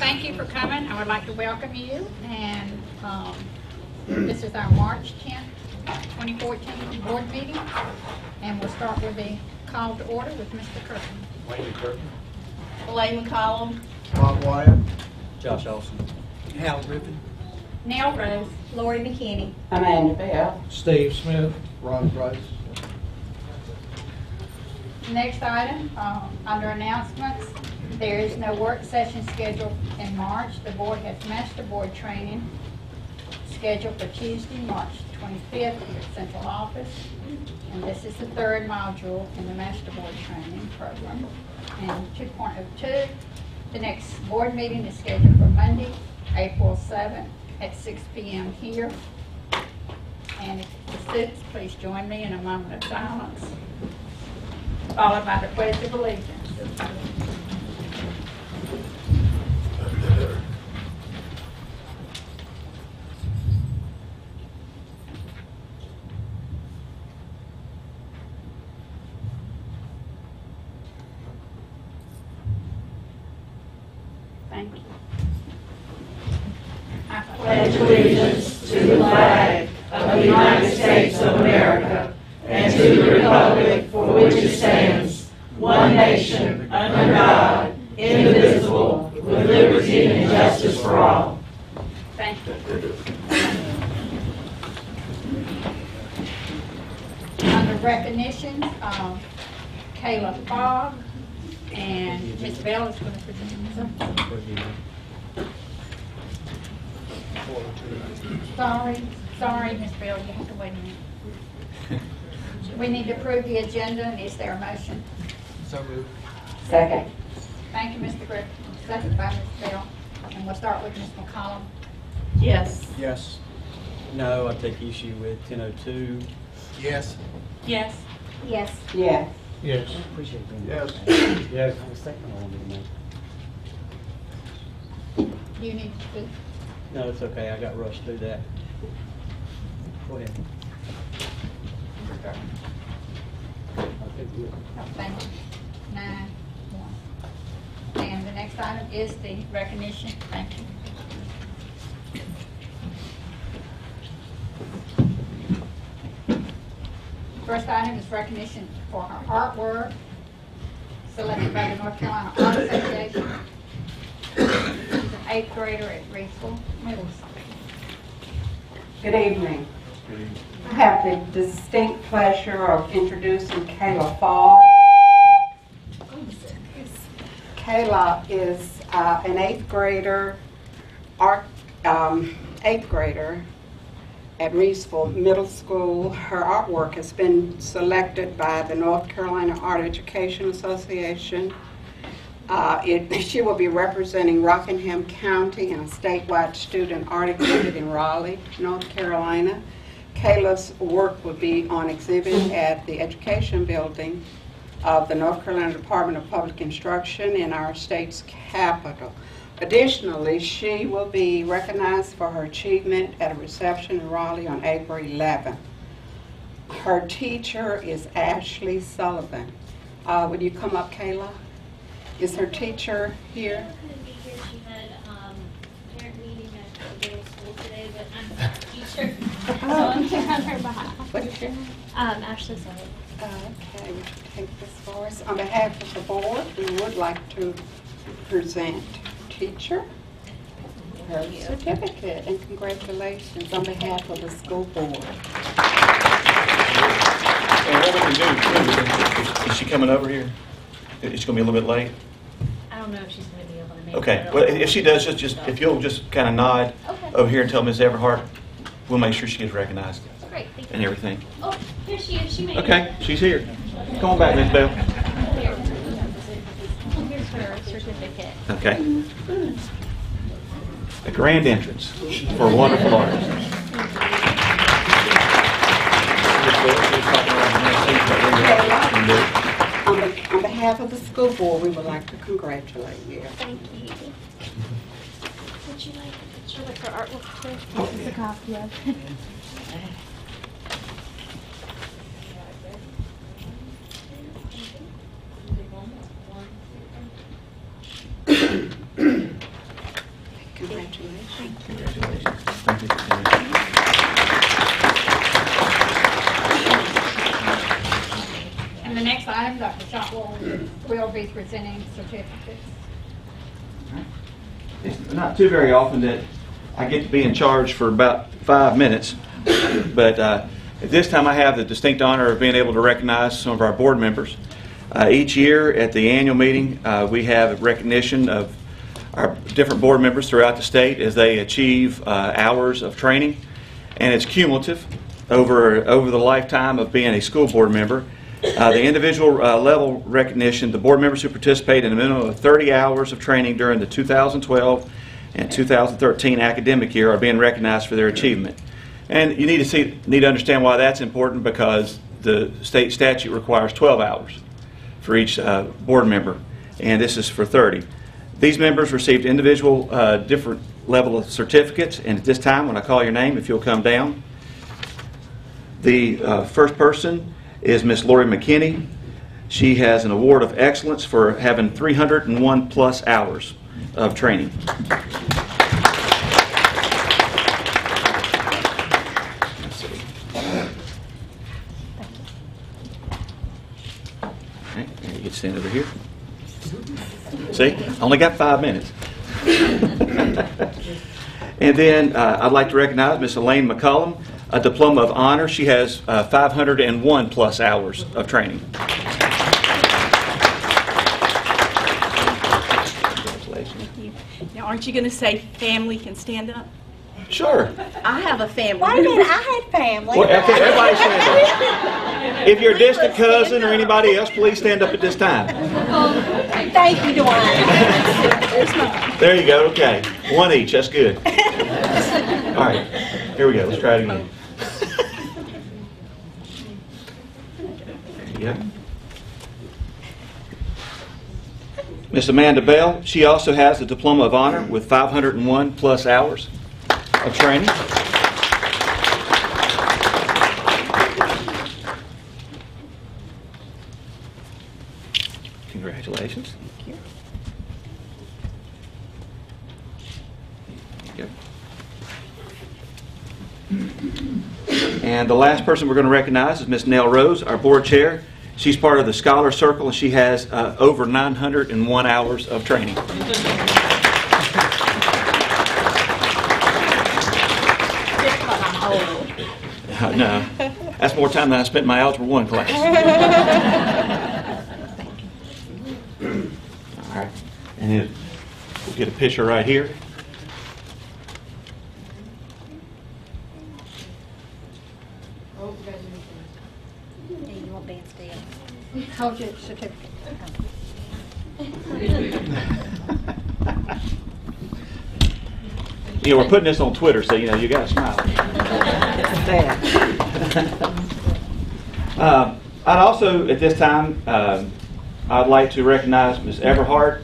thank you for coming. I would like to welcome you, and um, this is our March 10th, 2014 board meeting, and we'll start with the call to order with Mr. Kirkland. Wayne Kirkland. Elaine McCollum. Bob Wyatt. Josh Olson. Hal Griffin. Nell Rose. Lori McKinney. Amanda Bell. Steve Smith. Ron Price. Next item, um, under announcements, there is no work session scheduled in March. The board has master board training scheduled for Tuesday, March 25th at central office. And this is the third module in the master board training program. And 2.02, the next board meeting is scheduled for Monday, April 7th at 6 PM here. And if the students, please join me in a moment of silence followed by the pledge of allegiance. Thank you. I Pledge allegiance to the flag of the United States of America and to the republic for which it stands, one nation, under God, indivisible, with liberty and justice for all. Thank you. Under recognition, um, Kayla Fogg and Ms. Bell is going to present something. Sorry, sorry, Ms. Bell, you have to wait a minute. We need to approve the agenda, and is there a motion? So moved. Second. Thank you, Mr. Griffin. Second by Ms. Bell. And we'll start with Ms. McCollum. Yes. Yes. No, I take issue with 1002. Yes. Yes. Yes. Yes. Yes. Appreciate being Yes. Yes. I was thinking I wanted to make. You need to, No, it's okay, I got rushed through that. Go ahead. Okay, good. Oh, Thank you. Nine, one. And the next item is the recognition. Thank you. First item is recognition for her artwork selected by the North Carolina Art Association. She's an eighth grader at Reidsville Middle School. Good evening. I have the distinct pleasure of introducing Kayla Fogg. Kayla is uh, an eighth grader, art, um, eighth grader at Reidsville Middle School. Her artwork has been selected by the North Carolina Art Education Association. Uh, it, she will be representing Rockingham County in a statewide student art exhibit in Raleigh, North Carolina. Kayla's work will be on exhibit at the Education Building of the North Carolina Department of Public Instruction in our state's capital. Additionally, she will be recognized for her achievement at a reception in Raleigh on April 11th. Her teacher is Ashley Sullivan. Uh, Would you come up, Kayla? Is her teacher here? couldn't be here. She had um, meeting at the middle school today, but I'm a teacher. So I'm here on her behalf. What is your name? Um, Ashley Sullivan. Okay, would you take this for us? On behalf of the board, we would like to present teacher her certificate and congratulations on behalf of the school board. And what we can do, too, is she coming over here? Is she gonna be a little bit late? I don't know if she's going to be able to make Okay, it. well, if she does, just, just, if you'll just kind of nod Okay. over here and tell Ms. Everhart, we'll make sure she gets recognized Great, thank and you. everything. Oh, here she is. She made it. Okay, she's here. Come on back, Ms. Bell. Here. Here's her certificate. Okay. A grand entrance for a wonderful artist. On be- on behalf of the school board, we would like to congratulate you. Thank you. Would you like a picture with her artwork too? This is a copy of. Congratulations. Congratulations. Congratulations. Thank you. And the next item, Dr. Shotwell will be presenting certificates. It's not too very often that I get to be in charge for about five minutes, but uh, at this time I have the distinct honor of being able to recognize some of our board members. Uh, Each year at the annual meeting, uh, we have a recognition of our different board members throughout the state as they achieve uh, hours of training, and it's cumulative over, over the lifetime of being a school board member. Uh, The individual uh, level recognition, the board members who participate in a minimum of 30 hours of training during the 2012 and 2013 academic year are being recognized for their achievement. And you need to see, need to understand why that's important because the state statute requires 12 hours for each uh, board member, and this is for 30. These members received individual, uh, different level of certificates, and at this time, when I call your name, if you'll come down. The uh, first person is Miss Lori McKinney. She has an award of excellence for having 301-plus hours of training. Let's see. Okay, and you can stand over here. See, I only got five minutes. And then uh, I'd like to recognize Miss Elaine McCollum, a Diploma of Honor. She has uh, 501-plus hours of training. Congratulations. Now, aren't you going to say family can stand up? Sure. I have a family. Wait a minute, I had family. Well, okay, everybody stand up. If you're a distant cousin or anybody else, please stand up at this time. Thank you, Dwayne. There you go, okay. One each, that's good. All right, here we go, let's try it again. There you go. Miss Amanda Bell, she also has a Diploma of Honor with 501-plus hours of training. Congratulations. Thank you. And the last person we're going to recognize is Miss Nell Rose, our board chair. She's part of the Scholar Circle, and she has uh, over 901 hours of training. Just 'cause I'm old. Uh, No, that's more time than I spent in my Algebra 1 class. All right, and then we'll get a picture right here. Hey, you want dance dance? Hold your certificate. You know, we're putting this on Twitter, so you know, you got to smile. Uh, I'd also, at this time, um, I'd like to recognize Ms. Everhart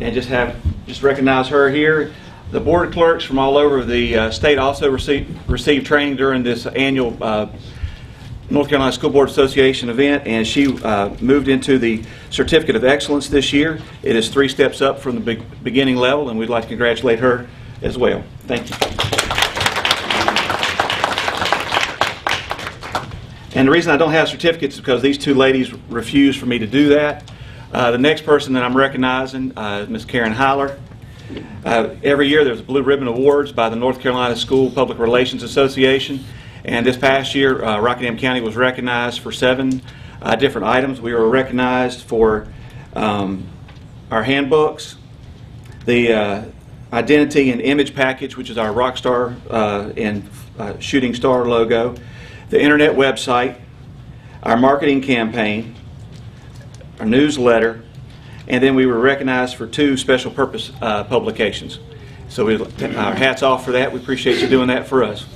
and just have, just recognize her here. The board clerks from all over the uh, state also received, received training during this annual uh, North Carolina School Board Association event, and she uh, moved into the Certificate of Excellence this year. It is three steps up from the be- beginning level, and we'd like to congratulate her as well. Thank you. And the reason I don't have certificates is because these two ladies refused for me to do that. Uh, the next person that I'm recognizing uh, is Ms. Karen Heiler. Uh, every year there's Blue Ribbon Awards by the North Carolina School Public Relations Association. And this past year, uh, Rockingham County was recognized for seven uh, different items. We were recognized for um, our handbooks, the uh, identity and image package, which is our Rockstar uh, and uh, Shooting Star logo, the internet website, our marketing campaign, our newsletter, and then we were recognized for two special purpose uh, publications. So we, our hats off for that. We appreciate you doing that for us.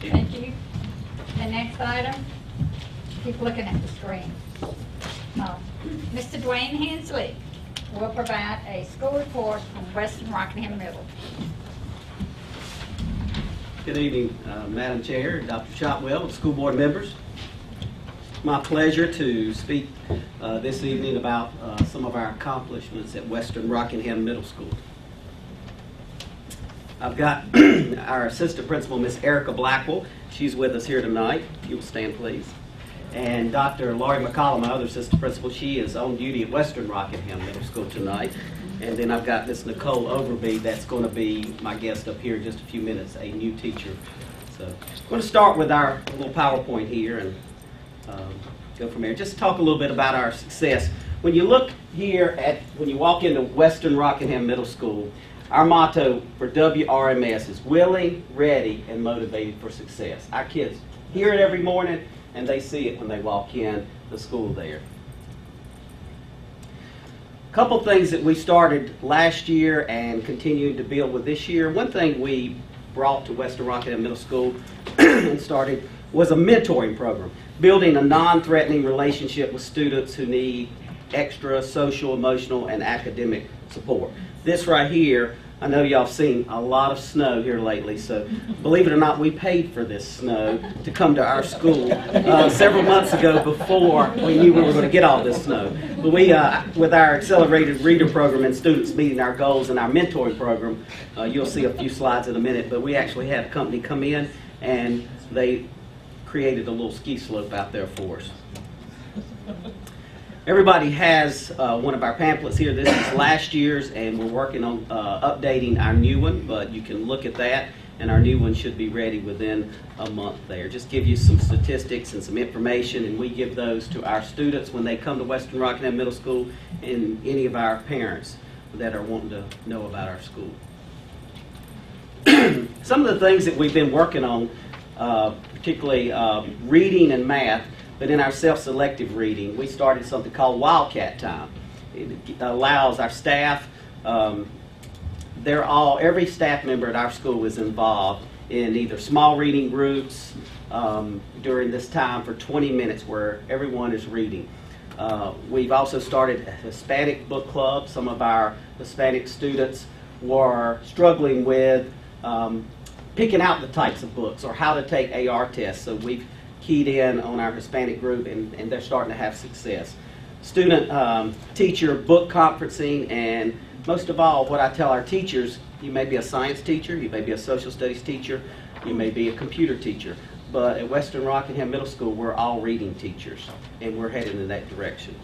Thank you. The next item, keep looking at the screen. Um, Mr. Duane Hensley will provide a Western Rockingham Middle. Good evening, uh, Madam Chair, Dr. Shotwell, school board members. My pleasure to speak uh, this evening about uh, some of our accomplishments at Western Rockingham Middle School. I've got our assistant principal, Miss Erica Blackwell. She's with us here tonight. If you will stand, please. And Dr. Laurie McCollum, my other assistant principal, she is on duty at Western Rockingham Middle School tonight. And then I've got Miss Nicole Overby, that's going to be my guest up here in just a few minutes, a new teacher. So I'm going to start with our little PowerPoint here and um, go from there. Just talk a little bit about our success. When you look here at, when you walk into Western Rockingham Middle School, our motto for WRMS is willing, ready, and motivated for success. Our kids hear it every morning and they see it when they walk in the school there. Couple things that we started last year and continuing to build with this year. One thing we brought to Western Rockingham Middle School and started was a mentoring program, building a non-threatening relationship with students who need extra social, emotional, and academic support. This right here, I know y'all have seen a lot of snow here lately, so believe it or not, we paid for this snow to come to our school uh, several months ago before we knew we were going to get all this snow. But we, uh, with our accelerated reader program and students meeting our goals and our mentoring program, uh, you'll see a few slides in a minute, but we actually had a company come in and they created a little ski slope out there for us. Everybody has uh, one of our pamphlets here. This is last year's, and we're working on uh, updating our new one, but you can look at that, and our new one should be ready within a month there. Just give you some statistics and some information, and we give those to our students when they come to Western Rockingham Middle School and any of our parents that are wanting to know about our school. some of the things that we've been working on, uh, particularly um, reading and math, but in our self-selective reading, we started something called Wildcat Time. It allows our staff, um, they're all, every staff member at our school is involved in either small reading groups um, during this time for 20 minutes where everyone is reading. Uh, we've also started a Hispanic book club. Some of our Hispanic students were struggling with um, picking out the types of books or how to take AR tests. So we've keyed in on our Hispanic group and, and they're starting to have success. Student um, teacher book conferencing and most of all, what I tell our teachers, you may be a science teacher, you may be a social studies teacher, you may be a computer teacher, but at Western Rockingham Middle School, we're all reading teachers and we're heading in that direction.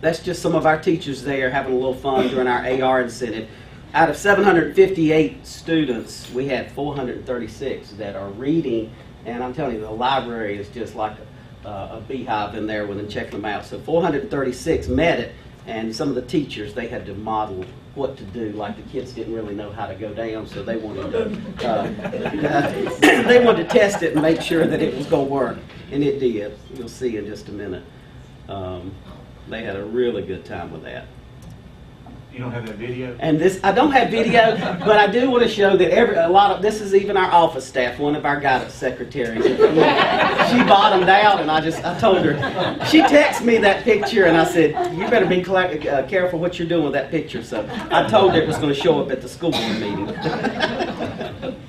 That's just some of our teachers there having a little fun during our AR incentive. Out of 758 students, we had 436 that are reading, and I'm telling you, the library is just like a, a beehive in there with them checking them out. So 436 met it, and some of the teachers, they had to model what to do. Like the kids didn't really know how to go down, so they wanted to, uh, they wanted to test it and make sure that it was going to work, and it did. You'll see in just a minute. Um, they had a really good time with that. You don't have that video? And this, I don't have video, but I do want to show that every, a lot of, this is even our office staff, one of our guidance secretaries. She bottomed out and I just, I told her, she texted me that picture and I said, you better be uh, careful what you're doing with that picture. So I told her it was going to show up at the school board meeting.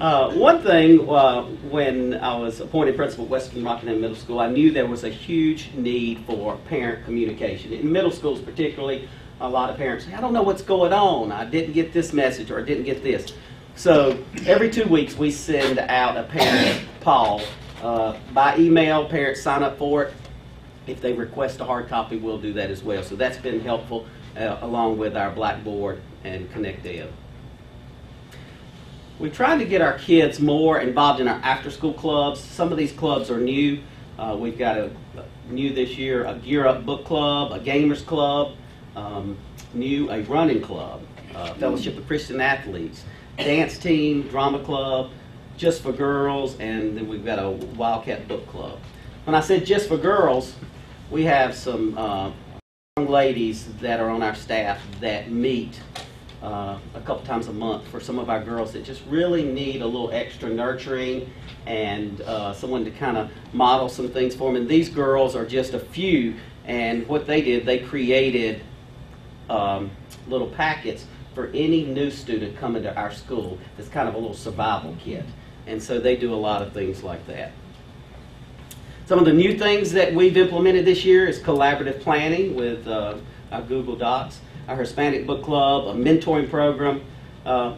Uh, one thing, uh, when I was appointed principal at Western Rockingham Middle School, I knew there was a huge need for parent communication. In middle schools particularly, a lot of parents say, I don't know what's going on. I didn't get this message or I didn't get this. So every two weeks we send out a parent poll. Uh, by email, parents sign up for it. If they request a hard copy, we'll do that as well. So that's been helpful uh, along with our Blackboard and Connect Ed. We're trying to get our kids more involved in our after-school clubs. Some of these clubs are new. Uh, we've got a, a new this year, a Gear Up Book Club, a Gamers Club, um, new a running club, uh, Fellowship of Christian Athletes, dance team, drama club, just for girls, and then we've got a Wildcat Book Club. When I said just for girls, we have some uh, young ladies that are on our staff that meet uh, a couple times a month for some of our girls that just really need a little extra nurturing and uh, someone to kind of model some things for them. And these girls are just a few, and what they did, they created um, little packets for any new student coming to our school. It's kind of a little survival kit. And so they do a lot of things like that. Some of the new things that we've implemented this year is collaborative planning with uh, our Google Docs, our Hispanic Book Club, a mentoring program. Uh,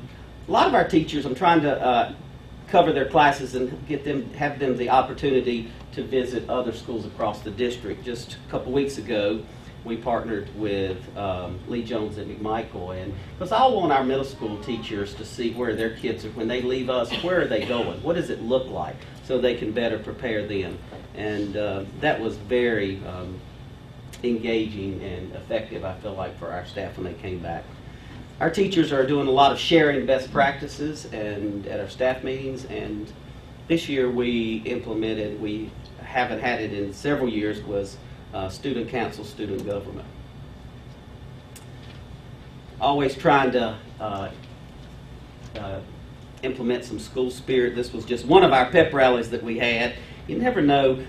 a lot of our teachers, I'm trying to uh, cover their classes and get them, have them the opportunity to visit other schools across the district. Just a couple weeks ago, we partnered with um, Lee Jones and McMichael, and because I want our middle school teachers to see where their kids are when they leave us. Where are they going? What does it look like? So they can better prepare them. And uh, that was very um, engaging and effective. I feel like for our staff when they came back. Our teachers are doing a lot of sharing best practices and at our staff meetings. And this year we implemented. We haven't had it in several years. Was uh, student council, student government. Always trying to uh, uh, implement some school spirit. This was just one of our pep rallies that we had. You never know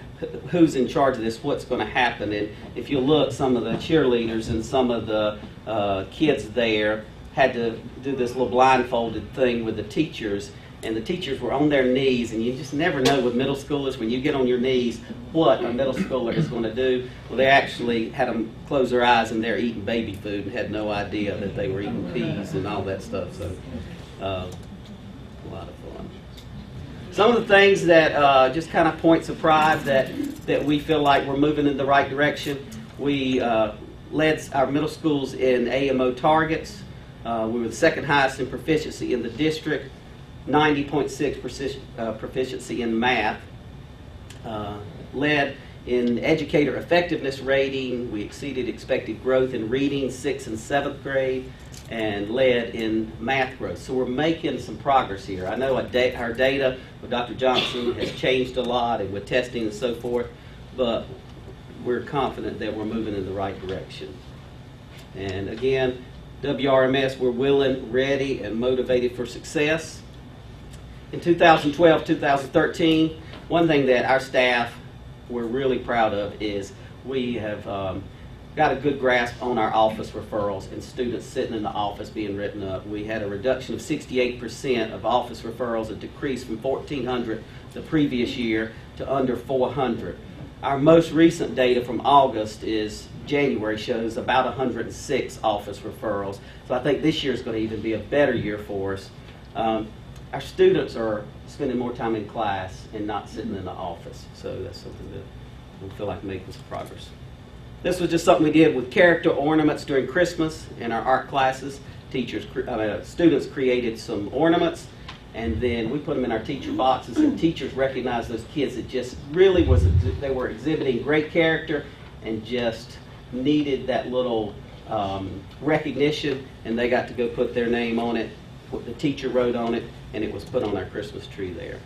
who's in charge of this, what's going to happen. And if you look, some of the cheerleaders and some of the uh, kids there had to do this little blindfolded thing with the teachers and the teachers were on their knees, and you just never know with middle schoolers when you get on your knees what a middle schooler is going to do. Well, they actually had them close their eyes and they're eating baby food and had no idea that they were eating peas and all that stuff. So, uh, a lot of fun. Some of the things that uh, just kind of points of pride that that we feel like we're moving in the right direction. We uh, led our middle schools in AMO targets. Uh, we were the second highest in proficiency in the district. 90.6 uh, proficiency in math. Uh, led in educator effectiveness rating. We exceeded expected growth in reading, sixth and seventh grade, and led in math growth. So we're making some progress here. I know our our data with Dr. Johnson has changed a lot and with testing and so forth, but we're confident that we're moving in the right direction. And again, WRMS, we're willing, ready, and motivated for success. In 2012, 2013, one thing that our staff we're really proud of is we have um, got a good grasp on our office referrals and students sitting in the office being written up. We had a reduction of 68% of office referrals, a decrease from 1,400 the previous year to under 400. Our most recent data from August is January shows about 106 office referrals. So I think this year is going to even be a better year for us. Um, our students are spending more time in class and not sitting in the office. So that's something that we feel like making some progress. This was just something we did with character ornaments during Christmas in our art classes. Teachers, uh, students created some ornaments, and then we put them in our teacher boxes. And teachers recognized those kids that just really was they were exhibiting great character and just needed that little um, recognition, and they got to go put their name on it. What the teacher wrote on it, and it was put on our Christmas tree there.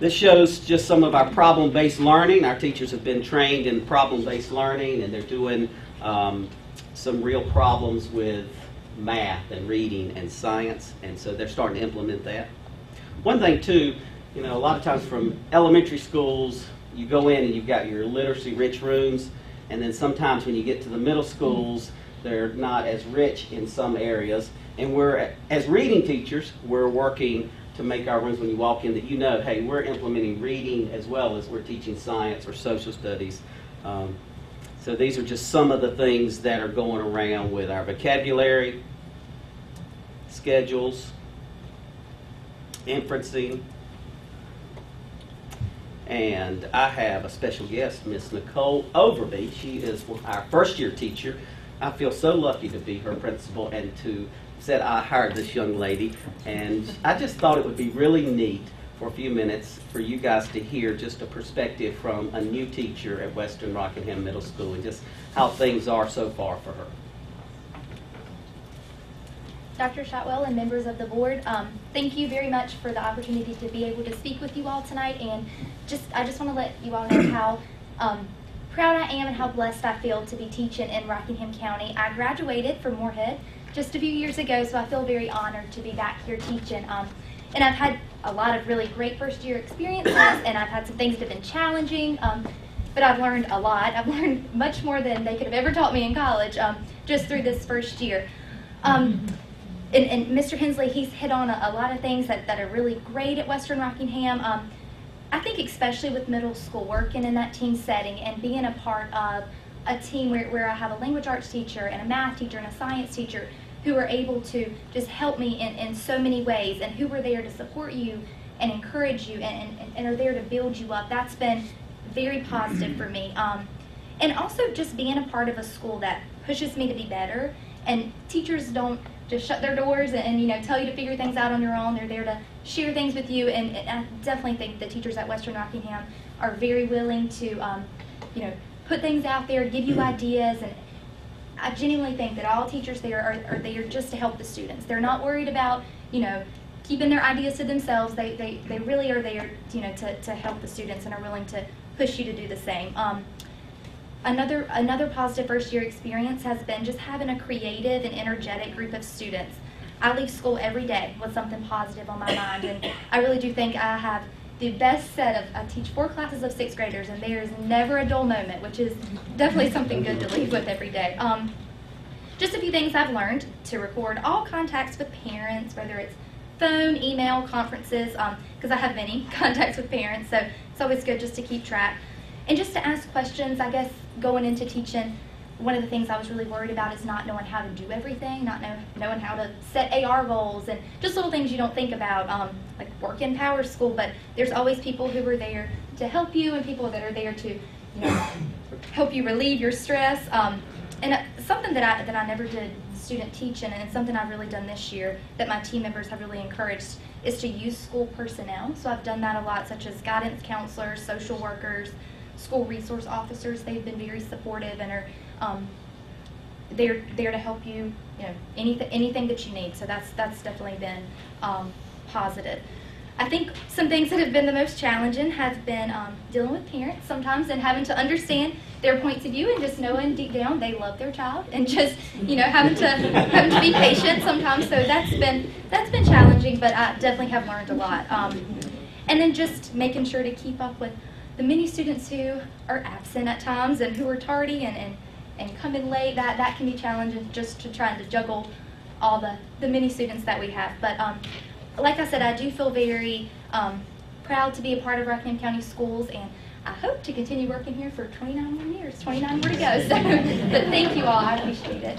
This shows just some of our problem-based learning. Our teachers have been trained in problem-based learning, and they're doing um, some real problems with math and reading and science, and so they're starting to implement that. One thing too, you know, a lot of times from elementary schools, you go in and you've got your literacy-rich rooms, and then sometimes when you get to the middle schools, they're not as rich in some areas. And we're, as reading teachers, we're working to make our rooms when you walk in that you know, hey, we're implementing reading as well as we're teaching science or social studies. Um, so these are just some of the things that are going around with our vocabulary, schedules, inferencing. And I have a special guest, Miss Nicole Overby. She is our first year teacher. I feel so lucky to be her principal and to said I hired this young lady, and I just thought it would be really neat for a few minutes for you guys to hear just a perspective from a new teacher at Western Rockingham Middle School and just how things are so far for her. Dr. Shotwell and members of the board, um, thank you very much for the opportunity to be able to speak with you all tonight. And just, I just want to let you all know how um, proud I am and how blessed I feel to be teaching in Rockingham County. I graduated from Morehead just a few years ago, so I feel very honored to be back here teaching. Um, and I've had a lot of really great first year experiences, and I've had some things that have been challenging. Um, but I've learned a lot. I've learned much more than they could have ever taught me in college um, just through this first year. Um, and, and, Mr. Hensley, he's hit on a, a, lot of things that, that are really great at Western Rockingham. Um, I think especially with middle school, working in that team setting and being a part of a team where, where I have a language arts teacher and a math teacher and a science teacher who are able to just help me in, in so many ways and who are there to support you and encourage you and, and, and are there to build you up. That's been very positive for me. Um, and also just being a part of a school that pushes me to be better and teachers don't just shut their doors and, and, you know tell you to figure things out on your own they're there to share things with you and, and i definitely think the teachers at western rockingham are very willing to um, you know put things out there give you ideas and i genuinely think that all teachers there are, are there just to help the students. They're not worried about you know keeping their ideas to themselves. They, they, they really are there you know to, to help the students and are willing to push you to do the same. Um, Another, another positive first year experience has been just having a creative and energetic group of students. I leave school every day with something positive on my mind, and I really do think I have the best set of. I teach four classes of sixth graders, and there is never a dull moment, which is definitely something good to leave with every day. Um, just a few things I've learned to record all contacts with parents, whether it's phone, email, conferences, because I have many contacts with parents, so it's always good just to keep track. And just to ask questions, I guess going into teaching, one of the things I was really worried about is not knowing how to do everything, not know, knowing how to set AR goals, and just little things you don't think about, um, like work in PowerSchool. But there's always people who are there to help you, and people that are there to, you know, help you relieve your stress. Um, and uh, something that I that I never did student teaching, and something I've really done this year that my team members have really encouraged is to use school personnel. So I've done that a lot, such as guidance counselors, social workers school resource officers. They've been very supportive and are um, they're there to help you. You know anything anything that you need. So that's that's definitely been um, positive. I think some things that have been the most challenging has been um, dealing with parents sometimes and having to understand their points of view and just knowing deep down they love their child and just you know having to having to be patient sometimes. So that's been that's been challenging, but I definitely have learned a lot. Um, and then just making sure to keep up with the many students who are absent at times and who are tardy and, and, and come in late, that, that can be challenging just to trying to juggle all the, the many students that we have. But um, like I said, I do feel very um, proud to be a part of Rockingham County Schools and I hope to continue working here for 29 more years, 29 more to go. So, but thank you all, I appreciate it.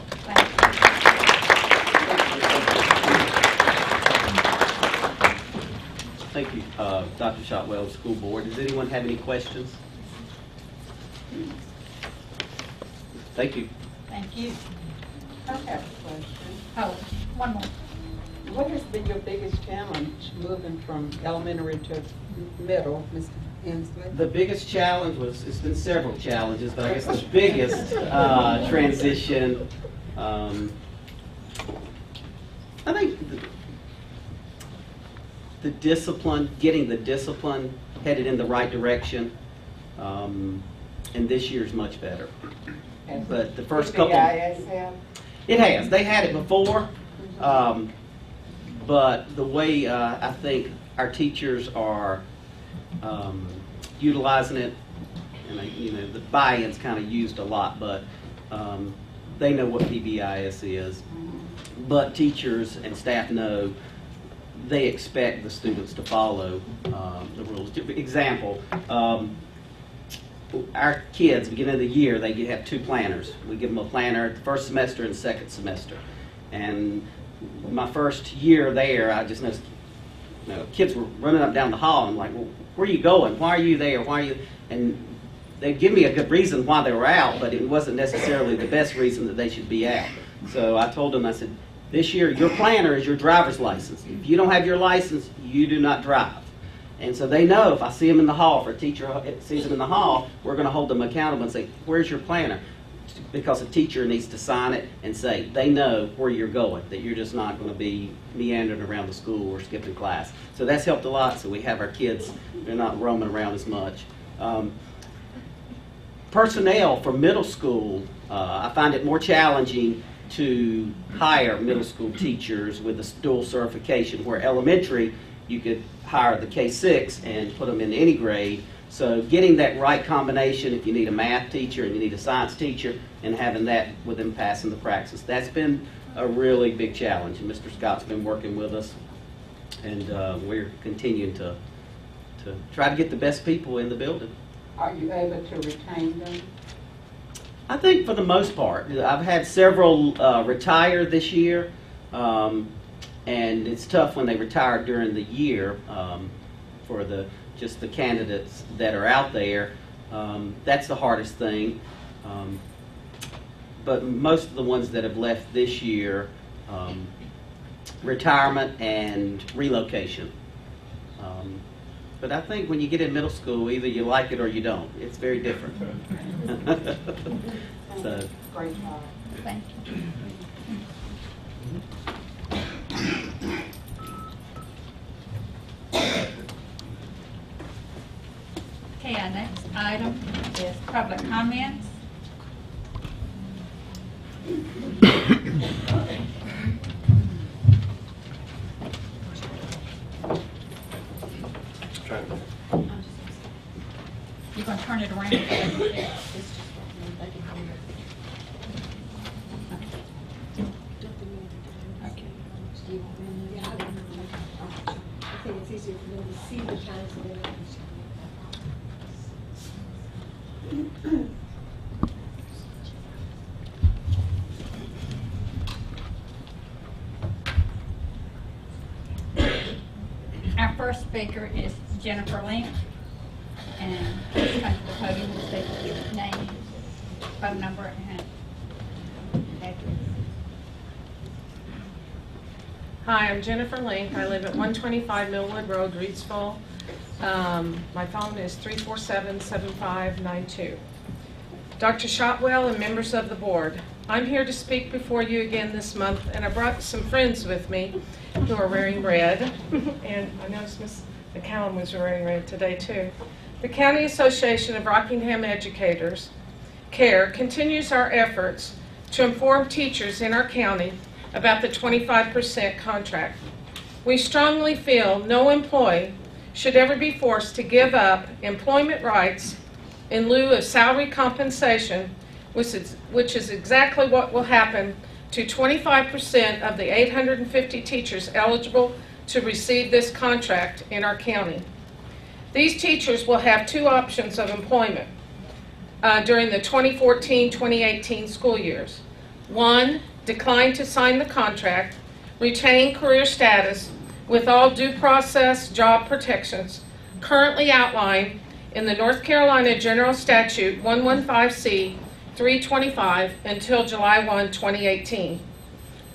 Thank you, uh, Dr. Shotwell, School Board. Does anyone have any questions? Thank you. Thank you. I have a question. Oh, one more. What has been your biggest challenge moving from elementary to middle, Mr. Hensley? The biggest challenge was, it's been several challenges, but I guess the biggest uh, transition, um, I think the, the discipline, getting the discipline headed in the right direction, um, and this year's much better. But the first couple. It has. They had it before, um, but the way uh, I think our teachers are um, utilizing it, and they, you know, the buy-in's kind of used a lot, but um, they know what PBIS is. But teachers and staff know they expect the students to follow um, the rules. Example. Our kids, beginning of the year, they have two planners. We give them a planner at the first semester and second semester. And my first year there, I just noticed, you know, kids were running up down the hall. I'm like, well, where are you going? Why are you there? Why are you? And they'd give me a good reason why they were out, but it wasn't necessarily the best reason that they should be out. So I told them, I said, this year, your planner is your driver's license. If you don't have your license, you do not drive. And so they know if I see them in the hall, if a teacher sees them in the hall, we're going to hold them accountable and say, where's your planner? Because a teacher needs to sign it and say, they know where you're going, that you're just not going to be meandering around the school or skipping class. So that's helped a lot, so we have our kids, they're not roaming around as much. Um, personnel for middle school, uh, I find it more challenging to hire middle school teachers with a dual certification, where elementary, you could hire the K-6 and put them in any grade. So getting that right combination, if you need a math teacher and you need a science teacher, and having that with them passing the praxis, that's been a really big challenge. And Mr. Scott's been working with us, and uh, we're continuing to, to try to get the best people in the building. Are you able to retain them? I think for the most part, I've had several uh, retire this year, um, and it's tough when they retire during the year um, for the just the candidates that are out there. Um, that's the hardest thing. Um, but most of the ones that have left this year, um, retirement and relocation. Um, but I think when you get in middle school, either you like it or you don't. It's very different. so, Great job. Thank you. Okay, our next item is public comments. You're gonna turn it around. Okay. I think it's easier for them to see the that they're. Our first speaker is Jennifer Link. And please come to the podium and state your name, phone number, and address. Hi, I'm Jennifer Link. I live at 125 Millwood Road, Reidsville. Um, My phone is 347-7592. Dr. Shotwell and members of the board, I'm here to speak before you again this month, and I brought some friends with me who are wearing red. And I noticed Ms. McCollum was wearing red today, too. The County Association of Rockingham Educators, CARE, continues our efforts to inform teachers in our county about the 25% contract. We strongly feel no employee should ever be forced to give up employment rights in lieu of salary compensation, which is, which is exactly what will happen to 25% of the 850 teachers eligible to receive this contract in our county. These teachers will have two options of employment uh, during the 2014-2018 school years. One, decline to sign the contract, retain career status with all due process job protections currently outlined in the North Carolina General Statute 115C 325 until July 1, 2018.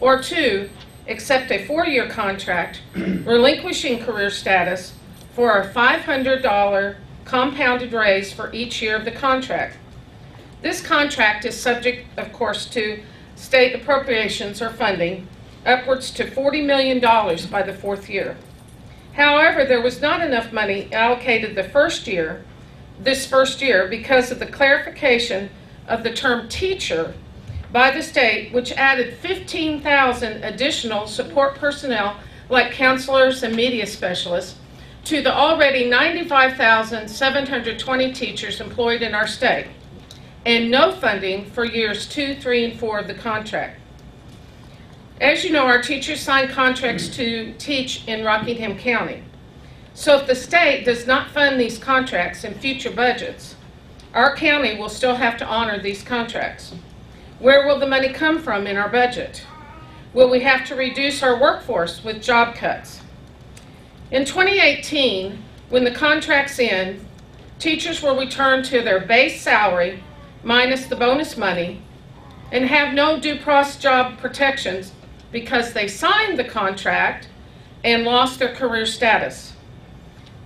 Or two, accept a four-year contract relinquishing career status for a $500 compounded raise for each year of the contract. This contract is subject, of course, to state appropriations or funding upwards to $40 million by the fourth year. However, there was not enough money allocated the first year, this first year, because of the clarification of the term teacher by the state, which added 15,000 additional support personnel like counselors and media specialists to the already 95,720 teachers employed in our state, and no funding for years two, three, and four of the contract. As you know, our teachers sign contracts to teach in Rockingham County. So if the state does not fund these contracts in future budgets, our county will still have to honor these contracts. Where will the money come from in our budget? Will we have to reduce our workforce with job cuts? In 2018, when the contracts end, teachers will return to their base salary minus the bonus money and have no due process job protections because they signed the contract and lost their career status.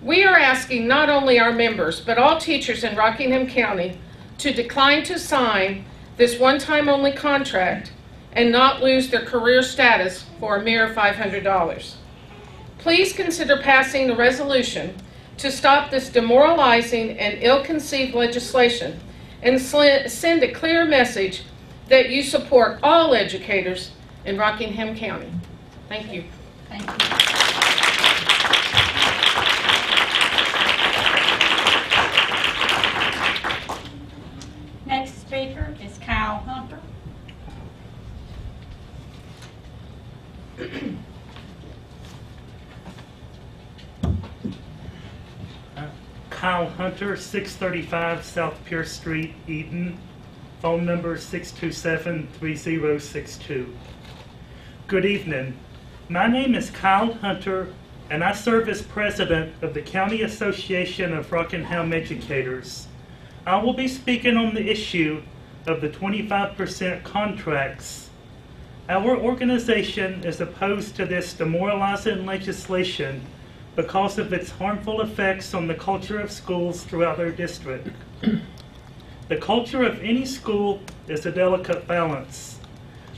We are asking not only our members, but all teachers in Rockingham County to decline to sign this one-time only contract and not lose their career status for a mere $500. Please consider passing the resolution to stop this demoralizing and ill-conceived legislation and send a clear message that you support all educators in Rockingham County. Thank you. Thank you. Next speaker is Kyle Hunter. Kyle Hunter, 635 South Pierce Street, Eden. phone number 627-3062. Good evening. My name is Kyle Hunter, and I serve as president of the County Association of Rockingham Educators. I will be speaking on the issue of the 25% contracts. Our organization is opposed to this demoralizing legislation because of its harmful effects on the culture of schools throughout our district. The culture of any school is a delicate balance.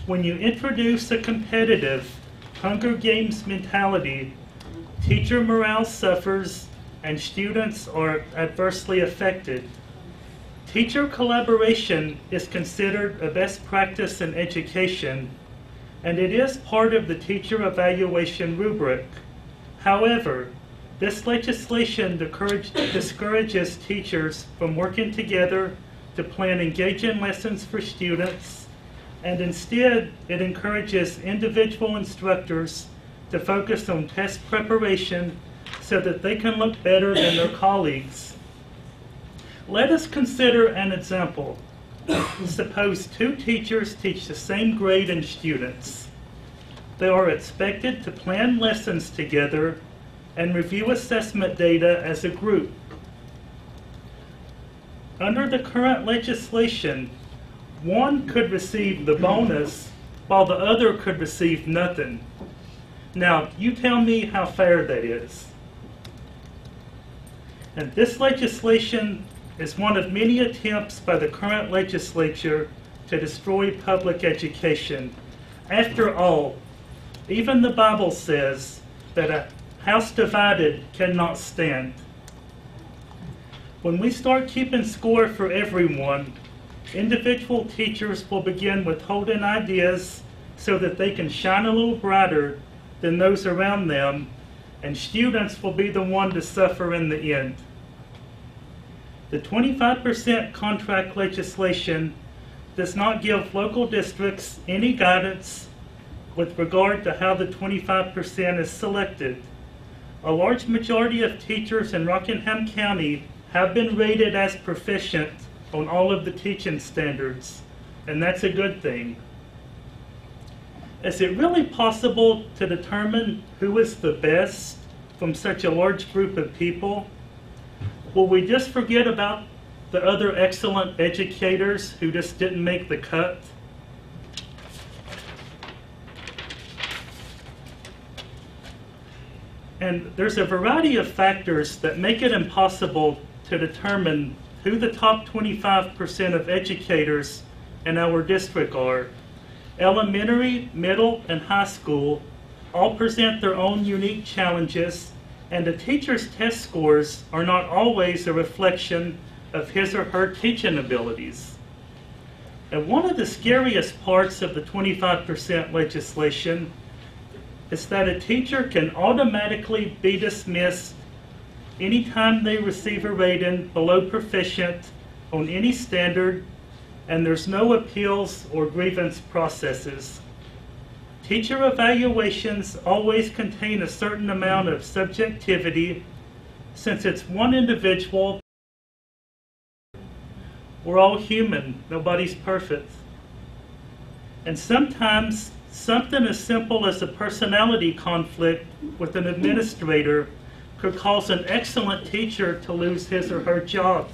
When you introduce a competitive Hunger Games mentality, teacher morale suffers and students are adversely affected. Teacher collaboration is considered a best practice in education, and it is part of the teacher evaluation rubric. However, this legislation discourages teachers from working together to plan engaging lessons for students, and instead it encourages individual instructors to focus on test preparation so that they can look better than their colleagues. Let us consider an example. Suppose two teachers teach the same grade in students. They are expected to plan lessons together and review assessment data as a group. Under the current legislation, one could receive the bonus while the other could receive nothing. Now, you tell me how fair that is. And this legislation is one of many attempts by the current legislature to destroy public education. After all, even the Bible says that a house divided cannot stand. When we start keeping score for everyone, individual teachers will begin withholding ideas so that they can shine a little brighter than those around them, and students will be the one to suffer in the end. The 25% contract legislation does not give local districts any guidance with regard to how the 25% is selected. A large majority of teachers in Rockingham County have been rated as proficient on all of the teaching standards, and that's a good thing. Is it really possible to determine who is the best from such a large group of people? Will we just forget about the other excellent educators who just didn't make the cut? And there's a variety of factors that make it impossible to determine who the top 25% of educators in our district are. Elementary, middle, and high school all present their own unique challenges, and the teacher's test scores are not always a reflection of his or her teaching abilities. And one of the scariest parts of the 25% legislation is that a teacher can automatically be dismissed anytime they receive a rating below proficient on any standard and there's no appeals or grievance processes. Teacher evaluations always contain a certain amount of subjectivity since it's one individual. We're all human, nobody's perfect. And sometimes something as simple as a personality conflict with an administrator could cause an excellent teacher to lose his or her job.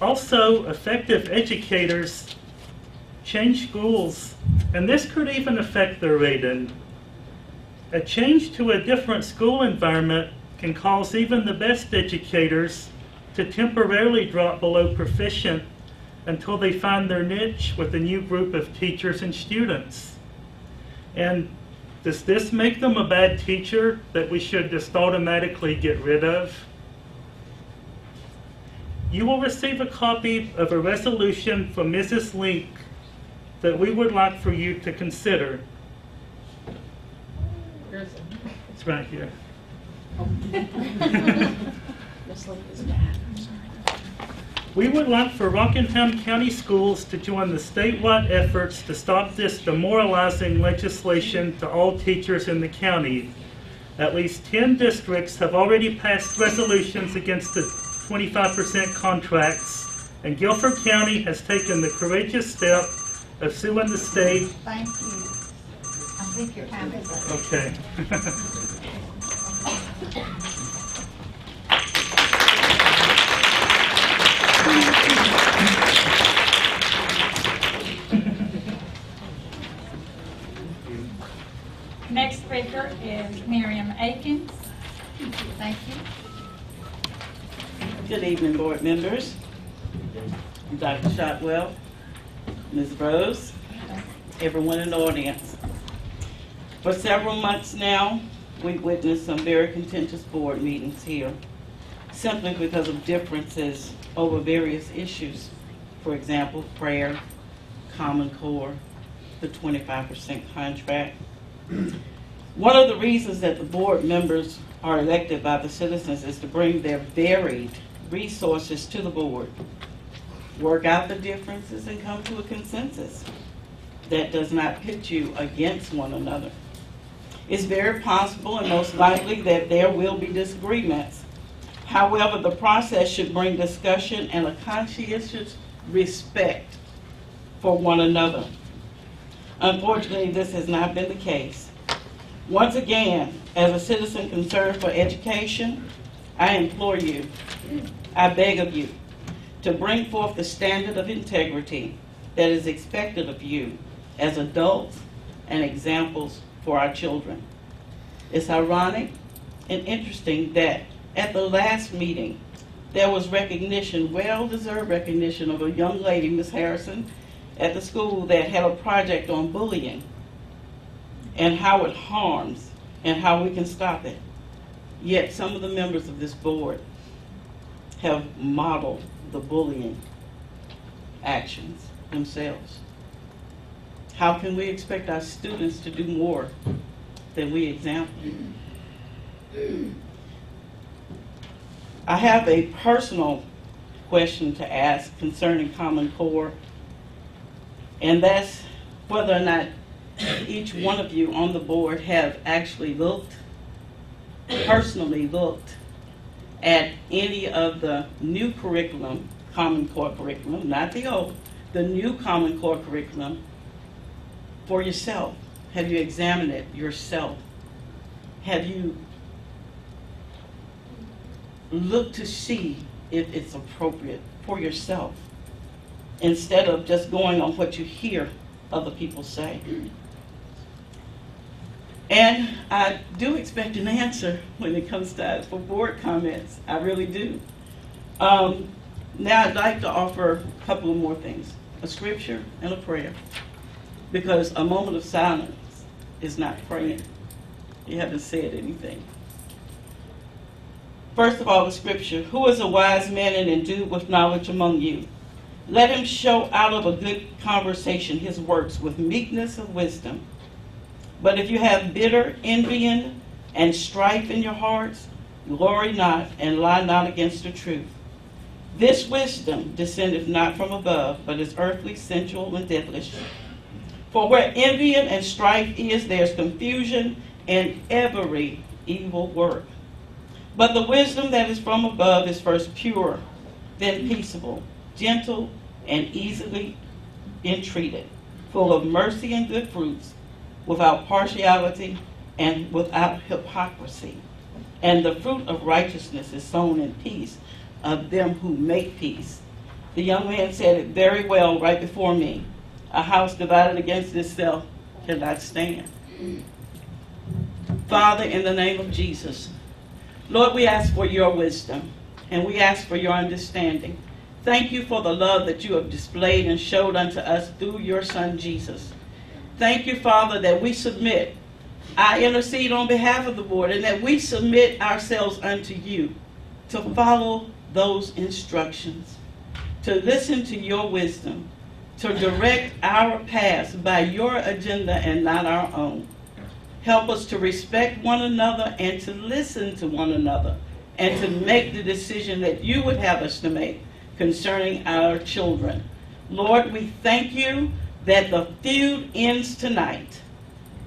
Also, effective educators change schools, and this could even affect their rating. A change to a different school environment can cause even the best educators to temporarily drop below proficient until they find their niche with a new group of teachers and students. And does this make them a bad teacher that we should just automatically get rid of? You will receive a copy of a resolution from Mrs. Link that we would like for you to consider. It's right here. Miss Link is bad. We would like for Rockingham County Schools to join the statewide efforts to stop this demoralizing legislation to all teachers in the county. At least 10 districts have already passed resolutions against the 25% contracts, and Guilford County has taken the courageous step of suing the state. Thank you. I think your time is up. Okay. speaker is Miriam Akins. Thank you. Good evening, board members. Dr. Shotwell, Ms. Rose, everyone in the audience. For several months now, we've witnessed some very contentious board meetings here, simply because of differences over various issues. For example, prayer, Common Core, the 25% contract. One of the reasons that the board members are elected by the citizens is to bring their varied resources to the board, work out the differences, and come to a consensus that does not pit you against one another. It's very possible and most likely that there will be disagreements. However, the process should bring discussion and a conscientious respect for one another. Unfortunately, this has not been the case. Once again, as a citizen concerned for education, I implore you, I beg of you, to bring forth the standard of integrity that is expected of you as adults and examples for our children. It's ironic and interesting that at the last meeting, there was recognition, well-deserved recognition of a young lady, Miss Harrison, at the school that had a project on bullying and how it harms and how we can stop it. Yet some of the members of this board have modeled the bullying actions themselves. How can we expect our students to do more than we example? I have a personal question to ask concerning Common Core, and that's whether or not each one of you on the board have actually looked, personally looked, at any of the new curriculum, Common Core curriculum, not the old, the new Common Core curriculum for yourself. Have you examined it yourself? Have you looked to see if it's appropriate for yourself instead of just going on what you hear other people say? And I do expect an answer when it comes time for board comments. I really do. Um, now I'd like to offer a couple of more things, a scripture and a prayer. Because a moment of silence is not praying. You haven't said anything. First of all, the scripture, who is a wise man and endued with knowledge among you? Let him show out of a good conversation his works with meekness of wisdom. But if you have bitter envying and strife in your hearts, glory not and lie not against the truth. This wisdom descendeth not from above, but is earthly, sensual, and devilish. For where envying and strife is, there's confusion and every evil work. But the wisdom that is from above is first pure, then peaceable, gentle, and easily entreated, full of mercy and good fruits, without partiality and without hypocrisy. And the fruit of righteousness is sown in peace of them who make peace. The young man said it very well right before me. A house divided against itself cannot stand. Father, in the name of Jesus, Lord, we ask for your wisdom and we ask for your understanding. Thank you for the love that you have displayed and showed unto us through your Son Jesus. Thank you, Father, that we submit. I intercede on behalf of the board and that we submit ourselves unto you to follow those instructions, to listen to your wisdom, to direct our paths by your agenda and not our own. Help us to respect one another and to listen to one another and to make the decision that you would have us to make concerning our children. Lord, we thank you that the feud ends tonight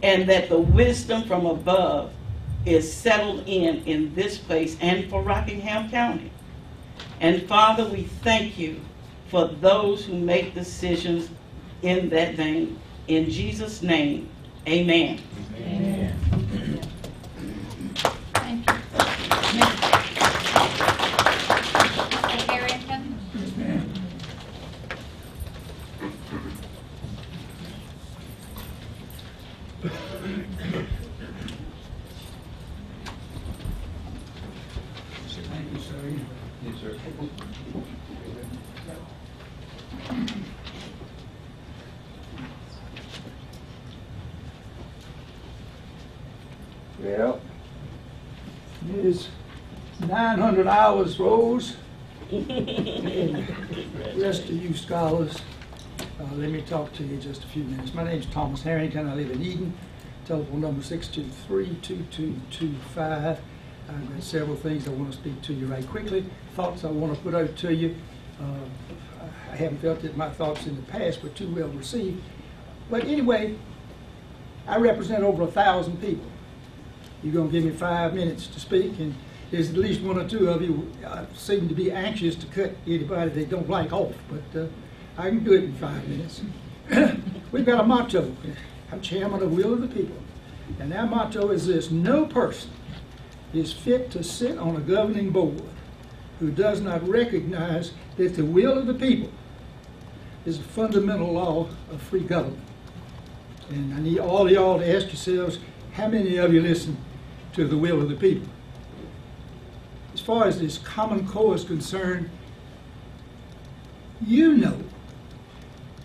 and that the wisdom from above is settled in in this place and for Rockingham County. And Father, we thank you for those who make decisions in that vein. In Jesus' name, amen. Thank you. Mr. Harrington? Thank you, sir. Yes, sir. Well, it is 900 hours, Rose. Rest of you scholars, uh, let me talk to you just a few minutes. My name is Thomas Harrington. I live in Eden. Telephone number 623-2225. I've got several things I want to speak to you right quickly. Thoughts I want to put out to you. Uh, I haven't felt that my thoughts in the past were too well received. But anyway, I represent over a thousand people. You're going to give me five minutes to speak, and there's at least one or two of you uh, seem to be anxious to cut anybody they don't like off, but uh, I can do it in five minutes. We've got a motto. I'm chairman of the Will of the People, and our motto is this: No person is fit to sit on a governing board who does not recognize that the will of the people is a fundamental law of free government. And I need all y'all to ask yourselves, how many of you listen to the will of the people? As far as this Common Core is concerned, you know,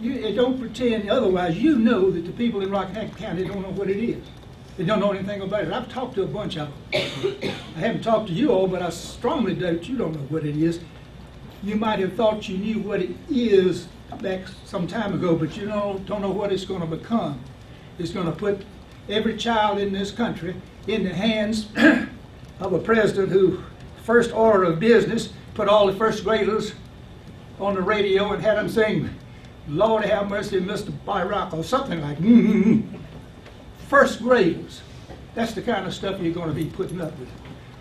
you don't pretend otherwise, you know that the people in Rockingham County don't know what it is. They don't know anything about it. I've talked to a bunch of them. I haven't talked to you all, but I strongly doubt you don't know what it is. You might have thought you knew what it is back some time ago, but you don't know what it's going to become. It's going to put every child in this country in the hands of a president who, first order of business, put all the first graders on the radio and had them sing, Lord have mercy, Mr. Barack, or something like, mm-hmm. First graders. That's the kind of stuff you're going to be putting up with.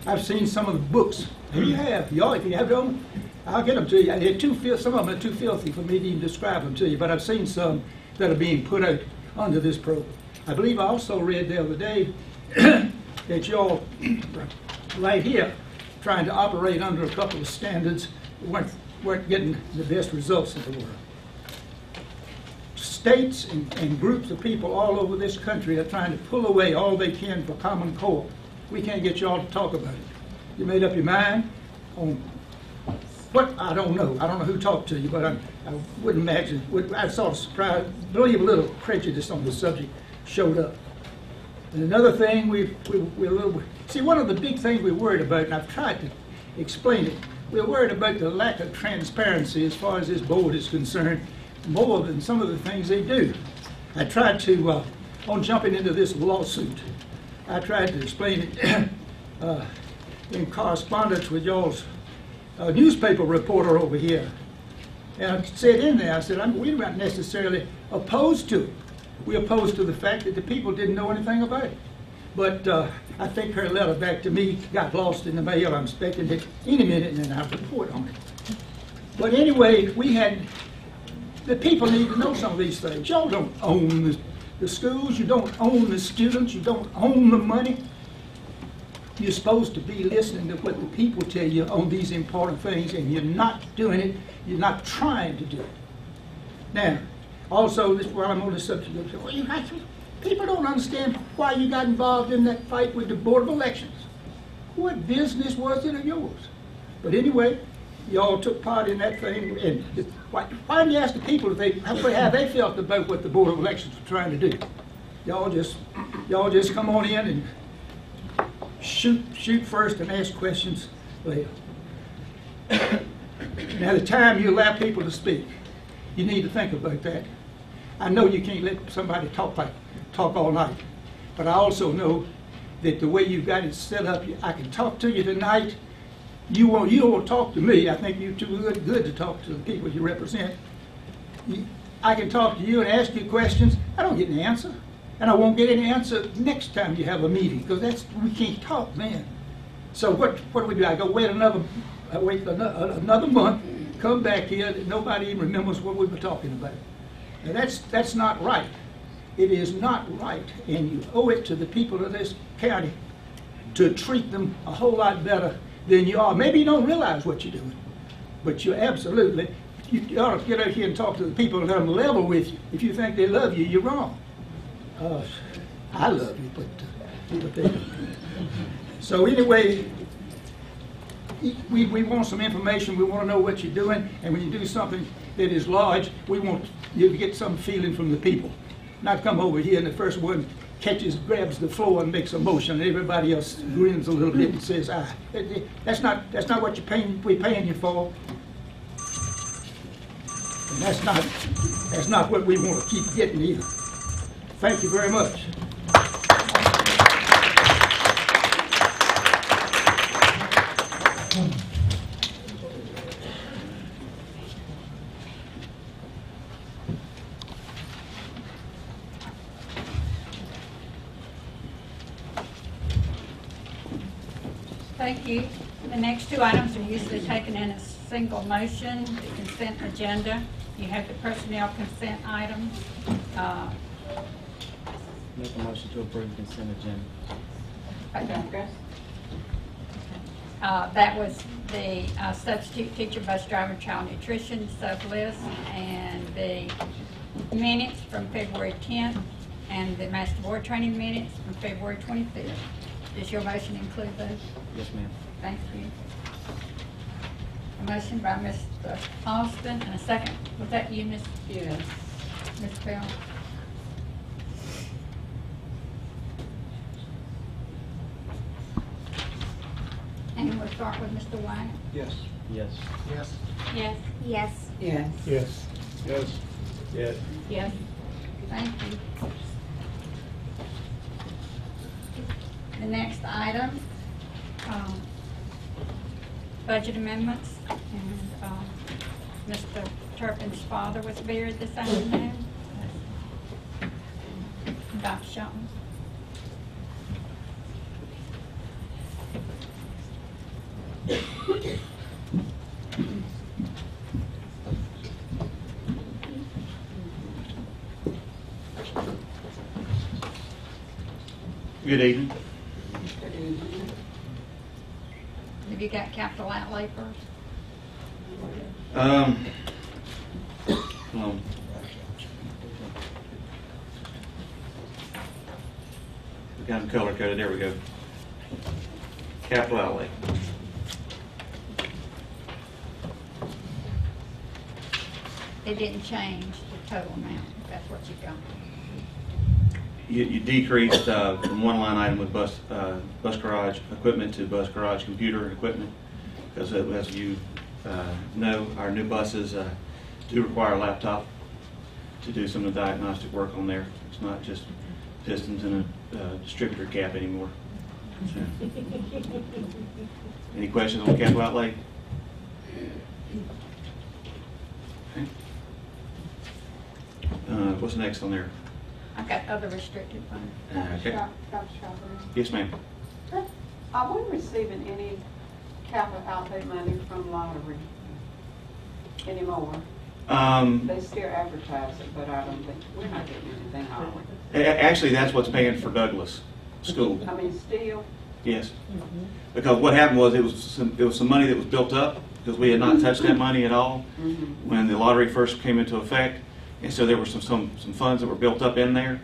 I've seen some of the books. You have. Y'all, if you have them, I'll get them to you. They're too fil- some of them are too filthy for me to even describe them to you, but I've seen some that are being put out under this program. I believe I also read the other day that y'all, right here, trying to operate under a couple of standards, weren't, weren't getting the best results in the world. States and, and groups of people all over this country are trying to pull away all they can for Common Core. We can't get y'all to talk about it. You made up your mind on what, I don't know. I don't know who talked to you, but I, I wouldn't imagine, I sort of surprised, believe a little prejudice on the subject showed up. And another thing, we, we, we're little, see, one of the big things we're worried about, and I've tried to explain it, we're worried about the lack of transparency as far as this board is concerned, more than some of the things they do. I tried to, uh, on jumping into this lawsuit, I tried to explain it uh, in correspondence with y'all's uh, newspaper reporter over here. And I said in there, I said, I'm, we're not necessarily opposed to it. We're opposed to the fact that the people didn't know anything about it. But uh, I think her letter back to me got lost in the mail. I'm expecting it any minute and then I'll report on it. But anyway, we had, the people need to know some of these things. Y'all don't own the, the schools, you don't own the students, you don't own the money. You're supposed to be listening to what the people tell you on these important things, and you're not doing it, you're not trying to do it. Now, also, this, while I'm on the subject, of- well, you people don't understand why you got involved in that fight with the Board of Elections. What business was it of yours? But anyway, y'all took part in that thing, and why, why didn't you ask the people if they, how how they felt about what the Board of Elections were trying to do? Y'all just, y'all just come on in and shoot, shoot first and ask questions later. Now, the time you allow people to speak, you need to think about that. I know you can't let somebody talk like, talk all night, but I also know that the way you've got it set up, I can talk to you tonight. You won't, you won't talk to me. I think you're too good, good to talk to the people you represent. I can talk to you and ask you questions. I don't get an answer. And I won't get an answer next time you have a meeting, because that's, we can't talk then. So what, what do we do? I go wait another, I wait ano- another month, come back here nobody even remembers what we were talking about. Now, that's, that's not right. It is not right, and you owe it to the people of this county to treat them a whole lot better than you are. Maybe you don't realize what you're doing, but you absolutely, you ought to get out here and talk to the people that are level with you. If you think they love you, you're wrong. Uh, I love you, but, uh, but they, so anyway, we, we want some information, we want to know what you're doing, and when you do something that is large, we want you to get some feeling from the people. Not come over here and the first one catches, grabs the floor and makes a motion, and everybody else grins a little bit and says, ah. That- that- That's not, that's not what you're paying, we're paying you for. And that's not, that's not what we want to keep getting either. Thank you very much. Thank you. The next two items are usually taken in a single motion, the consent agenda. You have the personnel consent items. Uh, Make a motion to approve the consent agenda. okay. Uh, That was the uh, substitute teacher, bus driver, child nutrition sub-list, and the minutes from February 10th, and the master board training minutes from February 25th. Does your motion include those? Yes, ma'am. Thank you. A motion by Mr. Austin and a second. Was that you, Ms.? Yes. Ms. Bell? And we'll start with Mr. White. Yes. Yes. Yes. Yes. Yes. Yes. Yes. Yes. Yes. Yes. Thank you. The next item, um, budget amendments, and um, Mr. Turpin's father was buried this afternoon. Dr. Shelton. Good evening. Have you got capital outlay first? Um, um, we got them color coded, there we go. Capital outlay. It didn't change the total amount, that's what you got. You, you decreased, uh, from one line item with bus, uh, bus garage equipment to bus garage computer equipment. Because as you, uh, know, our new buses, uh, do require a laptop to do some of the diagnostic work on there. It's not just pistons and a, uh, distributor cap anymore. So. Any questions on capital outlay? Okay. Uh, what's next on there? I've got other restricted funds. Uh, Okay. Dr. Charbonnet? Yes, ma'am. Are we receiving any capital outlay money from lottery anymore? Um, They still advertise it, but I don't think, we're not getting anything, are we? a- actually, that's what's paying for Douglas School. I mean, still? Yes. Because what happened was, it was some, it was some money that was built up, because we had not touched that money at all when the lottery first came into effect. And so there were some, some, some funds that were built up in there.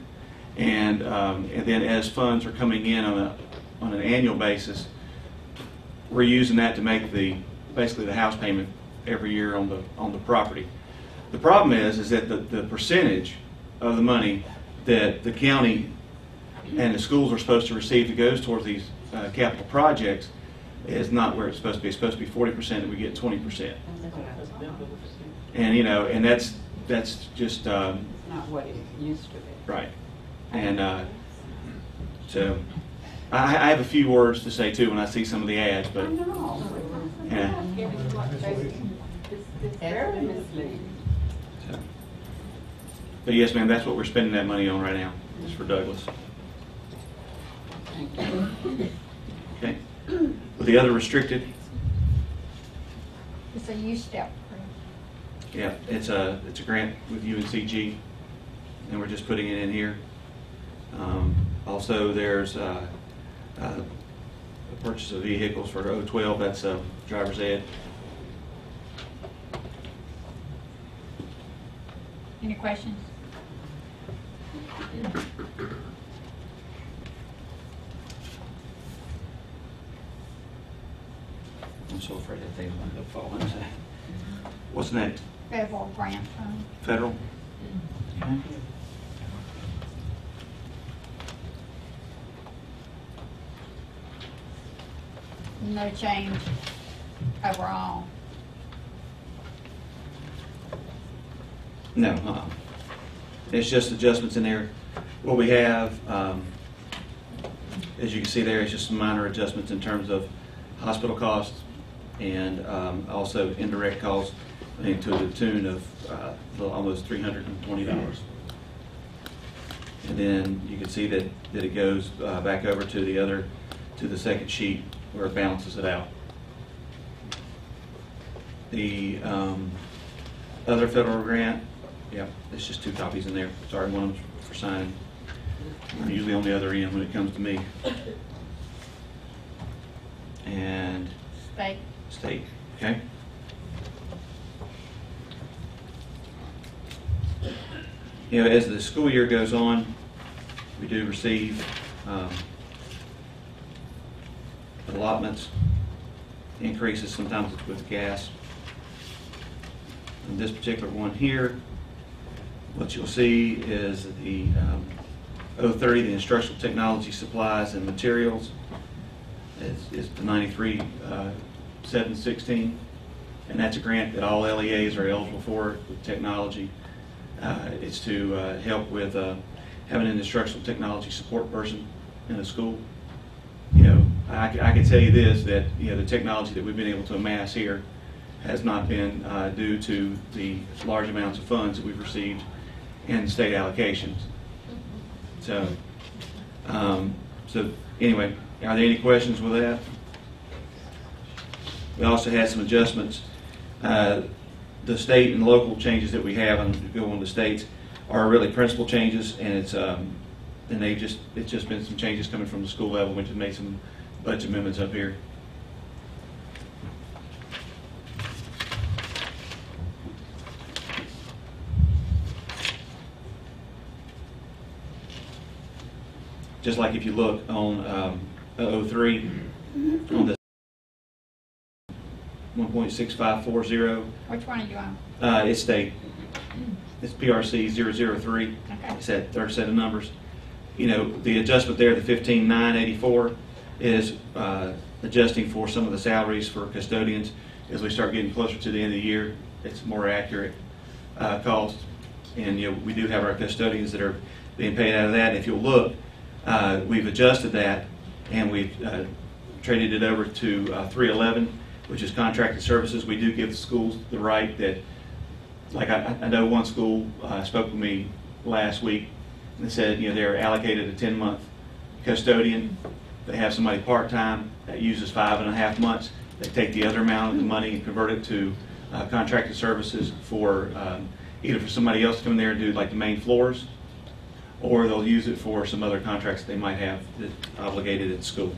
And, um, and then as funds are coming in on a, on an annual basis, we're using that to make the, basically the house payment every year on the, on the property. The problem is, is that the, the percentage of the money that the county and the schools are supposed to receive that goes towards these uh, capital projects is not where it's supposed to be. It's supposed to be forty percent, and we get twenty percent. And, you know, and that's, that's just, um, Not what it used to be. right. And, uh, so, I, I have a few words to say too when I see some of the ads, I but, know. yeah. It's it's very misleading. so. But yes, ma'am, that's what we're spending that money on right now, It's for Douglas. Okay? With the other restricted, It's a use step program. Yeah, it's a, it's a grant with UNCG, and we're just putting it in here. Um, Also, there's uh, uh, the purchase of vehicles for 012, that's a driver's ed. Any questions? I'm so afraid that thing's going to fall into. What's next? Federal grant fund. Federal? Okay. No change overall. No, uh-uh. It's just adjustments in there. What we have, um, as you can see there, is just some minor adjustments in terms of hospital costs and um, also indirect costs, I think to the tune of uh, almost $320. And then you can see that, that it goes uh, back over to the other, to the second sheet where it balances it out. The um, other federal grant, yeah, it's just two copies in there. Sorry, one for signing. I'm usually on the other end when it comes to me. And State. state, okay? You know, as the school year goes on, we do receive um, allotments, increases, sometimes it's with gas. In this particular one here, what you'll see is the um, 030, the instructional technology supplies and materials, is is the 93, uh, 716, and that's a grant that all LEAs are eligible for with technology. Uh, It's to uh, help with uh, having an instructional technology support person in a school. You know, I I can tell you this, that, you know, the technology that we've been able to amass here has not been uh, due to the large amounts of funds that we've received in state allocations. So, um, so anyway, are there any questions with that? We also had some adjustments. Uh, The state and local changes that we have, and go on the states, are really principal changes, and it's, um, and they just, it's just been some changes coming from the school level, which have made some budget amendments up here. Just like if you look on um, 003, on the 1.6540, Which one are you on? uh, it's state. It's PRC 003. Okay. It's that third set of numbers. You know, the adjustment there, the 15,984, is uh, adjusting for some of the salaries for custodians. As we start getting closer to the end of the year, it's more accurate uh, cost. And, you know, we do have our custodians that are being paid out of that. If you'll look, uh, we've adjusted that and we've uh, traded it over to uh, 311, which is contracted services. We do give the schools the right that like I, I know one school uh, spoke with me last week and said, you know, they're allocated a 10-month custodian. They have somebody part-time that uses five and a half months. They take the other amount of the money and convert it to uh, contracted services for um, either for somebody else to come in there and do like the main floors, or they'll use it for some other contracts they might have that obligated at school.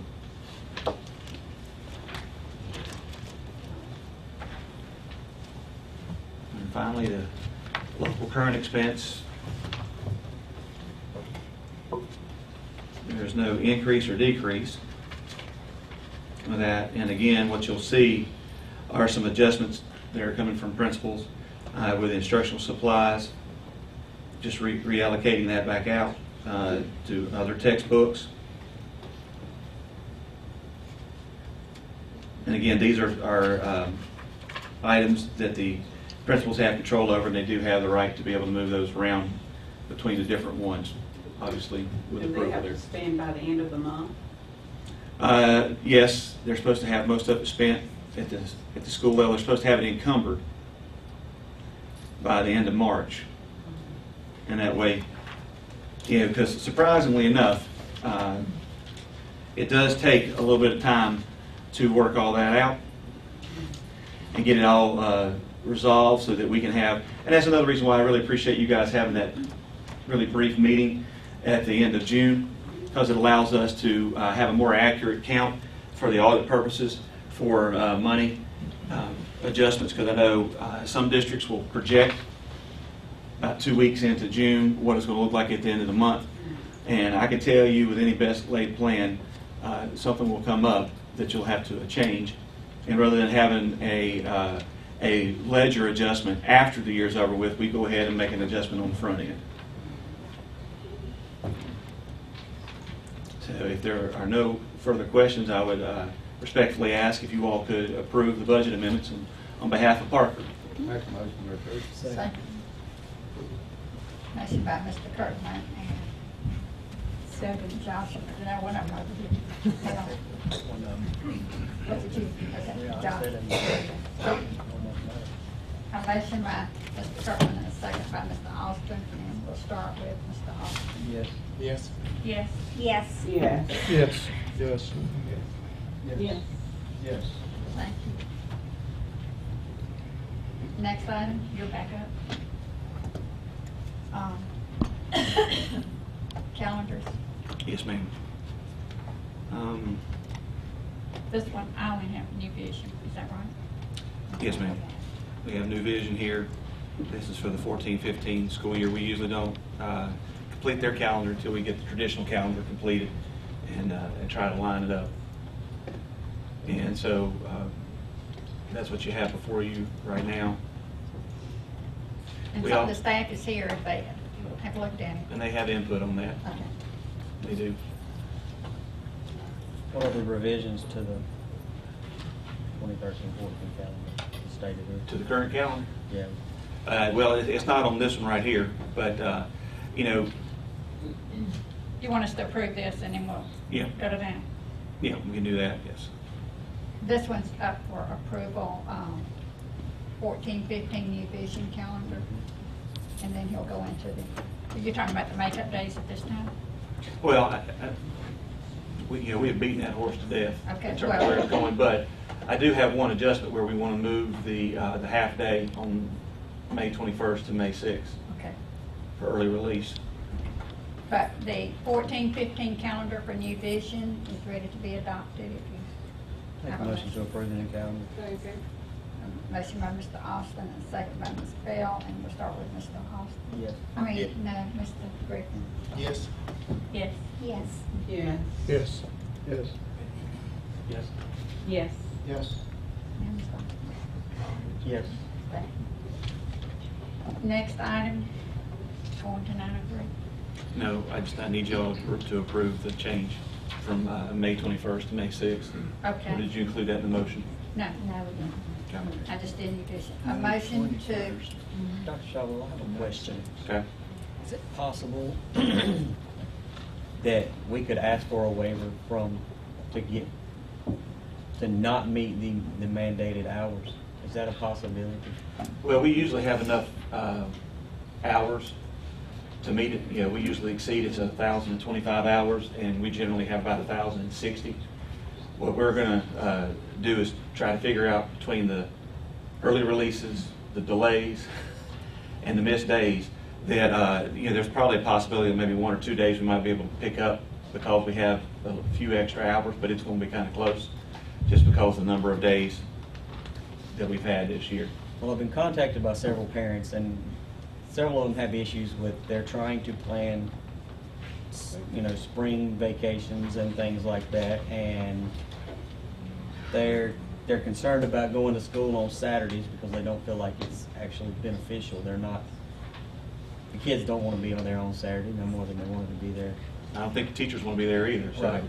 Finally, the local current expense. There's no increase or decrease with that. And again, what you'll see are some adjustments that are coming from principals uh, with instructional supplies, just re- reallocating that back out uh, to other textbooks. And again, these are, are um, items that the principals have control over, and they do have the right to be able to move those around between the different ones, obviously, with Do they approval have there. to spend by the end of the month? Uh, Yes, they're supposed to have most of it spent at the, at the school level. They're supposed to have it encumbered by the end of March. And that way, you know, because surprisingly enough, uh, it does take a little bit of time to work all that out and get it all uh, resolved so that we can have, and that's another reason why I really appreciate you guys having that really brief meeting at the end of June, because it allows us to uh, have a more accurate count for the audit purposes for uh, money um, adjustments, because I know uh, some districts will project about two weeks into June what it's going to look like at the end of the month. And I can tell you with any best laid plan, uh, something will come up that you'll have to change. And rather than having a, uh, a ledger adjustment after the year's over with, we go ahead and make an adjustment on the front end. So if there are no further questions, I would uh, respectfully ask if you all could approve the budget amendments on- on behalf of Parker. Make a motion to approve. Second. Motion by Mr. Kirkland and second Joshua, no, one of them over here. Hold on. Was it you? Okay, Josh. A motion by Mr. Kirkland and a second by Mr. Austin, and we'll start with Mr. Austin. Yes. Yes. Yes. Yes. Yes. Yes. Yes. Yes. Yes. Thank you. Next item, you're back up. Um, Calendars. Yes, ma'am. Um, This one, I only have New Vision, is that right? Yes, ma'am. We have New Vision here. This is for the 14-15 school year. We usually don't uh, complete their calendar until we get the traditional calendar completed and, uh, and try to line it up. And so uh, that's what you have before you right now. And We some all- of the staff is here if they have looked at it. And they have input on that. Okay. They do. What are the revisions to the 2013-14 calendar stated here? To the current calendar? Yeah. Uh, Well, it- it's not on this one right here, but, uh, you know, You want us to approve this and then we'll Yeah. go to that? yeah, we can do that, yes. This one's up for approval, um, fourteen, fifteen New Vision calendar. And then he'll go into the, you're talking about the makeup days at this time? Well, I, I, we, you know, we have beaten that horse to death Okay, in terms of where it's going, but I do have one adjustment where we want to move the, uh, the half day on May twenty-first to May sixth Okay. for early release. But the fourteen, fifteen calendar for New Vision is ready to be adopted if you Make a a motion to approve the new calendar. Motion by Mr. Austin and second by Ms. Bell, and we'll start with Mr. Austin. Yes. I mean, no, Mr. Griffin. Yes. Yes. Yes. Yes. Yes. Yes. Yes. Yes. Yes. Yes. Next item, going to nine oh three. No, I just, I need y'all to to approve the change from, uh, May twenty-first to May sixth. Okay. Or did you include that in the motion? No, no, we didn't. I just did New Vision. A motion to, Dr. Shotwell, I have a question. Okay. Is it possible that we could ask for a waiver from, to get, to not meet the, the mandated hours? Is that a possibility? Well, we usually have enough uh, hours to meet it. You know, we usually exceed, thousand and twenty-five hours, and we generally have about a thousand and sixty. What we're gonna uh, do is try to figure out between the early releases, the delays, and the missed days, that, uh, you know, there's probably a possibility that maybe one or two days we might be able to pick up because we have a few extra hours, but it's gonna be kind of close, just because of the number of days that we've had this year. Well, I've been contacted by several parents, and several of them have issues with, they're trying to plan, you know, spring vacations and things like that, and they're, they're concerned about going to school on Saturdays because they don't feel like it's actually beneficial. They're not, the kids don't want to be on there on Saturday no more than they wanted to be there. I don't think the teachers want to be there either, so. Right.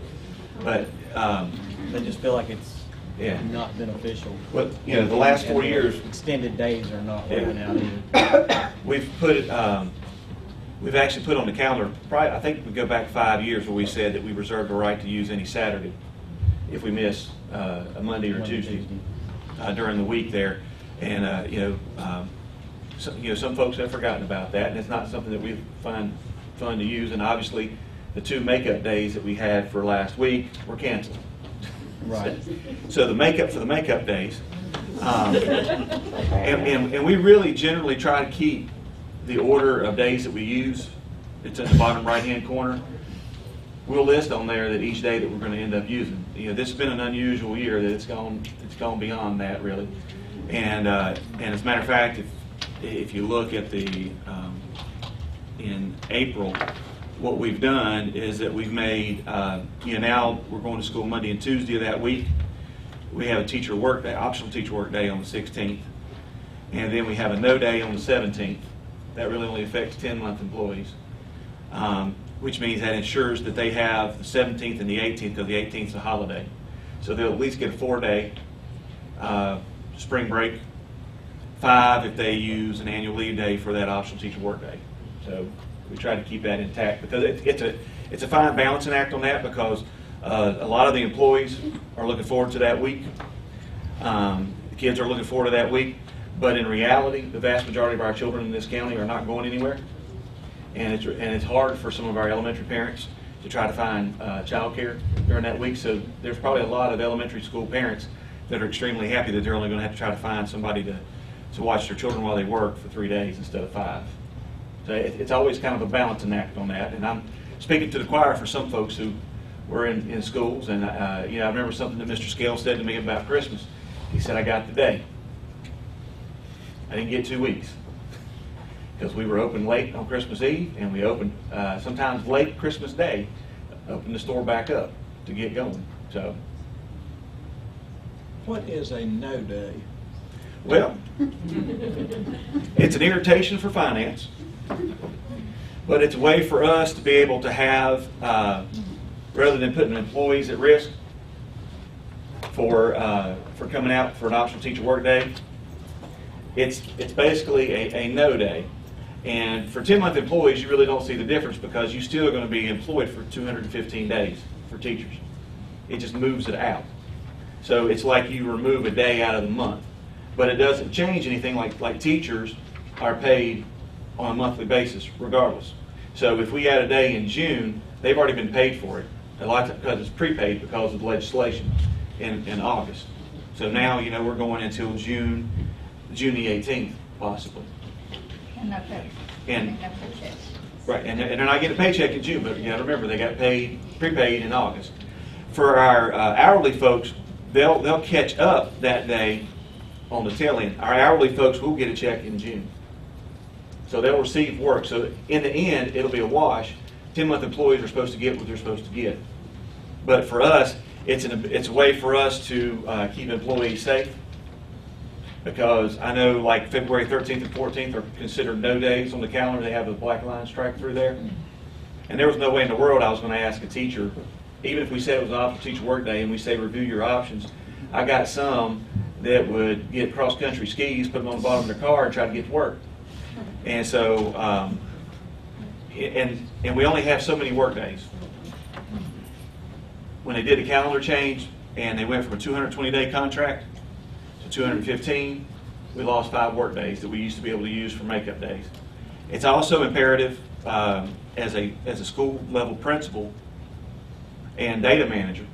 But, um, They just feel like it's Yeah. not beneficial. Well, you know, the last four And years- Extended days are not working out either. we've put, um, we've actually put on the calendar, probably, I think we go back five years where we said that we reserved the right to use any Saturday if we miss, uh, a Monday or Monday, Tuesday, Tuesday. uh, during the week there. And, uh, you know, um, some, you know, some folks have forgotten about that, and it's not something that we find fun to use. And obviously, the two makeup days that we had for last week were canceled. Right. So the makeup for the makeup days, Um, And, and, and we really generally try to keep the order of days that we use. It's in the bottom right-hand corner. We'll list on there that each day that we're gonna end up using. You know, this has been an unusual year that it's gone, it's gone beyond that really. And, uh, and as a matter of fact, if, if you look at the, um, in April, what we've done is that we've made, uh, you know, now we're going to school Monday and Tuesday of that week. We have a teacher work day, optional teacher work day on the 16th. And then we have a no day on the 17th. That really only affects 10-month employees, um, which means that ensures that they have the 17th and the 18th, because the 18th is a holiday. So they'll at least get a four-day uh, spring break, five if they use an annual leave day for that optional teacher work day. So we try to keep that intact because it, it's a it's a fine balancing act on that because uh, a lot of the employees are looking forward to that week. Um, the kids are looking forward to that week, but in reality, the vast majority of our children in this county are not going anywhere, and it's and it's hard for some of our elementary parents to try to find uh, childcare during that week. So there's probably a lot of elementary school parents that are extremely happy that they're only going to have to try to find somebody to to watch their children while they work for three days instead of five. So it, it's always kind of a balancing act on that. And I'm speaking to the choir for some folks who were in, in schools. And, uh, you know, I remember something that Mr. Scale said to me about Christmas. He said, I got the day. I didn't get two weeks. Because we were open late on Christmas Eve and we opened uh, sometimes late Christmas Day, opened the store back up to get going. So, What is a no day? well, it's an irritation for finance, but it's a way for us to be able to have, uh, rather than putting employees at risk for, uh, for coming out for an optional teacher workday, it's, it's basically a, a no day. And for 10-month employees, you really don't see the difference because you still are going to be employed for 215 days for teachers. It just moves it out. So it's like you remove a day out of the month. But it doesn't change anything like, like teachers are paid on a monthly basis regardless. So if we add a day in June, they've already been paid for it. A lot of because it's prepaid because of the legislation in, in August. So now, you know, we're going until June, June the 18th possibly. And no pay. And- no paychecks. Right, and, and they're not getting a paycheck in June, but you gotta remember, they got paid, prepaid in August. For our uh, hourly folks, they'll, they'll catch up that day on the tail end. Our hourly folks will get a check in June. So they'll receive work, so in the end, it'll be a wash. Ten-month employees are supposed to get what they're supposed to get. But for us, it's an, it's a way for us to, uh, keep employees safe. Because I know like February 13th and 14th are considered no days on the calendar. They have a black line strike through there. And there was no way in the world I was going to ask a teacher, even if we said it was an optional teacher workday and we say review your options. I got some that would get cross-country skis, put them on the bottom of their car and try to get to work. And so, um, and, and we only have so many work days. When they did a calendar change and they went from a 220-day contract to 215, we lost five work days that we used to be able to use for makeup days. It's also imperative um, as a, as a school level principal and data manager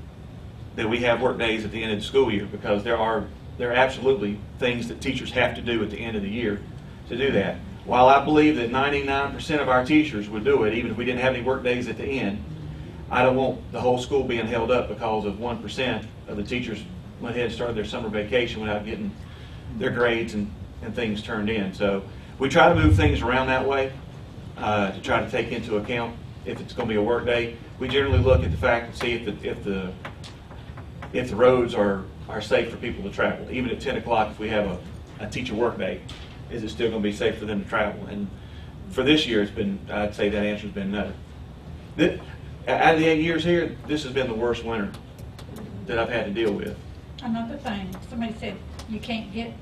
that we have work days at the end of the school year because there are, there are absolutely things that teachers have to do at the end of the year to do that. While I believe that 99% of our teachers would do it, even if we didn't have any work days at the end, I don't want the whole school being held up because of 1% of the teachers went ahead and started their summer vacation without getting their grades and, and things turned in. So we try to move things around that way uh, to try to take into account if it's going to be a work day. We generally look at the fact and see if the, if the, if the roads are, are safe for people to travel. Even at 10 o'clock, if we have a, a teacher work day, is it still going to be safe for them to travel? And for this year, it's been, I'd say that answer's been no. Out of the eight years here, this has been the worst winter that I've had to deal with. Another thing, somebody said you can't get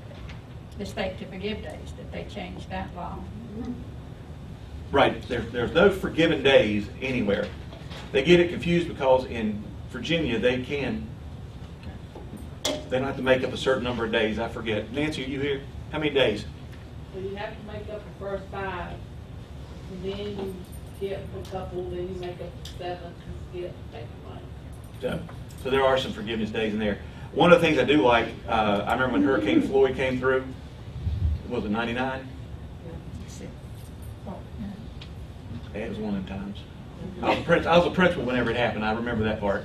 the state to forgive days, that they changed that law. Right, there, there's no forgiven days anywhere. They get it confused because in Virginia, they can, they don't have to make up a certain number of days, I forget. Nancy, are you here? How many days? So you have to make up the first five, and then you skip a couple, then you make up the seventh and skip, take one. So, so there are some forgiveness days in there. One of the things I do like, uh, I remember when Hurricane Floyd came through, was it 99? Yeah, It was one of them times. I was I was a principal whenever it happened, I remember that part.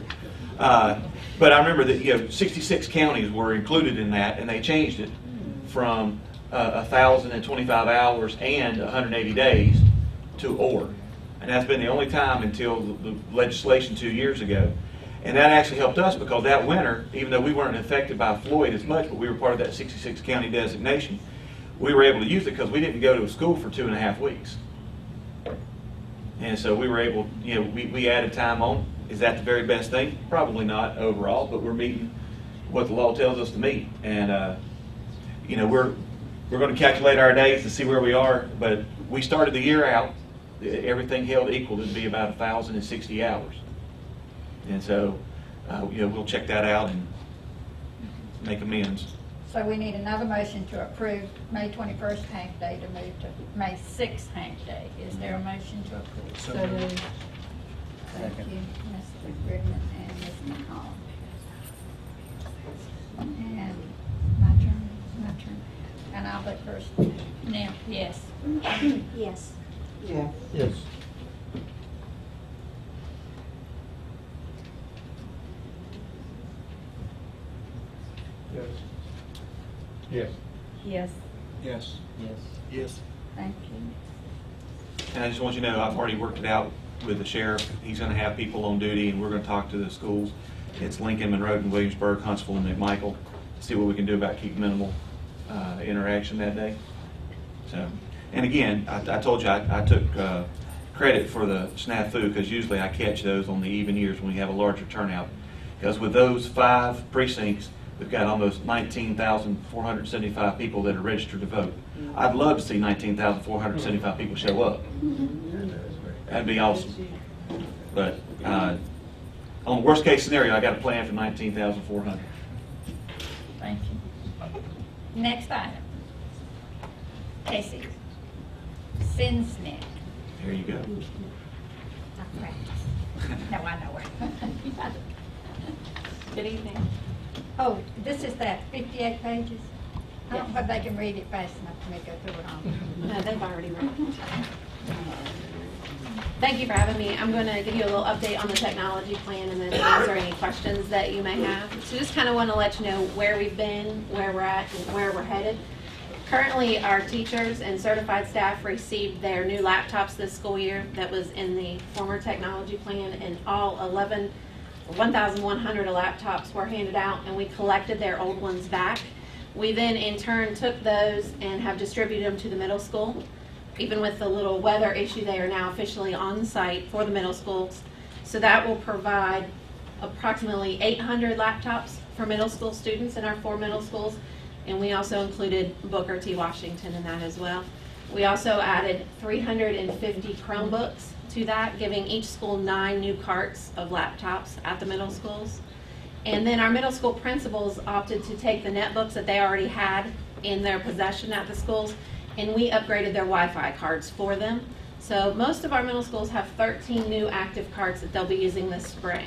Uh, But I remember that, you know, 66 counties were included in that, and they changed it from uh, 1,025 hours and 180 days to or. And that's been the only time until the legislation two years ago. And that actually helped us because that winter, even though we weren't affected by Floyd as much, but we were part of that 66 county designation, we were able to use it because we didn't go to school for two and a half weeks. And so we were able, you know, we, we added time on. Is that the very best thing? Probably not overall, but we're meeting what the law tells us to meet. And, uh, you know, we're, we're going to calculate our days to see where we are, but we started the year out, everything held equal to be about 1,060 hours. And so, uh, you know, we'll check that out and make amends. So we need another motion to approve May 21st Hank Day to move to May 6th Hank Day. Is there a motion to approve? So moved. Thank Second. you, Mr. Goodman and Ms. McCall. And my turn, my turn. And I'll vote first. Now, yes. Yes. Yeah. Yes. Yes. Yes. Yes. Yes. Yes. Yes. Thank you. And I just want you to know, I've already worked it out with the sheriff. He's gonna have people on duty, and we're gonna talk to the schools. It's Lincoln, Monroe, and Williamsburg, Huntsville, and McMichael, see what we can do about keeping minimal uh, interaction that day. So, and again, I I told you, I I took uh, credit for the snafu, because usually I catch those on the even years when we have a larger turnout. Because with those five precincts, we've got almost 19,475 people that are registered to vote. I'd love to see 19,475 people show up. That'd be awesome. But uh, on the worst-case scenario, I got a plan for 19,400. Thank you. Next item. Casey. Sinsnet. There you go. I practice. No, I know her. Good evening. Oh, this is that 58 pages? I don't know if they can read it fast enough for me to go through it all. No, they've already read it. Thank you for having me. I'm going to give you a little update on the technology plan and then answer any questions that you may have. So just kind of want to let you know where we've been, where we're at, and where we're headed. Currently, our teachers and certified staff received their new laptops this school year that was in the former technology plan, and all 11, 1,100 laptops were handed out, and we collected their old ones back. We then, in turn, took those and have distributed them to the middle school. Even with the little weather issue, they are now officially on site for the middle schools. So that will provide approximately 800 laptops for middle school students in our four middle schools. And we also included Booker T. Washington in that as well. We also added 350 Chromebooks to that, giving each school nine new carts of laptops at the middle schools. And then our middle school principals opted to take the netbooks that they already had in their possession at the schools, and we upgraded their Wi-Fi cards for them. So most of our middle schools have 13 new active cards that they'll be using this spring,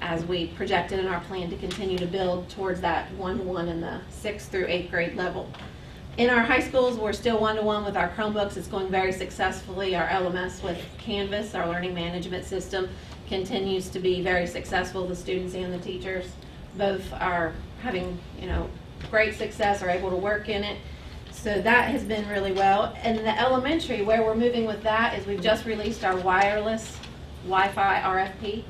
as we projected in our plan to continue to build towards that one-to-one in the sixth through eighth grade level. In our high schools, we're still one-to-one with our Chromebooks. It's going very successfully. Our LMS with Canvas, our learning management system, continues to be very successful. The students and the teachers both are having, you know, great success, are able to work in it. So that has been really well. And the elementary, where we're moving with that is we've just released our wireless Wi-Fi RFP.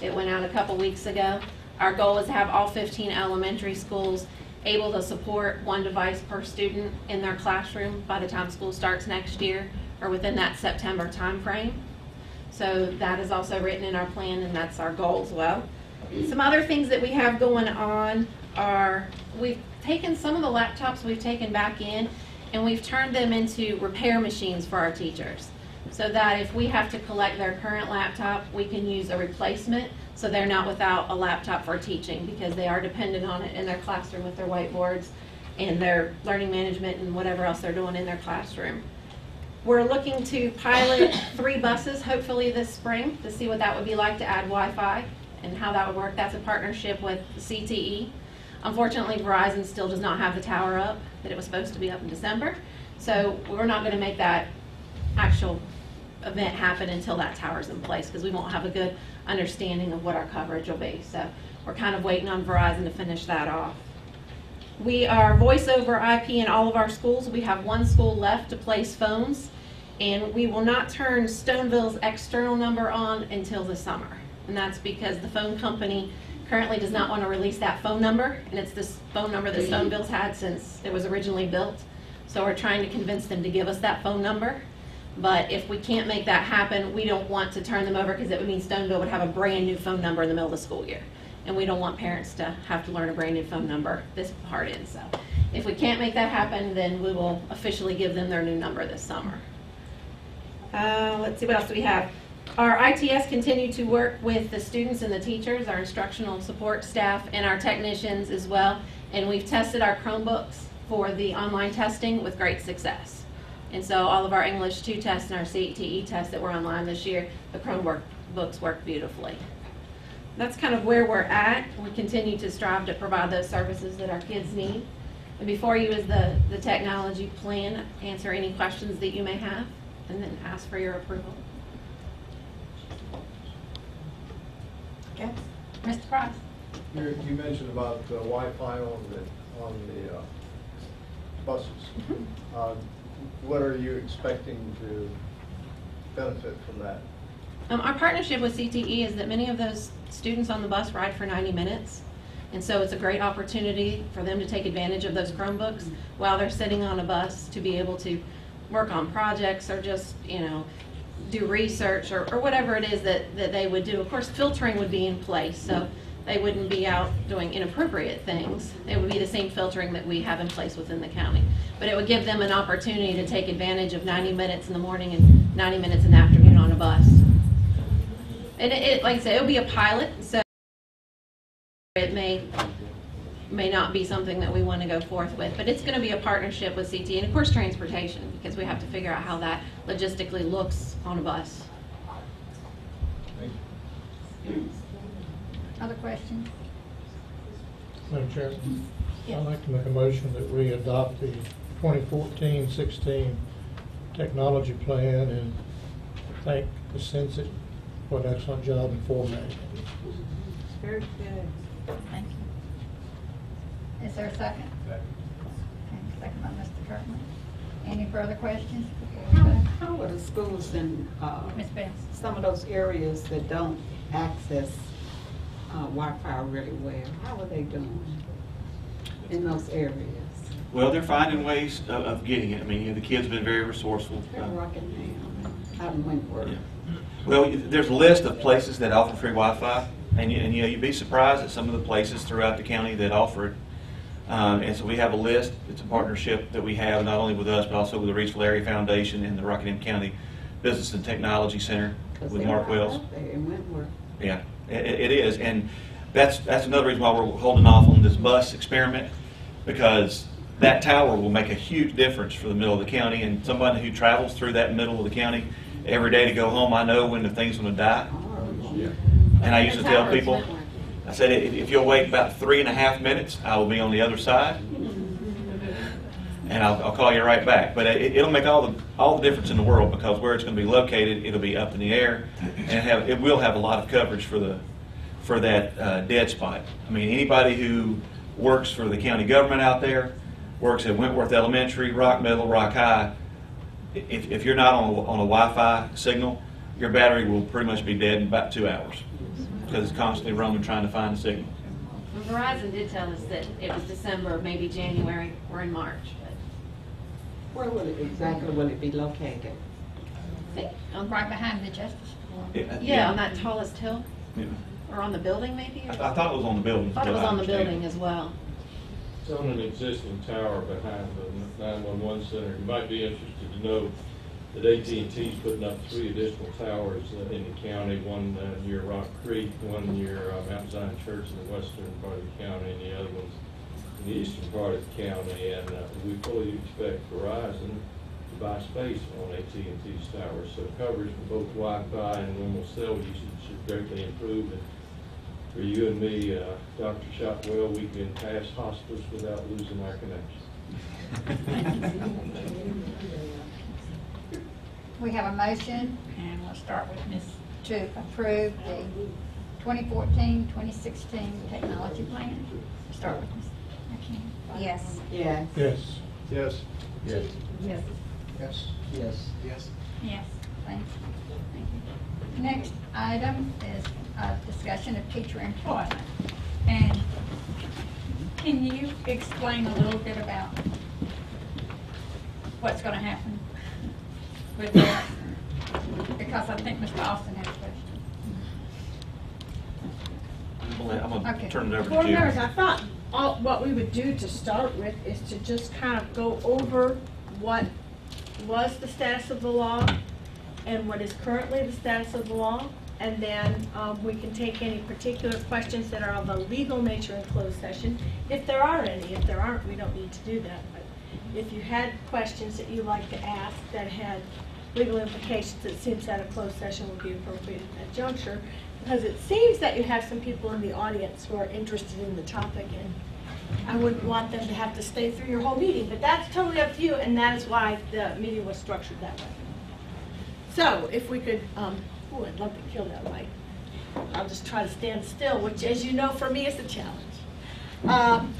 It went out a couple weeks ago. Our goal is to have all 15 elementary schools able to support one device per student in their classroom by the time school starts next year or within that September timeframe. So that is also written in our plan and that's our goal as well. Some other things that we have going on are, we've taken some of the laptops we've taken back in and we've turned them into repair machines for our teachers. So that if we have to collect their current laptop, we can use a replacement so they're not without a laptop for teaching because they are dependent on it in their classroom with their whiteboards and their learning management and whatever else they're doing in their classroom. We're looking to pilot three buses hopefully this spring to see what that would be like to add Wi-Fi and how that would work. That's a partnership with CTE. Unfortunately, Verizon still does not have the tower up that it was supposed to be up in December. So we're not going to make that actual event happen until that tower's in place because we won't have a good understanding of what our coverage will be. So we're kind of waiting on Verizon to finish that off. We are voice over IP in all of our schools. We have one school left to place phones, and we will not turn Stoneville's external number on until the summer. And that's because the phone company currently does not want to release that phone number, and it's this phone number that Stoneville's had since it was originally built. So we're trying to convince them to give us that phone number. But if we can't make that happen, we don't want to turn them over because it would mean Stoneville would have a brand new phone number in the middle of the school year. And we don't want parents to have to learn a brand new phone number this hard in. So if we can't make that happen, then we will officially give them their new number this summer. Uh, let's see, what else do we have? Our ITS continue to work with the students and the teachers, our instructional support staff, and our technicians as well. And we've tested our Chromebooks for the online testing with great success. And so all of our English 2 tests and our CTE tests that were online this year, the Chromebook books work beautifully. That's kind of where we're at. We continue to strive to provide those services that our kids need. And before you is the, the technology plan. Answer any questions that you may have, and then ask for your approval. Okay. Mr. Price? You, you mentioned about uh, Wi-Fi on the, on the uh, buses. Uh, What are you expecting to benefit from that? Um, our partnership with CTE is that many of those students on the bus ride for 90 minutes. And so it's a great opportunity for them to take advantage of those Chromebooks while they're sitting on a bus to be able to work on projects or just, you know, do research or, or whatever it is that, that they would do. Of course, filtering would be in place, so they wouldn't be out doing inappropriate things. It would be the same filtering that we have in place within the county. But it would give them an opportunity to take advantage of 90 minutes in the morning and 90 minutes in the afternoon on a bus. And it, it like I said, it would be a pilot, so it may may not be something that we want to go forth with, but it's going to be a partnership with CT and of course transportation because we have to figure out how that logistically looks on a bus. Other questions? Madam Chairman, I'd like to make a motion that we adopt the 2014-16 technology plan and thank the Sensit for an excellent job in formatting. Very good. Thank you. Is there a second? Okay, Second by Mr. Kirkland. Any further questions? How how are the schools in, uh, Ms. Bell? some of those areas that don't access, uh, Wi-Fi really well? How are they doing in those areas? Well, they're finding ways of, of getting it. I mean, you know, the kids have been very resourceful. They're Uh, Rockingham, out in Wentworth. Well, there's a list of places that offer free Wi-Fi, and you, and you know, you'd be surprised at some of the places throughout the county that offer it. Um, and so we have a list. It's a partnership that we have not only with us, but also with the Reidsville Area Foundation and the Rockingham County Business and Technology Center with Mark Wells. out there in Wentworth. Yeah, i- i- it is, and that's, that's another reason why we're holding off on this bus experiment, because that tower will make a huge difference for the middle of the county, and somebody who travels through that middle of the county every day to go home, I know when the thing's gonna die. And I used to tell people, I said, if, you'll wait about three and a half minutes, I will be on the other side, and I'll, I'll call you right back. But it, it'll make all the, all the difference in the world, because where it's gonna be located, it'll be up in the air, and have, it will have a lot of coverage for the, for that uh, dead spot. I mean, anybody who works for the county government out there, works at Wentworth Elementary, Rock Middle, Rock High, if, if you're not on, on a Wi-Fi signal, your battery will pretty much be dead in about two hours, because it's constantly roaming trying to find a signal. Verizon did tell us that it was December, maybe January, or in March, but Where will it, exactly will it be located? I think, um, Right behind the Justice Department. yeah, on that tallest hill, Yeah. or on the building maybe? I, I thought it was on the building. I thought it was I on the understand. building as well. It's on an existing tower behind the 911 center. You might be interested to know that AT&T is putting up three additional towers in the county, one uh, near Rock Creek, one near uh, Mount Zion Church in the western part of the county, and the other one's in the eastern part of the county. And uh, we fully expect Verizon to buy space on at and ts towers. So coverage for both Wi-Fi and normal cell usage should greatly improve. And for you and me, uh, Dr. Shotwell, we can pass hospice without losing our connection. We have a motion, and we'll start with Ms. to approve the 2014-2016 technology plan. Start with Ms. McKean. Yes. Yes. Yes. Yes. Yes. Yes. Yes. Yes. Yes. Yes, thank you. Thank you. Next item is a discussion of teacher employment. And can you explain a little bit about what's going to happen with that? Because I think Mr. Austin has a question. I'm Okay. gonna turn it over to Board Jim. members, I thought all, what we would do to start with is to just kind of go over what was the status of the law and what is currently the status of the law. And then um, we can take any particular questions that are of a legal nature in closed session, if there are any. If there aren't, we don't need to do that. But if you had questions that you'd like to ask that had legal implications, it seems that a closed session would be appropriate at that juncture. Because it seems that you have some people in the audience who are interested in the topic and I wouldn't want them to have to stay through your whole meeting, but that's totally up to you, and that is why the meeting was structured that way. So if we could, um, oh, I'd love to kill that light. I'll just try to stand still, which, as you know, for me is a challenge. Um,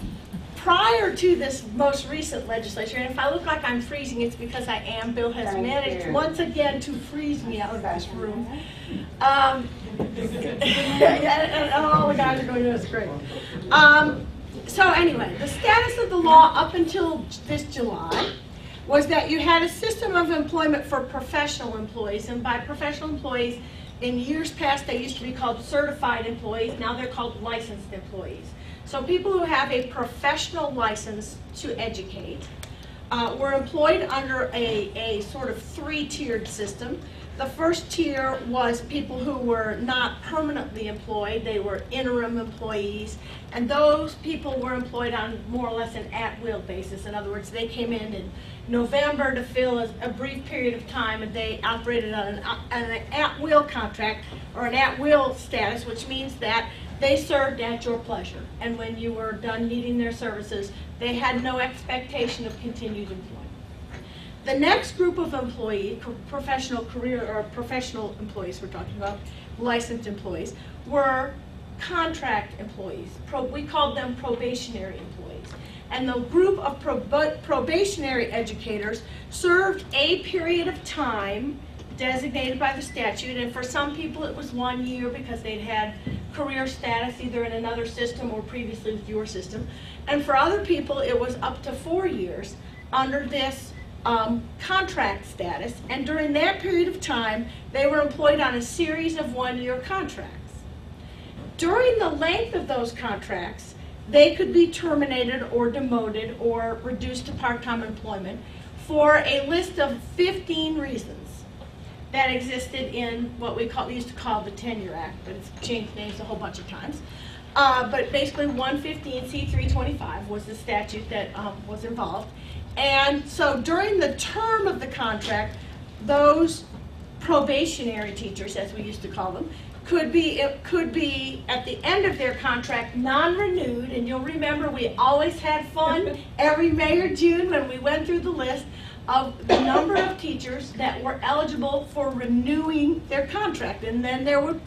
Prior to this most recent legislature, and if I look like I'm freezing, it's because I am, Bill has Thank managed you. once again to freeze me out of this room. Um, and all the guys are going, that's great. Um, so anyway, the status of the law up until this July was that you had a system of employment for professional employees, and by professional employees, in years past, they used to be called certified employees, now they're called licensed employees. So people who have a professional license to educate uh, were employed under a, a sort of three-tiered system. The first tier was people who were not permanently employed, they were interim employees, and those people were employed on more or less an at-will basis. In other words, they came in in November to fill a, a brief period of time, and they operated on an, an at-will contract or an at-will status, which means that they served at your pleasure. And when you were done needing their services, they had no expectation of continued employment. The next group of employee, professional career, or professional employees we're talking about, licensed employees, were contract employees. Pro, we called them probationary employees. And the group of prob- probationary educators served a period of time designated by the statute, and for some people it was one year because they'd had career status either in another system or previously with your system. And for other people, it was up to four years under this um, contract status. And during that period of time, they were employed on a series of one-year contracts. During the length of those contracts, they could be terminated or demoted or reduced to part-time employment for a list of 15 reasons that existed in what we call, we used to call the Tenure Act, but it's changed names a whole bunch of times. Uh, but basically, 115 C325 was the statute that um, was involved. And so during the term of the contract, those probationary teachers, as we used to call them, could be, it could be at the end of their contract, non-renewed, and you'll remember we always had fun every May or June when we went through the list of the number of teachers that were eligible for renewing their contract. And then there would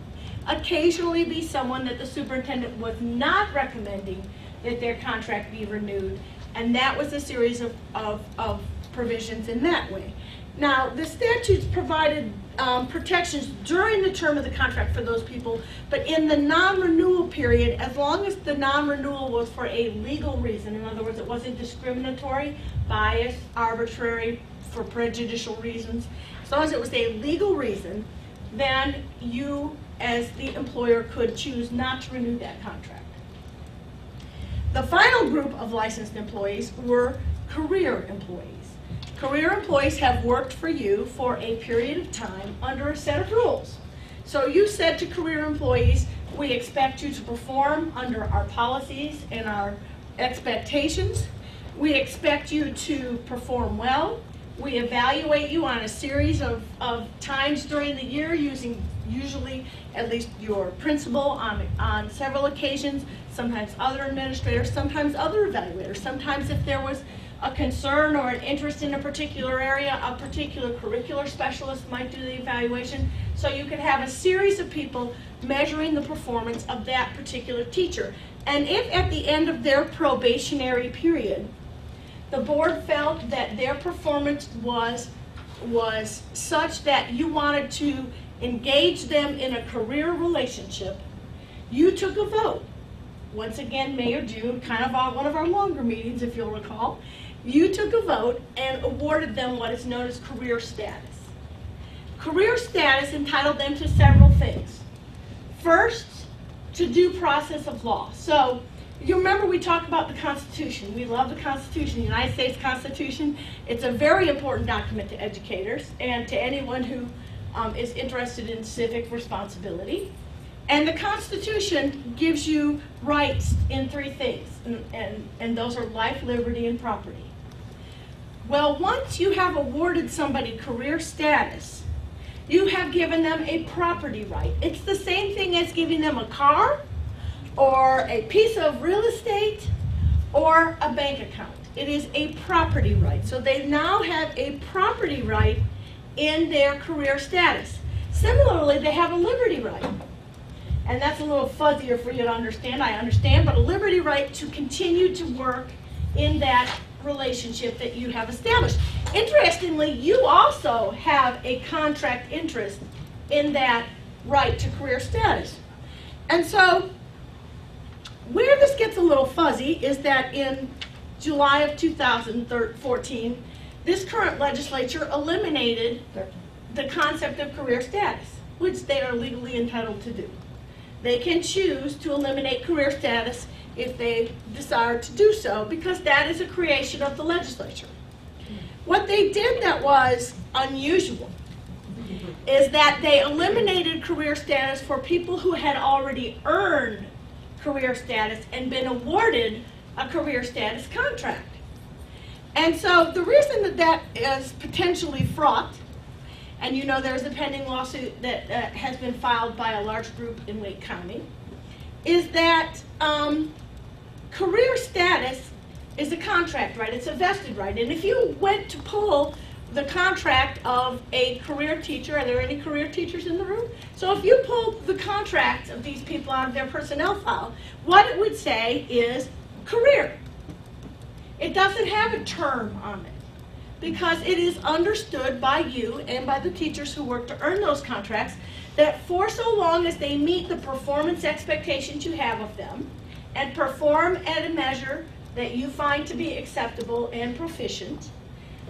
occasionally be someone that the superintendent was not recommending that their contract be renewed. And that was a series of, of, of provisions in that way. Now, the statutes provided um, protections during the term of the contract for those people, but in the non-renewal period, as long as the non-renewal was for a legal reason, in other words, it wasn't discriminatory, biased, arbitrary, for prejudicial reasons, as long as it was a legal reason, then you, as the employer, could choose not to renew that contract. The final group of licensed employees were career employees. Career employees have worked for you for a period of time under a set of rules. So you said to career employees, we expect you to perform under our policies and our expectations. We expect you to perform well. We evaluate you on a series of, of times during the year using usually at least your principal on, on several occasions, sometimes other administrators, sometimes other evaluators. Sometimes if there was a concern or an interest in a particular area, a particular curricular specialist might do the evaluation. So you could have a series of people measuring the performance of that particular teacher. And if at the end of their probationary period, the board felt that their performance was, was such that you wanted to engage them in a career relationship, you took a vote. Once again, May or June, kind of our, one of our longer meetings, if you'll recall, you took a vote and awarded them what is known as career status. Career status entitled them to several things. First, to due process of law. So, you remember we talked about the Constitution. We love the Constitution, the United States Constitution. It's a very important document to educators and to anyone who um, is interested in civic responsibility. And the Constitution gives you rights in three things, and, and, and those are life, liberty, and property. Well, once you have awarded somebody career status, you have given them a property right. It's the same thing as giving them a car, or a piece of real estate, or a bank account. It is a property right. So they now have a property right in their career status. Similarly, they have a liberty right. And that's a little fuzzier for you to understand, I understand, but a liberty right to continue to work in that relationship that you have established. Interestingly, you also have a contract interest in that right to career status. And so, where this gets a little fuzzy is that in July of 2014, this current legislature eliminated the concept of career status, which they are legally entitled to do. They can choose to eliminate career status if they desire to do so, because that is a creation of the legislature. What they did that was unusual is that they eliminated career status for people who had already earned career status and been awarded a career status contract. And so the reason that that is potentially fraught, and you know there's a pending lawsuit that uh, has been filed by a large group in Wake County, is that um, career status is a contract right, it's a vested right. And if you went to pull the contract of a career teacher, are there any career teachers in the room? So if you pulled the contracts of these people out of their personnel file, what it would say is career. It doesn't have a term on it because it is understood by you and by the teachers who work to earn those contracts that for so long as they meet the performance expectations you have of them and perform at a measure that you find to be acceptable and proficient,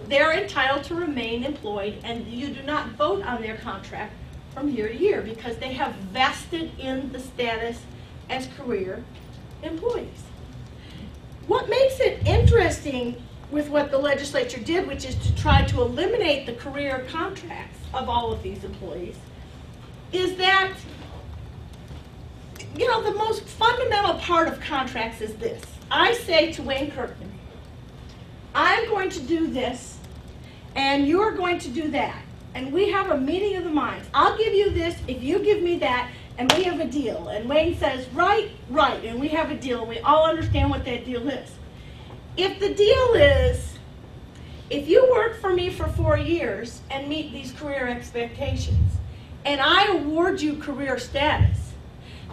they're entitled to remain employed and you do not vote on their contract from year to year because they have vested in the status as career employees. What makes it interesting with what the legislature did, which is to try to eliminate the career contracts of all of these employees, is that, you know, the most fundamental part of contracts is this. I say to Wayne Kirkman, I'm going to do this, and you're going to do that. And we have a meeting of the minds. I'll give you this if you give me that, and we have a deal. And Wayne says, right, right, and we have a deal. And we all understand what that deal is. If the deal is, if you work for me for four years and meet these career expectations, and I award you career status,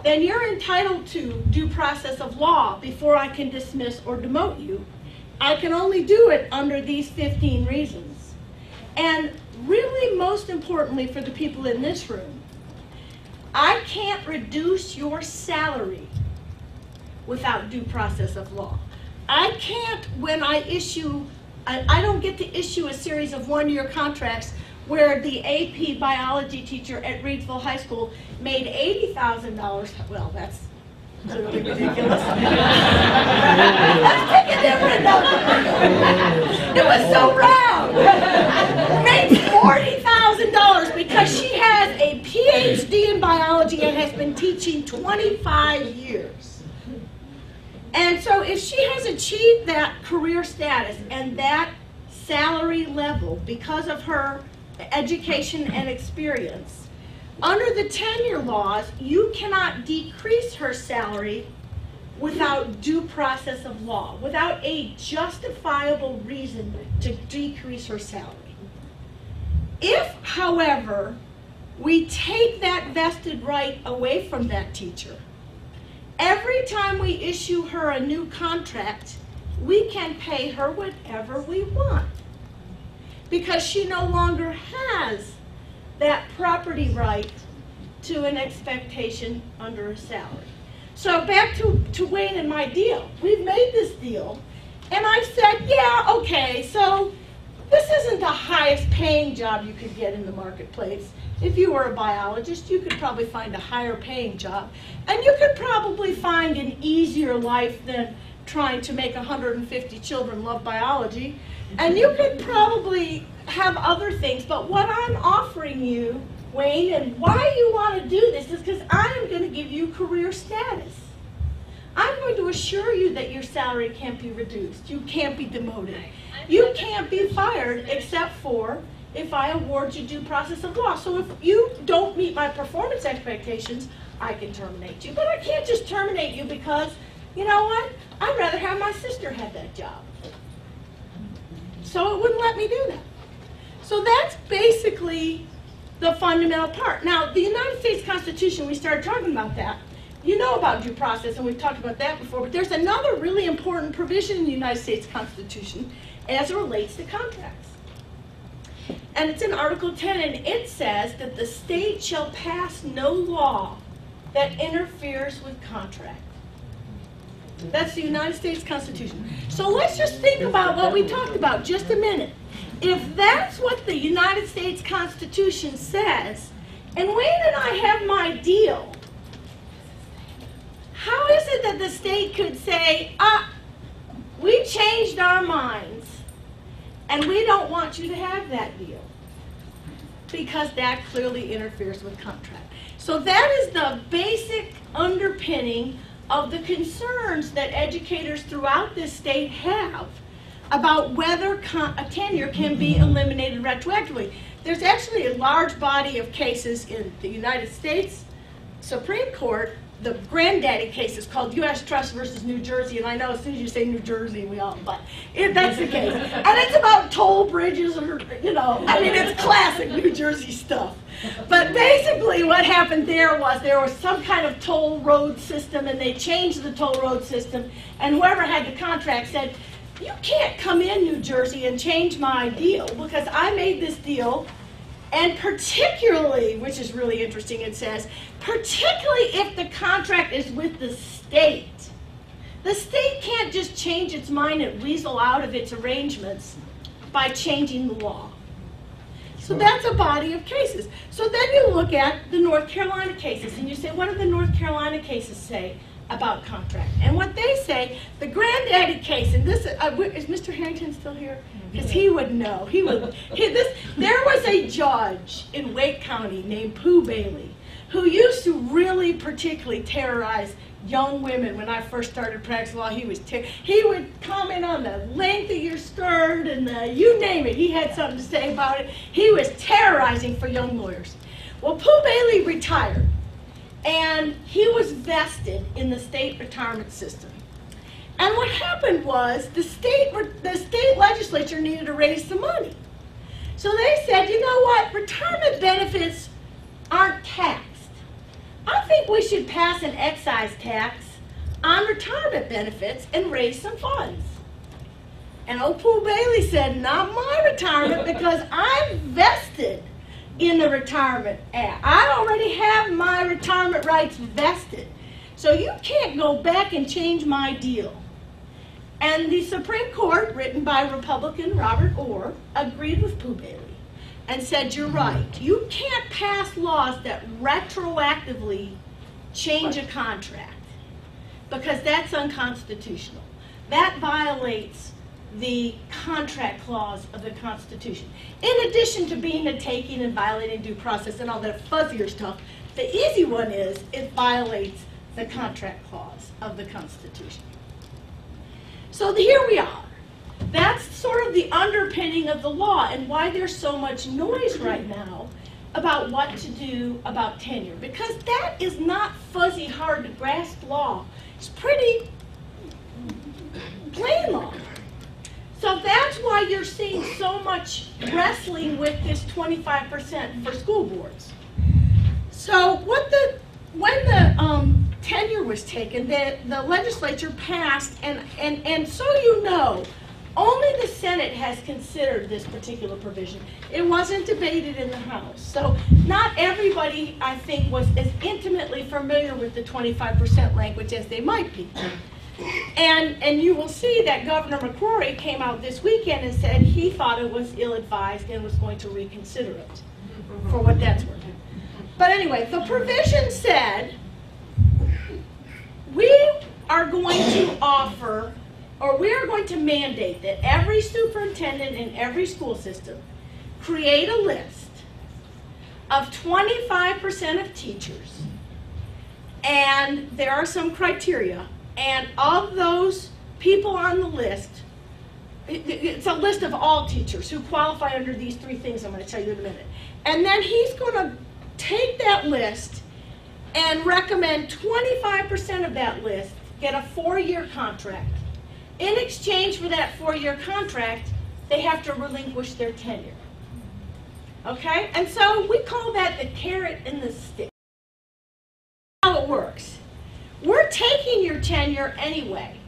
then you're entitled to due process of law before I can dismiss or demote you. I can only do it under these 15 reasons. And really, most importantly for the people in this room, I can't reduce your salary without due process of law. I can't, when I issue, I, I don't get to issue a series of one-year contracts where the AP biology teacher at Reidsville High School made $80,000. Well, that's clearly ridiculous. It was so round. Made $40,000 because she has a PhD in biology and has been teaching 25 years. And so if she has achieved that career status and that salary level because of her education and experience. Under the tenure laws, you cannot decrease her salary without due process of law, without a justifiable reason to decrease her salary. If, however, we take that vested right away from that teacher, every time we issue her a new contract, we can pay her whatever we want. Because she no longer has that property right to an expectation under a salary. So back to, to Wayne and my deal. We've made this deal, and I said, yeah, okay, so this isn't the highest paying job you could get in the marketplace. If you were a biologist, you could probably find a higher paying job. And you could probably find an easier life than trying to make 150 children love biology. And you could probably have other things. But what I'm offering you, Wayne, and why you want to do this is because I am going to give you career status. I'm going to assure you that your salary can't be reduced. You can't be demoted. You can't be fired except for if I award you due process of law. So if you don't meet my performance expectations, I can terminate you. But I can't just terminate you because, you know what? I'd rather have my sister have that job. So it wouldn't let me do that. So that's basically the fundamental part. Now, the United States Constitution, we started talking about that. You know about due process, and we've talked about that before, but there's another really important provision in the United States Constitution as it relates to contracts. And it's in Article 10, and it says that the state shall pass no law that interferes with contract. That's the United States Constitution. So let's just think about what we talked about just a minute. If that's what the United States Constitution says, and Wayne and I have my deal, how is it that the state could say, ah, we changed our minds and we don't want you to have that deal? Because that clearly interferes with contract. So that is the basic underpinning of the concerns that educators throughout this state have about whether tenure can be eliminated retroactively. There's actually a large body of cases in the United States Supreme Court. The granddaddy case is called U.S. Trust versus New Jersey, and I know as soon as you say New Jersey, we all, but it, that's the case. And it's about toll bridges, or you know, I mean, it's classic New Jersey stuff. But basically, what happened there was there was some kind of toll road system, and they changed the toll road system, and whoever had the contract said, you can't come in New Jersey and change my deal because I made this deal and particularly, which is really interesting, it says, particularly if the contract is with the state. The state can't just change its mind and weasel out of its arrangements by changing the law. So that's a body of cases. So then you look at the North Carolina cases and you say, what do the North Carolina cases say about contract? And what they say, the granddaddy case, and this uh, is Mr. Harrington still here? Because he would know. He would. He, this, there was a judge in Wake County named Pooh Bailey who used to really particularly terrorize young women when I first started practicing law. He was he would comment on the length of your skirt and the, you name it. He had something to say about it. He was terrorizing for young lawyers. Well, Pooh Bailey retired, and he was vested in the state retirement system. And what happened was the state, the state legislature needed to raise some money. So they said, you know what, retirement benefits aren't taxed. I think we should pass an excise tax on retirement benefits and raise some funds. And old Pooh Bailey said, not my retirement because I'm vested in the Retirement Act. I already have my retirement rights vested. So you can't go back and change my deal. And the Supreme Court, written by Republican Robert Orr, agreed with Pooh Bailey and said, You're hmm. right. You can't pass laws that retroactively change a contract because that's unconstitutional. That violates the contract clause of the Constitution. In addition to being a taking and violating due process and all that fuzzier stuff, the easy one is it violates the contract clause of the Constitution. So here we are. That's sort of the underpinning of the law and why there's so much noise right now about what to do about tenure. Because that is not fuzzy, hard to grasp law. It's pretty plain law. So that's why you're seeing so much wrestling with this 25% for school boards. So what the, when the um, tenure was taken, the, the legislature passed, and, and, and so you know, only the Senate has considered this particular provision. It wasn't debated in the House. So not everybody, I think, was as intimately familiar with the 25% language as they might be. And, and you will see that Governor McCrory came out this weekend and said he thought it was ill-advised and was going to reconsider it, for what that's worth. But anyway, the provision said, we are going to offer, or we are going to mandate that every superintendent in every school system create a list of 25% of teachers, and there are some criteria, and of those people on the list, it- it- it's a list of all teachers who qualify under these three things I'm going to tell you in a minute. And then he's going to take that list and recommend 25% of that list get a four-year contract. In exchange for that four-year contract, they have to relinquish their tenure. Okay? And so we call that the carrot and the stick. How it works. We're taking your tenure anyway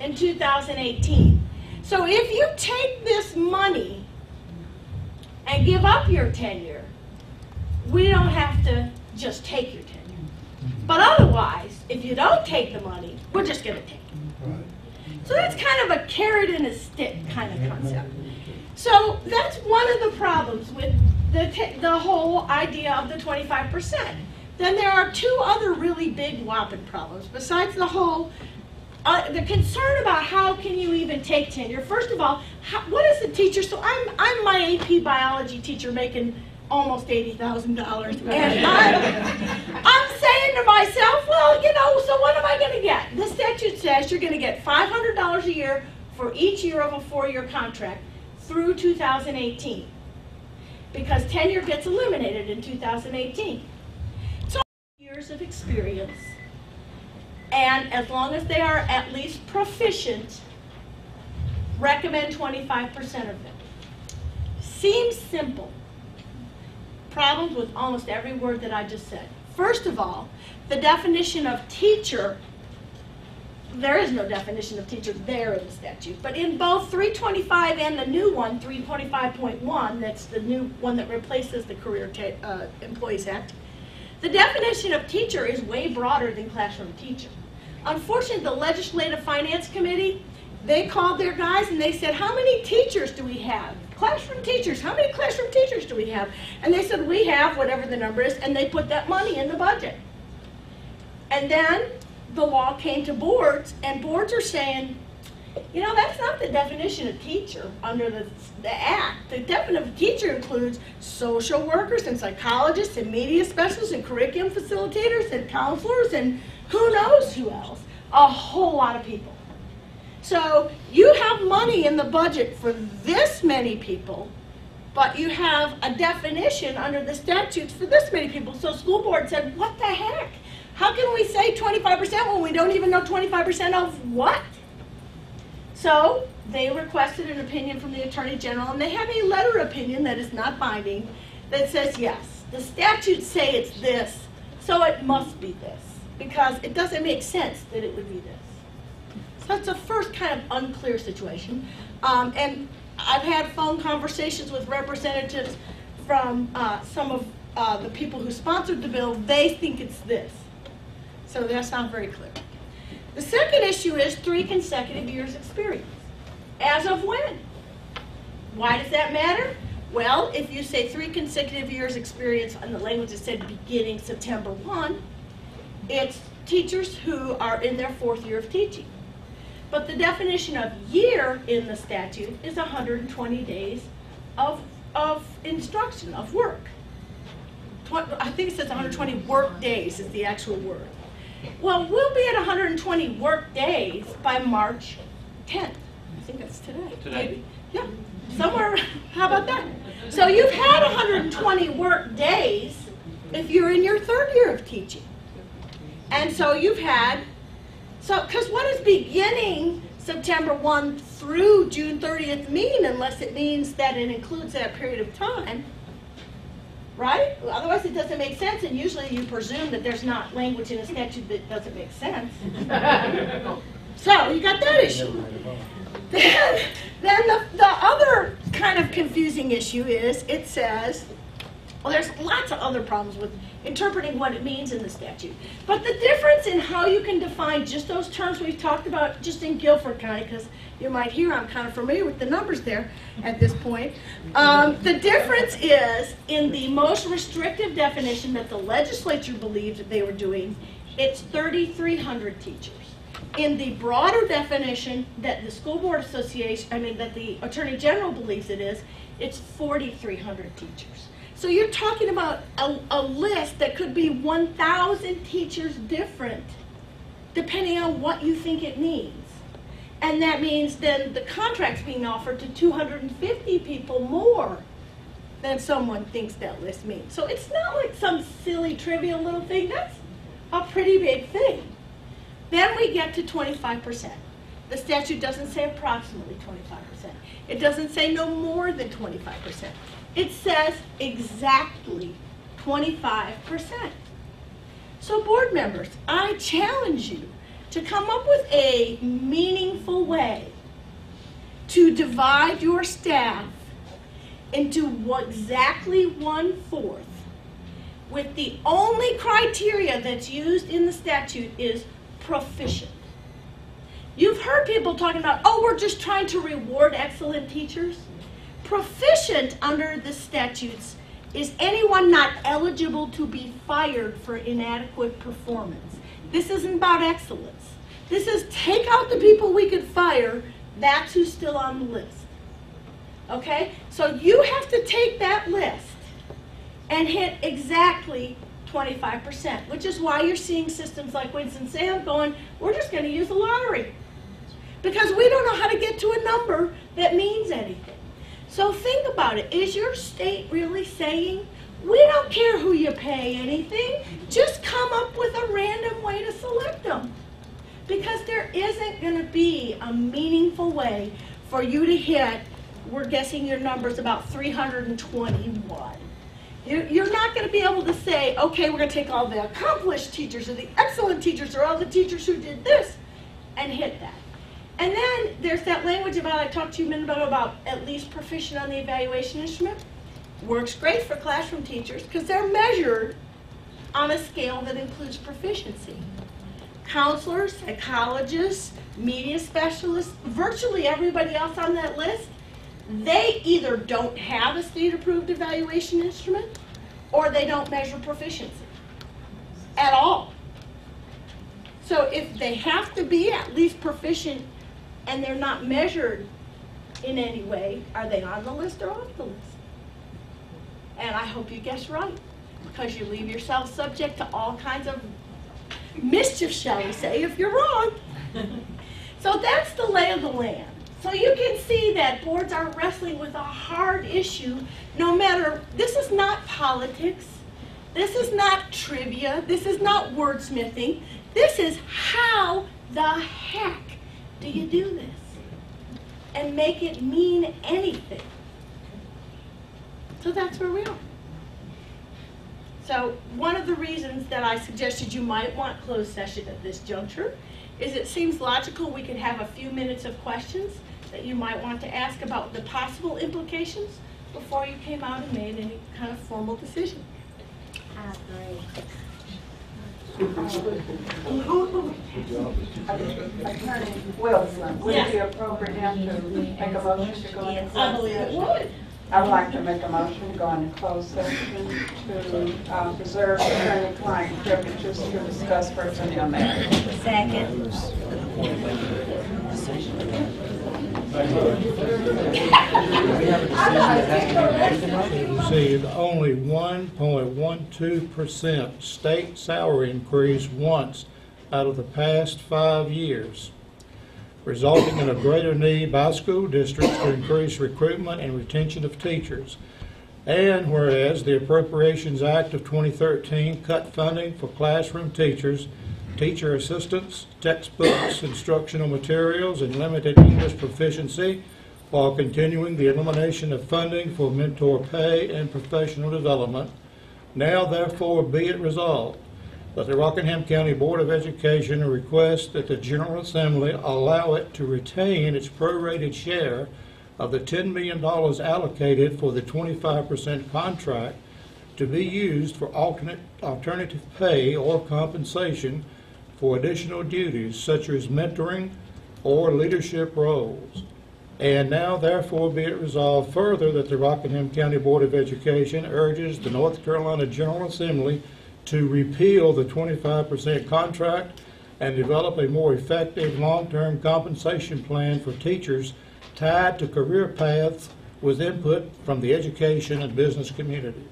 in 2018. So if you take this money and give up your tenure, we don't have to just take your tenure. But otherwise, if you don't take the money, we're just going to take it. So that's kind of a carrot and a stick kind of concept. So that's one of the problems with the, the whole idea of the 25%. Then there are two other really big whopping problems besides the whole uh, the concern about how can you even take tenure. First of all, how, what is the teacher? So I'm I'm my AP biology teacher making almost eighty thousand dollars, and I'm, I'm saying to myself, well, you know, so what am I going to get? The statute says you're going to get five hundred dollars a year for each year of a four-year contract through 2018, because tenure gets eliminated in 2018. So years of experience and as long as they are at least proficient, recommend 25% of them. Seems simple. Problems with almost every word that I just said. First of all, the definition of teacher, there is no definition of teacher there in the statute, but in both 325 and the new one, 325.1, that's the new one that replaces the Career uh, Employees Act, the definition of teacher is way broader than classroom teacher. Unfortunately, the Legislative Finance Committee, they called their guys and they said, how many teachers do we have? Classroom teachers, how many classroom teachers do we have? And they said, we have whatever the number is, and they put that money in the budget. And then the law came to boards, and boards are saying, you know, that's not the definition of teacher under the, the act. The definition of teacher includes social workers and psychologists and media specialists and curriculum facilitators and counselors and who knows who else. A whole lot of people. So you have money in the budget for this many people, but you have a definition under the statutes for this many people. So school board said, what the heck? How can we say 25% when we don't even know 25% of what? So they requested an opinion from the Attorney General, and they have a letter opinion that is not binding that says, yes, the statutes say it's this, so it must be this, because it doesn't make sense that it would be this. So it's a first kind of unclear situation. Um, and I've had phone conversations with representatives from uh, some of uh, the people who sponsored the bill. They think it's this. So that's not very clear. The second issue is three consecutive years' experience. As of when? Why does that matter? Well, if you say three consecutive years' experience, and the language is said beginning September 1, it's teachers who are in their fourth year of teaching. But the definition of year in the statute is 120 days of, of instruction, of work. I think it says 120 work days is the actual word. Well, we'll be at 120 work days by March 10th. I think it's today. Today. maybe. Yeah, somewhere, how about that? So you've had 120 work days if you're in your third year of teaching. And so you've had, so, because what does beginning September 1 through June 30th mean unless it means that it includes that period of time? Right? Otherwise, it doesn't make sense, and usually you presume that there's not language in a statute that doesn't make sense. So, you got that issue. Then, then the, the other kind of confusing issue is it says, well, there's lots of other problems with interpreting what it means in the statute. But the difference in how you can define just those terms we've talked about just in Guilford County, because you might hear I'm kind of familiar with the numbers there at this point. Um, the difference is in the most restrictive definition that the legislature believed that they were doing, it's 3,300 teachers. In the broader definition that the school board association, I mean, that the attorney general believes it is, it's 4,300 teachers. So you're talking about a, a list that could be 1,000 teachers different, depending on what you think it means. And that means then the contract's being offered to 250 people more than someone thinks that list means. So it's not like some silly, trivial little thing. That's a pretty big thing. Then we get to 25%. The statute doesn't say approximately 25%. It doesn't say no more than 25%. It says exactly 25%. So board members, I challenge you to come up with a meaningful way to divide your staff into exactly one-fourth with the only criteria that's used in the statute is proficient. You've heard people talking about, oh, we're just trying to reward excellent teachers. Proficient under the statutes is anyone not eligible to be fired for inadequate performance. This isn't about excellence. This is take out the people we could fire, that's who's still on the list. Okay? So you have to take that list and hit exactly 25%, which is why you're seeing systems like Winston-Salem going, we're just going to use the lottery. Because we don't know how to get to a number that means anything. So think about it. Is your state really saying, we don't care who you pay anything, just come up with a random way to select them? Because there isn't going to be a meaningful way for you to hit, we're guessing your number's about 321. You- You're not going to be able to say, okay, we're going to take all the accomplished teachers or the excellent teachers or all the teachers who did this and hit that. And then there's that language about, I talked to you a minute ago about at least proficient on the evaluation instrument. Works great for classroom teachers because they're measured on a scale that includes proficiency. Counselors, psychologists, media specialists, virtually everybody else on that list, they either don't have a state-approved evaluation instrument or they don't measure proficiency at all. So if they have to be at least proficient and they're not measured in any way, are they on the list or off the list? And I hope you guess right, because you leave yourself subject to all kinds of mischief, shall we say, if you're wrong. So that's the lay of the land. So you can see that boards are wrestling with a hard issue, no matter, this is not politics, this is not trivia, this is not wordsmithing, this is how the heck do you do this? And make it mean anything. So that's where we are. So one of the reasons that I suggested you might want closed session at this juncture is it seems logical we could have a few minutes of questions that you might want to ask about the possible implications before you came out and made any kind of formal decision. Ah, I agree. Attorney Wilson, would it be appropriate now to make a motion to go into closed I believe it session? would. I would like to make a motion to go into closed session to uh, preserve attorney-client privileges to discuss personnel matters. Second. Received only one point one two percent state salary increase once out of the past five years. resulting in a greater need by school districts to increase recruitment and retention of teachers. And whereas the Appropriations Act of 2013 cut funding for classroom teachers, teacher assistants, textbooks, instructional materials, and limited English proficiency, while continuing the elimination of funding for mentor pay and professional development, now therefore be it resolved that the Rockingham County Board of Education request that the General Assembly allow it to retain its prorated share of the $10 million allocated for the 25% contract to be used for alternate, alternative pay or compensation for additional duties such as mentoring or leadership roles. And now therefore be it resolved further that the Rockingham County Board of Education urges the North Carolina General Assembly to repeal the 25% contract and develop a more effective long-term compensation plan for teachers tied to career paths with input from the education and business community.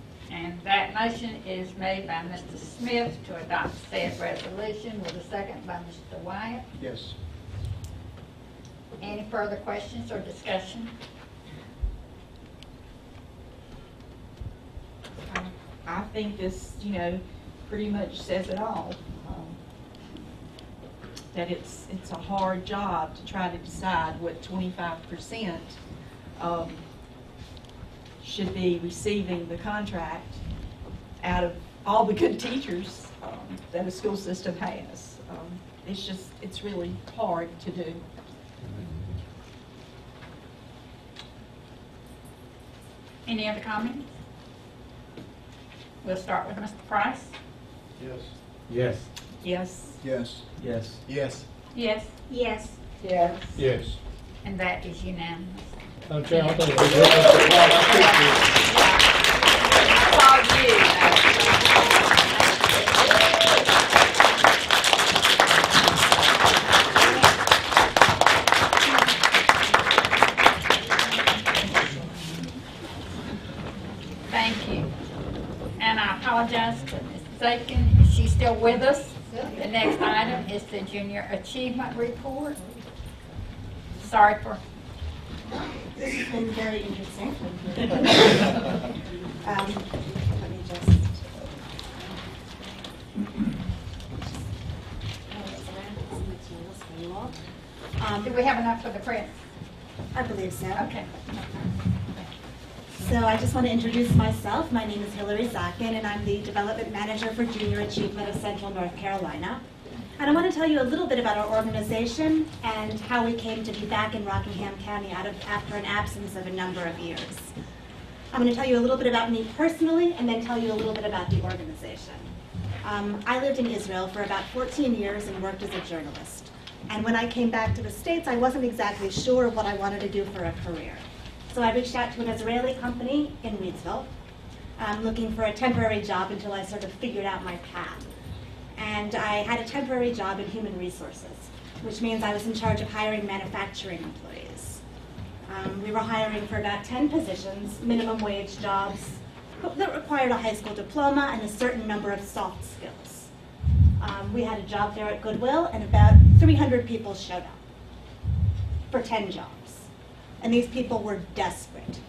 And that motion is made by Mr. Smith to adopt said resolution with a second by Mr. Wyatt. Yes. Any further questions or discussion? I think this, you know, pretty much says it all. um, That it's, it's a hard job to try to decide what twenty-five percent um, should be receiving the contract out of all the good teachers um, that a school system has. Um, It's just, it's really hard to do. Any other comments? We'll start with Mr. Price. Yes. Yes. Yes. Yes. Yes. Yes. Yes. Yes. Yes. Yes. And that is unanimous. Madam Chair, I think it'd be good to call our teachers. That's all you. Thank you. And I apologize to Ms. Zakin, is she still with us? The next item is the Junior Achievement Report. Sorry for This has been very interesting. Um, Let me just. Um, Do we have enough for the press? I believe so. Okay. So I just want to introduce myself. My name is Hillary Zakin, and I'm the Development Manager for Junior Achievement of Central North Carolina. And I want to tell you a little bit about our organization and how we came to be back in Rockingham County out of, after an absence of a number of years. I'm going to tell you a little bit about me personally and then tell you a little bit about the organization. Um, I lived in Israel for about 14 years and worked as a journalist. And when I came back to the States, I wasn't exactly sure what I wanted to do for a career. So I reached out to an Israeli company in Reidsville, um, looking for a temporary job until I sort of figured out my path. And I had a temporary job in human resources, which means I was in charge of hiring manufacturing employees. Um, we were hiring for about 10 positions, minimum wage jobs, that required a high school diploma and a certain number of soft skills. Um, we had a job fair at Goodwill, and about 300 people showed up for 10 jobs. And these people were desperate.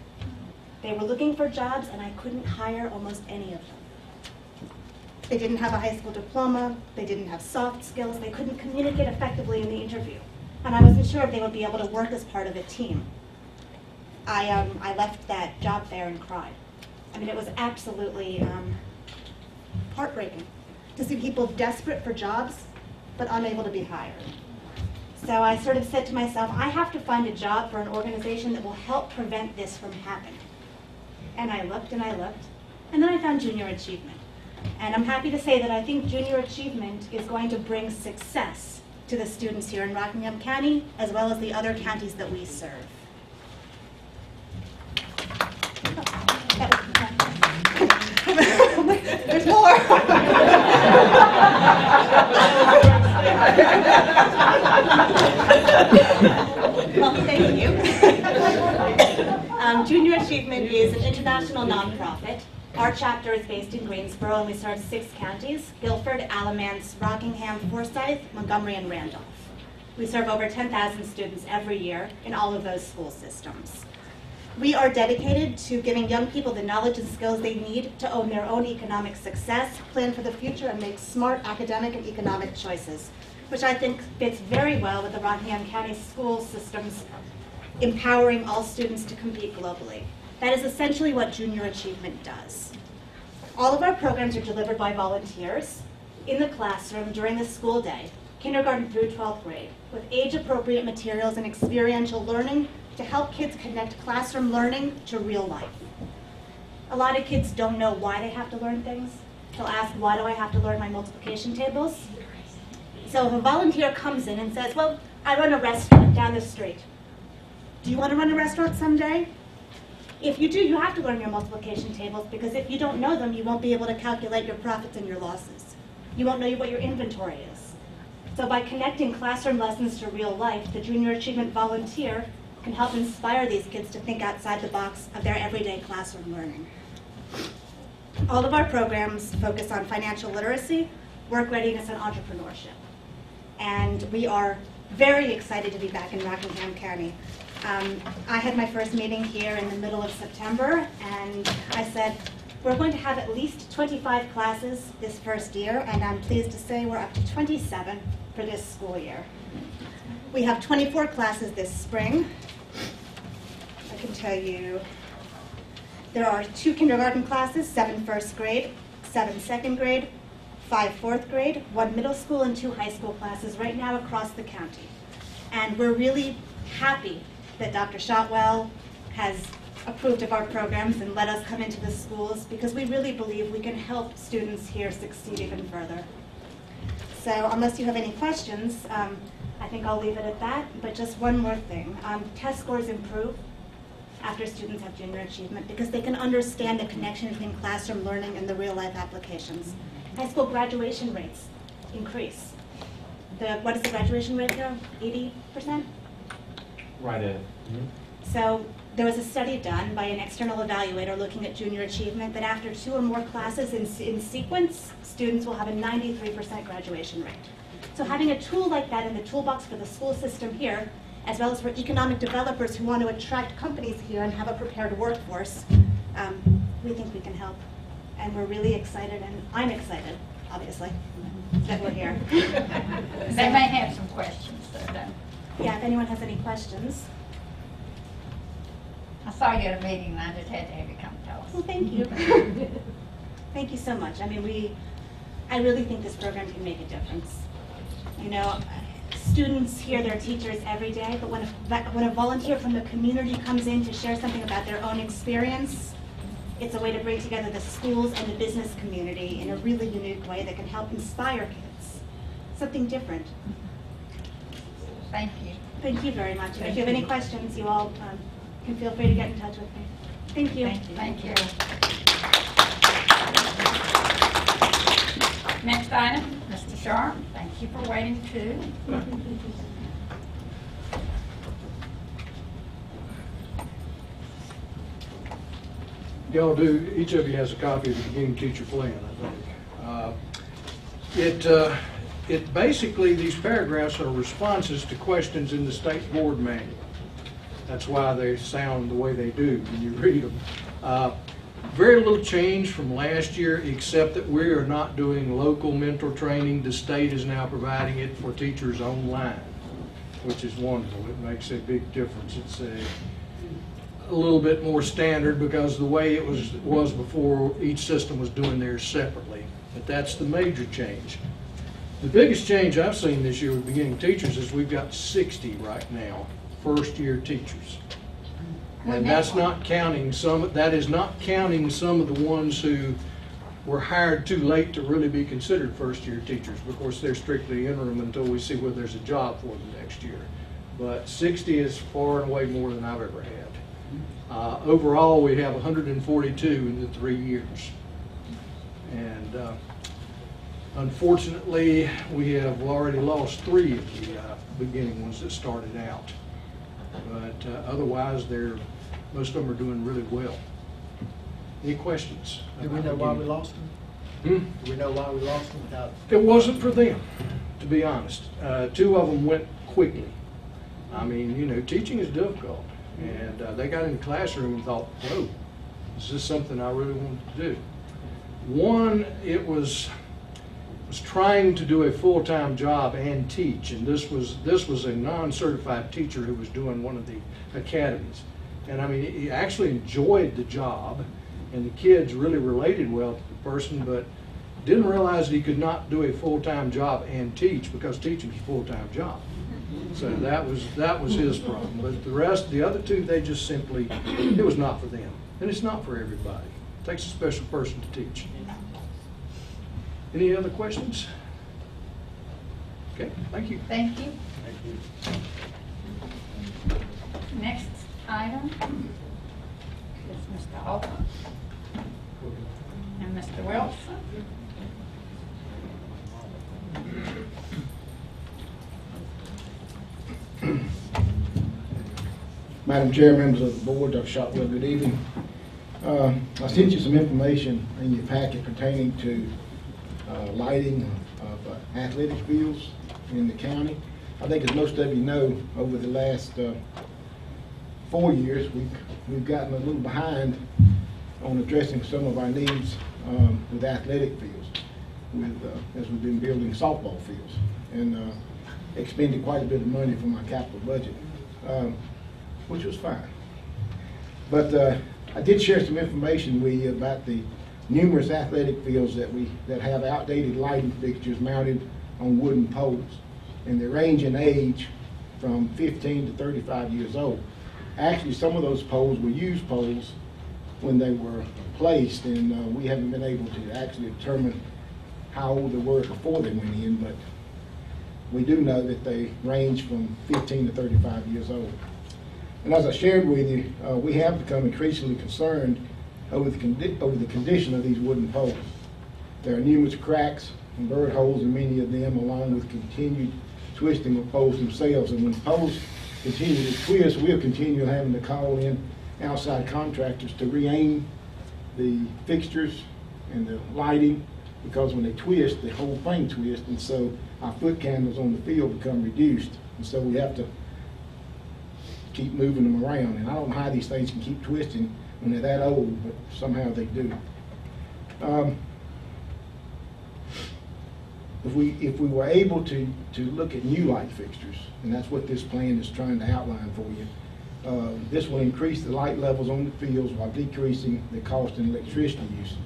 They were looking for jobs, and I couldn't hire almost any of them. They didn't have a high school diploma, they didn't have soft skills, they couldn't communicate effectively in the interview. And I wasn't sure if they would be able to work as part of a team. I, um, I left that job fair and cried. I mean, it was absolutely um, heartbreaking to see people desperate for jobs but unable to be hired. So I sort of said to myself, I have to find a job for an organization that will help prevent this from happening. And I looked and I looked, and then I found Junior Achievement. And I'm happy to say that I think Junior Achievement is going to bring success to the students here in Rockingham County, as well as the other counties that we serve. There's more. well, thank you. um, Junior Achievement is an international nonprofit. Our chapter is based in Greensboro, and we serve six counties, Guilford, Alamance, Rockingham, Forsyth, Montgomery, and Randolph. We serve over 10,000 students every year in all of those school systems. We are dedicated to giving young people the knowledge and skills they need to own their own economic success, plan for the future, and make smart academic and economic choices, which I think fits very well with the Rockingham County school system's empowering all students to compete globally. That is essentially what junior achievement does. All of our programs are delivered by volunteers in the classroom during the school day, kindergarten through 12th grade, with age-appropriate materials and experiential learning to help kids connect classroom learning to real life. A lot of kids don't know why they have to learn things. They'll ask, why do I have to learn my multiplication tables? So if a volunteer comes in and says, well, I run a restaurant down the street. Do you want to run a restaurant someday? If you do, you have to learn your multiplication tables because if you don't know them, you won't be able to calculate your profits and your losses. You won't know what your inventory is. So by connecting classroom lessons to real life, the Junior Achievement Volunteer can help inspire these kids to think outside the box of their everyday classroom learning. All of our programs focus on financial literacy, work readiness, and entrepreneurship. And we are very excited to be back in Rockingham County. Um, I had my first meeting here in the middle of September, and I said, we're going to have at least 25 classes this first year, and I'm pleased to say we're up to 27 for this school year. We have 24 classes this spring. I can tell you there are two kindergarten classes, seven first grade, seven second grade, five fourth grade, one middle school, and two high school classes right now across the county. And we're really happy that Dr. Shotwell has approved of our programs and let us come into the schools because we really believe we can help students here succeed even further. So unless you have any questions, um, I think I'll leave it at that. But just one more thing. Um, test scores improve after students have junior achievement because they can understand the connection between classroom learning and the real life applications. High school graduation rates increase. The, what is the graduation rate here? 80%? Right in. So there was a study done by an external evaluator looking at junior achievement that after two or more classes in, in sequence, students will have a 93% graduation rate. So having a tool like that in the toolbox for the school system here, as well as for economic developers who want to attract companies here and have a prepared workforce, um, we think we can help. And we're really excited, and I'm excited, obviously, that we're here. They may have some questions though. Yeah, if anyone has any questions. I saw you at a meeting and I just had to have you come tell us. Well, thank you. Thank you so much. I mean, we, I really think this program can make a difference. You know, students hear their teachers every day, but when a, when a volunteer from the community comes in to share something about their own experience, it's a way to bring together the schools and the business community in a really unique way that can help inspire kids. Something different. Thank you. Thank you very much. And if you have any questions, you all um, can feel free to get in touch with me. Thank you. Thank you. Thank you. Next item, Mr. Sharp, thank you for waiting too. Y'all do, each of you has a copy of the beginning teacher plan, I think. Uh, It, uh, it basically, these paragraphs are responses to questions in the state board manual. That's why they sound the way they do when you read them. Uh, Very little change from last year, except that we are not doing local mentor training. The state is now providing it for teachers online, which is wonderful. It makes a big difference. It's a, a little bit more standard because the way it was, was before, each system was doing theirs separately. But that's the major change. The biggest change I've seen this year with beginning teachers is we've got 60 right now, first-year teachers. And that's not counting some, that is not counting some of the ones who were hired too late to really be considered first-year teachers. Of course, they're strictly interim until we see whether there's a job for them next year. But 60 is far and away more than I've ever had. Uh, Overall, we have 142 in the three years. And uh, unfortunately, we have already lost three of the uh, beginning ones that started out. But uh, otherwise, they're, most of them are doing really well. Any questions? Do we know why we lost them? Hmm? Do we know why we lost them without? It wasn't for them, to be honest. Uh, Two of them went quickly. I mean, you know, teaching is difficult. And uh, they got in the classroom and thought, whoa, is this something I really want to do? One, it was was trying to do a full-time job and teach, and this was this was a non-certified teacher who was doing one of the academies. And I mean, he actually enjoyed the job, and the kids really related well to the person, but didn't realize he could not do a full-time job and teach because teaching is a full-time job. So that was that was his problem. But the rest, the other two, they just simply it was not for them, and it's not for everybody. It takes a special person to teach. Any other questions? Okay, thank you. Thank you. Thank you. Next item is Mr. Alton and Mr. Wilson. Madam Chair, members of the board, Dr. Shotwell, good evening. Uh, I sent you some information in your packet pertaining to uh, lighting of uh, athletic fields in the county. I think as most of you know, over the last uh, four years, we've, we've gotten a little behind on addressing some of our needs um, with athletic fields, with, uh, as we've been building softball fields, and uh, expended quite a bit of money from our capital budget, um, which was fine. But uh, I did share some information with you about the numerous athletic fields that we that have outdated lighting fixtures mounted on wooden poles, and they range in age from 15 to 35 years old. Actually, some of those poles were used poles when they were placed, and uh, we haven't been able to actually determine how old they were before they went in, but we do know that they range from 15 to 35 years old. And as I shared with you, uh, we have become increasingly concerned over the, condi- over the condition of these wooden poles. There are numerous cracks and bird holes in many of them, along with continued twisting of poles themselves. And when poles continue to twist, we'll continue having to call in outside contractors to re-aim the fixtures and the lighting, because when they twist, the whole thing twists, and so our foot candles on the field become reduced. And so we have to keep moving them around. And I don't know how these things can keep twisting when they're that old, but somehow they do. Um, if we if we were able to to look at new light fixtures, and that's what this plan is trying to outline for you, uh, this will increase the light levels on the fields while decreasing the cost in electricity usage.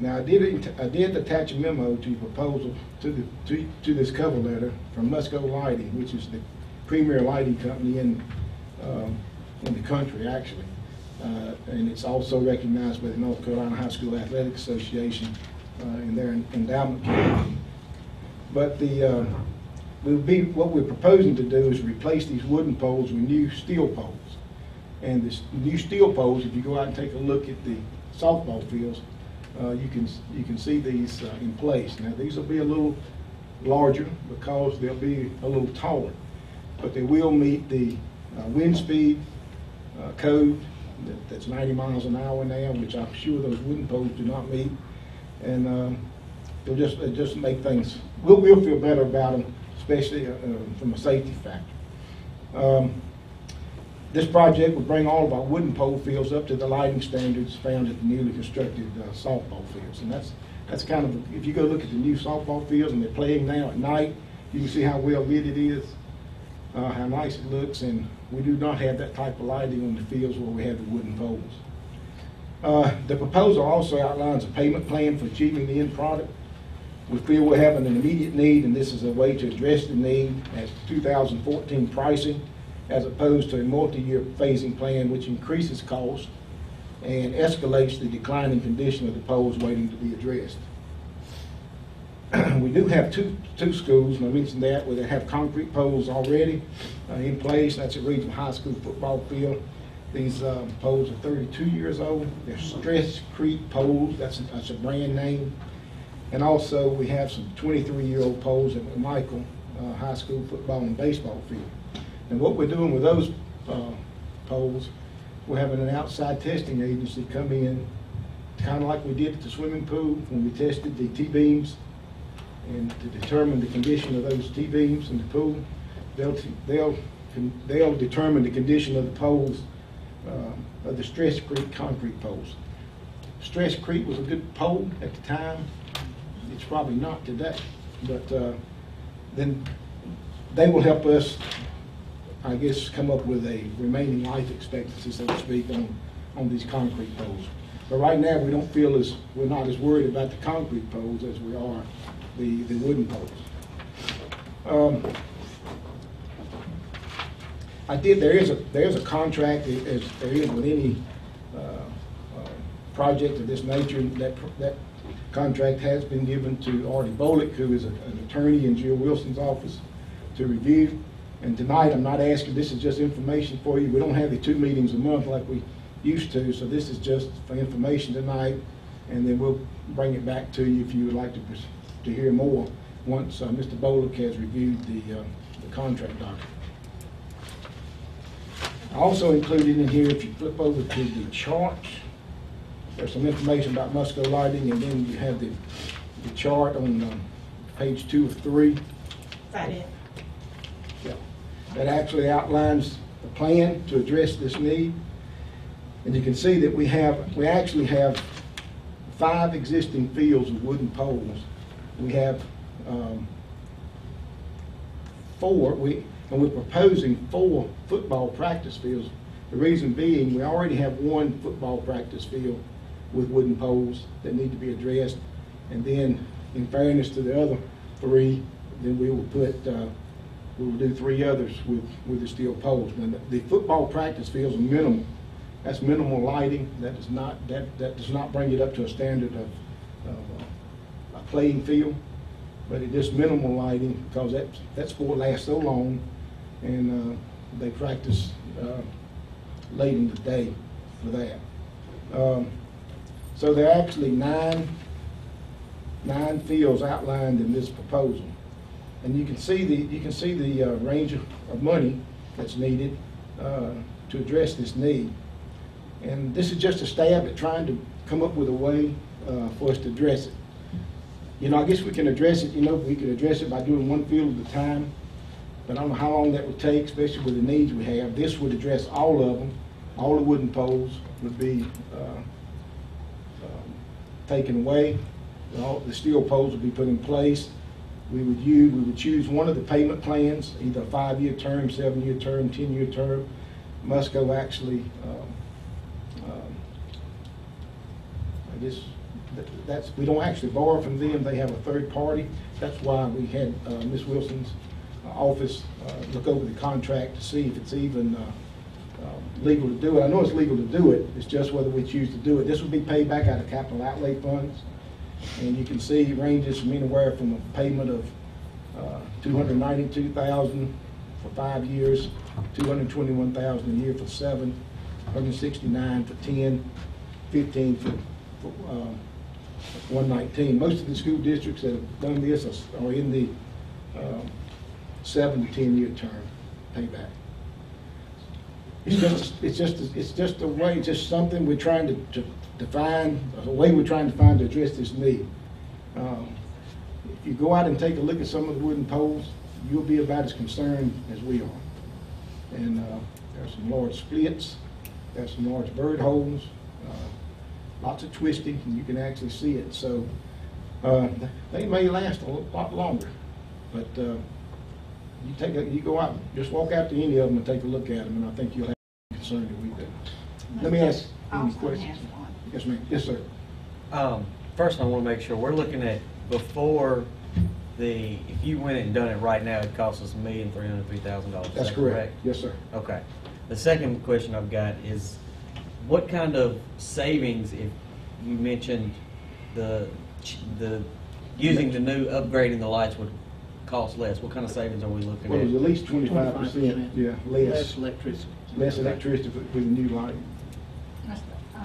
Now, I did I did attach a memo to your proposal to the to, to this cover letter from Musco Lighting, which is the premier lighting company in um, in the country, actually. Uh, and it's also recognized by the North Carolina High School Athletic Association uh, in their endowment committee. But the uh, we'll be what we're proposing to do is replace these wooden poles with new steel poles. And this new steel poles, if you go out and take a look at the softball fields, uh, you can you can see these uh, in place. Now these will be a little larger because they'll be a little taller, but they will meet the uh, wind speed uh, code that, that's 90 miles an hour now, which I'm sure those wooden poles do not meet. And um, they'll just it'll just make things. We'll we'll feel better about them, especially uh, uh, from a safety factor. Um, this project will bring all of our wooden pole fields up to the lighting standards found at the newly constructed uh, softball fields. And that's, that's kind of, if you go look at the new softball fields and they're playing now at night, you can see how well lit it is, uh, how nice it looks, and we do not have that type of lighting on the fields where we have the wooden poles. Uh, the proposal also outlines a payment plan for achieving the end product. We feel we're having an immediate need, and this is a way to address the need as 2014 pricing as opposed to a multi-year phasing plan which increases cost and escalates the declining condition of the poles waiting to be addressed. we do have two, two schools, and I mentioned that, where they have concrete poles already uh, in place. That's a regional high school football field. These uh, poles are 32 years old. They're Stress Creek poles. That's a, that's a brand name. And also, we have some 23-year-old poles at Michael uh, High School football and baseball field. And what we're doing with those uh, poles, we're having an outside testing agency come in, kind of like we did at the swimming pool when we tested the T-beams and to determine the condition of those T-beams in the pool. they'll, they'll, they'll determine the condition of the poles, uh, of the StressCrete concrete poles. StressCrete was a good pole at the time. It's probably not today, but, uh, then they will help us, I guess, come up with a remaining life expectancy, so to speak, on, on these concrete poles. But right now, we don't feel as, we're not as worried about the concrete poles as we are the, the wooden poles. Um, I did, there is a, there is a contract, as there is with any uh, uh, project of this nature, that, that contract has been given to Artie Bolick, who is a- an attorney in Jill Wilson's office, to review. And tonight, I'm not asking, this is just information for you. We don't have the two meetings a month like we used to, so this is just for information tonight. And then we'll bring it back to you if you would like to, to hear more, once uh, Mr. Bolick has reviewed the, uh, the contract document. Also included in here, if you flip over to the chart, there's some information about Musco lighting, and then you have the, the chart on um, page two of three. Is that it? Yeah. That actually outlines the plan to address this need. And you can see that we have, we actually have five existing fields of wooden poles. We have um, four, we, and we're proposing four football practice fields. The reason being, we already have one football practice field with wooden poles that need to be addressed. And then, in fairness to the other three, then we will put, uh, we will do three others with, with the steel poles. Now, the- the football practice fields are minimal. That's minimal lighting. That does not, that, that does not bring it up to a standard of, of uh, playing field. But it is minimal lighting because that, that sport lasts so long and, uh, they practice, uh, late in the day for that. Um, so there are actually nine, nine fields outlined in this proposal. And you can see the, you can see the uh, range of, of money that's needed uh, to address this need. And this is just a stab at trying to come up with a way uh, for us to address it. You know, I guess we can address it, you know, we could address it by doing one field at a time, but I don't know how long that would take, especially with the needs we have. This would address all of them. All the wooden poles would be uh, um, taken away. All the steel poles would be put in place. We would use, we would choose one of the payment plans, either a five-year term, seven-year term, ten-year term. Musco actually, um, um, I guess, that's, we don't actually borrow from them, they have a third party. That's why we had uh, Ms. Wilson's uh, office uh, look over the contract to see if it's even uh, um, legal to do it. I know it's legal to do it, it's just whether we choose to do it. This would be paid back out of capital outlay funds. And you can see it ranges from anywhere from a payment of uh, 292,000 for five years, 221,000 a year for seven, 169 for 10, 15 for, for um, 119. Most of the school districts that have done this are- in the um, seven to 10-year term payback. It's just, it's just, it's just a way, just something we're trying to, to define, a way we're trying to find to address this need. Um, If you go out and take a look at some of the wooden poles, you'll be about as concerned as we are. And, uh, there's some large splits, there's some large bird holes, lots of twisting, and you can actually see it, so, uh, they may last a lot longer, but, uh, you take a, you go out, just walk out to any of them and take a look at them, and I think you'll have the concern that we do. Let me ask any questions. Yes, ma'am. Yes, sir. Um, first, I want to make sure, we're looking at before the, if you went and done it right now, it costs us a million, three hundred, three thousand dollars. That's correct. Yes, sir. Okay. The second question I've got is, what kind of savings, if you mentioned the, the, using the new, upgrading the lights would cost less, what kind of savings are we looking Well, at? it was at least twenty-five percent, yeah, less. Less electricity. Less electricity with with the new lighting.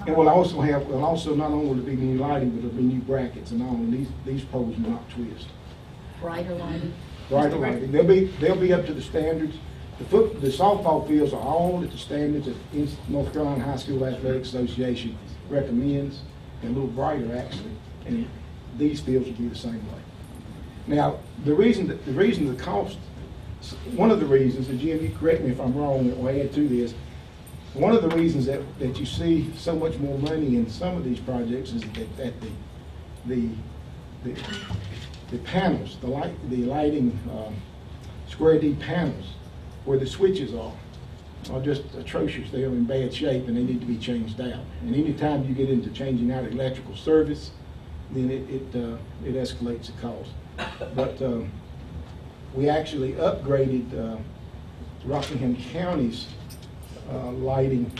And we'll also have, we'll also, not only will it be new lighting, but it'll be new brackets and all, and these, these poles will not twist. Brighter lighting. Brighter lighting, they'll be, they'll be up to the standards. The foot, the softball fields are all at the standards that North Carolina High School Athletic Association recommends, and a little brighter actually, and these fields will be the same way. Now, the reason, that the reason the cost one of the reasons, and Jim, you correct me if I'm wrong, or add to this, one of the reasons that, that you see so much more money in some of these projects is that, that the, the, the, the panels, the light, the lighting, um, square D panels, where the switches are, are just atrocious. They are in bad shape and they need to be changed out. And anytime you get into changing out electrical service, then it, it, uh, it escalates the cost. But, um, we actually upgraded, uh, Rockingham County's, uh, lighting,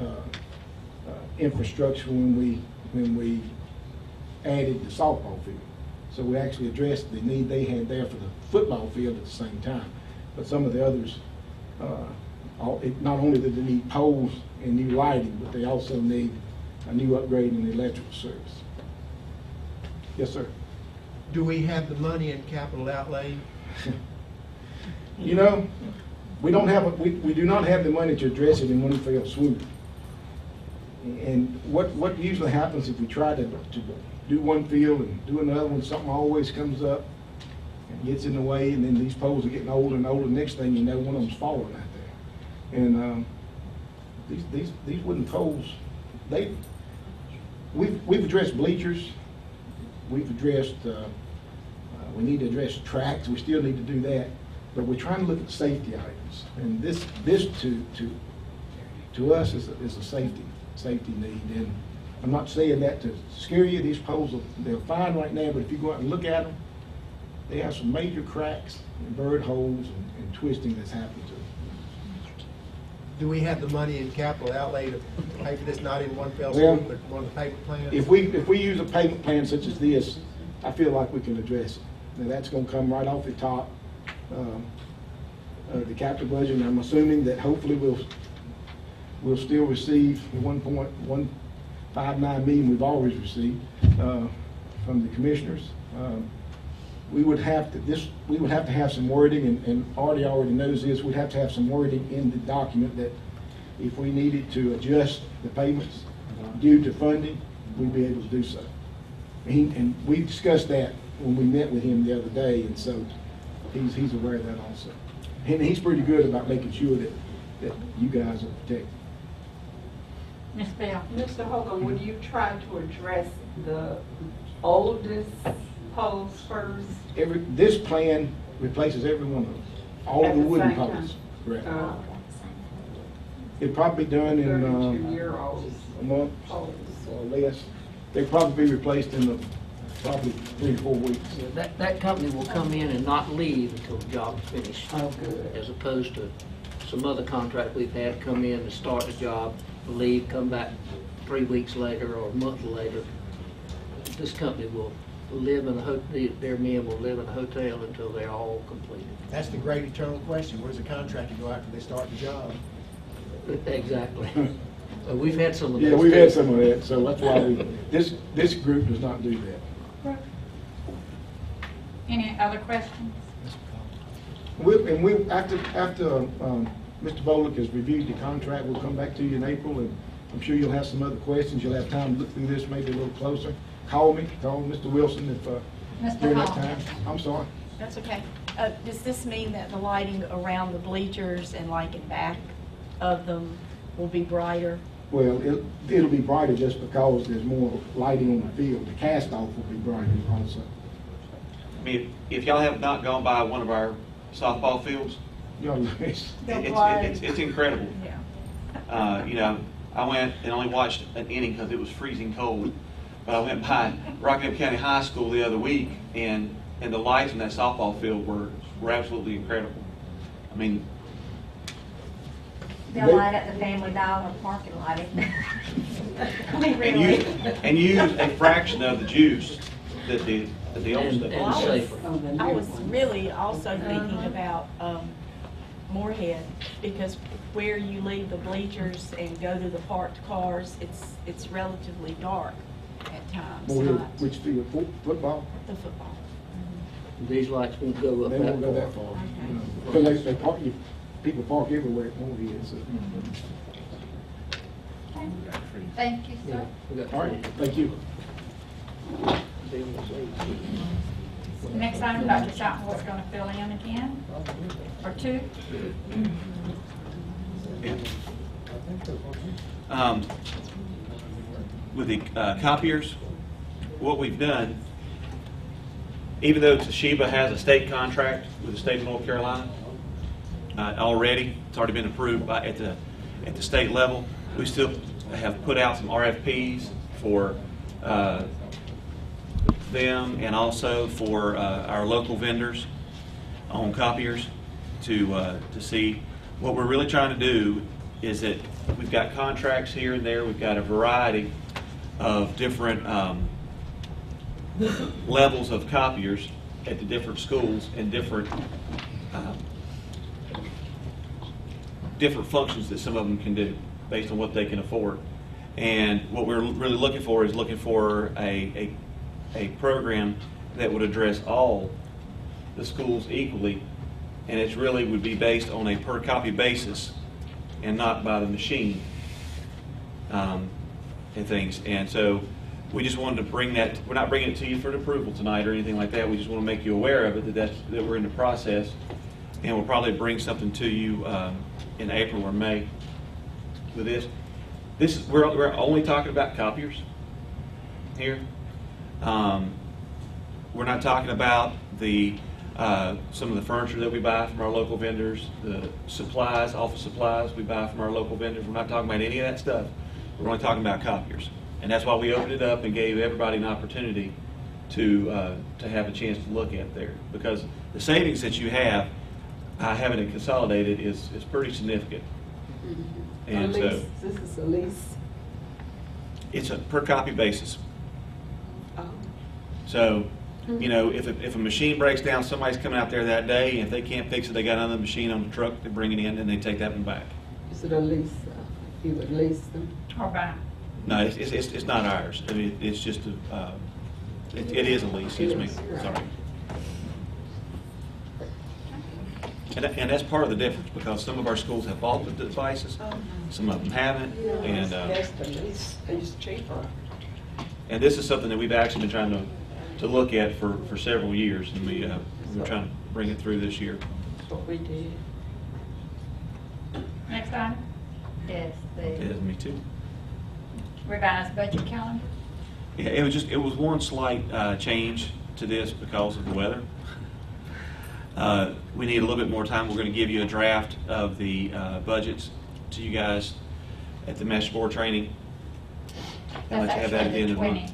uh, uh, infrastructure when we, when we added the softball field. So we actually addressed the need they had there for the football field at the same time. But some of the others, uh, all, it, not only did they need poles and new lighting, but they also need a new upgrade in the electrical service. Yes, sir. Do we have the money in capital outlay? You know, we don't have, a- we, we do not have the money to address it in one fell swoop. And what, what usually happens if we try to, to do one field and do another one, something always comes up and gets in the way, and then these poles are getting older and older, next thing you know, one of them's falling out there. And, um, these, these, these wooden poles, they, we've, we've addressed bleachers, we've addressed, uh, uh, we need to address tracks, we still need to do that, but we're trying to look at safety items. And this, this to, to, to us is a, is a safety, safety need. And I'm not saying that to scare you, these poles, are they're fine right now, but if you go out and look at them, they have some major cracks and bird holes and, and twisting that's happened to them. Do we have the money in capital outlay to pay for this, not in one fell Well, swoop, but one of the payment plans? If we, if we use a payment plan such as this, I feel like we can address it. Now, that's gonna come right off the top, um, of the capital budget, and I'm assuming that hopefully we'll, we'll still receive the one point one five nine million we've always received, uh, from the commissioners. Um, We would have to, this, we would have to have some wording, and, and Artie already knows this, we'd have to have some wording in the document that if we needed to adjust the payments due to funding, we'd be able to do so. And he, and we discussed that when we met with him the other day, and so he's, he's aware of that also. And he's pretty good about making sure that, that you guys are protected. Ms. Bell? Mr. Hogan, would you try to address the oldest poles first? Every, this plan replaces every one of them, all of At the the wooden same time? poles. Correct. Uh, It'd probably be done in, um, Thirty-two-year-olds a month poles. or less. They'd probably be replaced in the, probably three to four weeks. That, that company will come in and not leave until the job's finished. Oh, good. As opposed to some other contract we've had come in and start the job, leave, come back three weeks later or a month later. This company will live in a ho, their men will live in a hotel until they're all completed. That's the great eternal question. Where's the contractor go after they start the job? Exactly. Uh, We've had some of that. Yeah, we've had some of that, so that's why we, this, this group does not do that. Any other questions? We, and we, after, after, um, Mr. Bolick has reviewed the contract, we'll come back to you in April, and I'm sure you'll have some other questions, you'll have time to look through this maybe a little closer. Call me, call Mr. Wilson if, uh, Mr. during that Hall. time. I'm sorry. That's okay. Uh, Does this mean that the lighting around the bleachers and like in back of them will be brighter? Well, it, it'll be brighter just because there's more lighting on the field. The cast off will be brighter also. I mean, if if y'all have not gone by one of our softball fields, Y'all, it's, They're it's, bright. it's, it's incredible. Yeah. Uh, you know, I went and only watched an inning because it was freezing cold. But I went by Rockingham County High School the other week, and, and the lights in that softball field were, were absolutely incredible. I mean, They'll light up the Family Dollar parking lot. I mean, and use, and use a fraction of the juice that the, that the old stuff. Well, I was- I was really also thinking about um, Morehead, because where you leave the bleachers and go to the parked cars, it's, it's relatively dark at times, More not which field, Fo- football? the football. These lights won't go up They won't go that far. far. Because they, they park, you, people park everywhere at Morehead, so. Thank you, sir. All right, thank you. Next item, Dr. Shotwell's gonna fill in again, or two. Um, With the uh, copiers, what we've done, even though Toshiba has a state contract with the state of North Carolina uh, already, it's already been approved by, at the, at the state level, we still have put out some RFPs for uh, them and also for uh, our local vendors on copiers to, uh, to see. What we're really trying to do is that we've got contracts here and there, we've got a variety of different um, levels of copiers at the different schools and different, um, different functions that some of them can do based on what they can afford. And what we're really looking for is looking for a, a, a program that would address all the schools equally. And it really would be based on a per copy basis and not by the machine um, and things. And so we just wanted to bring that, we're not bringing it to you for an approval tonight or anything like that. We just want to make you aware of it, that that's, that we're in the process. And we'll probably bring something to you um, in April or May with this. This is, we're, we're only talking about copiers here. Um, We're not talking about the, uh, some of the furniture that we buy from our local vendors, the supplies, office supplies we buy from our local vendors. We're not talking about any of that stuff. We're only talking about copiers. And that's why we opened it up and gave everybody an opportunity to, uh, to have a chance to look at there. Because the savings that you have, uh, having it consolidated is, is pretty significant. And A so. This is a lease. it's a per copy basis. Oh. So, you know, if, a- if a machine breaks down, somebody's coming out there that day, and if they can't fix it, they got another machine on the truck, they bring it in, and they take that one back. Is it a lease? uh, You would lease them? Or buy. No, it's, it's, it's it's not ours. I mean, it's just a, uh, it, it is a lease, yes, ma'am, sorry. And, and that's part of the difference, because some of our schools have bought the devices, some of them haven't, and, uh, That's the lease, it's cheaper. and this is something that we've actually been trying to, to look at for, for several years, and we, uh, we're trying to bring it through this year. That's what we did. Next item Yes, It is the me too. Revised budget calendar. Yeah, it was just, it was one slight uh, change to this because of the weather. Uh, We need a little bit more time. We're going to give you a draft of the uh, budgets to you guys at the mesh board training. And let That's you have that at the end of the month.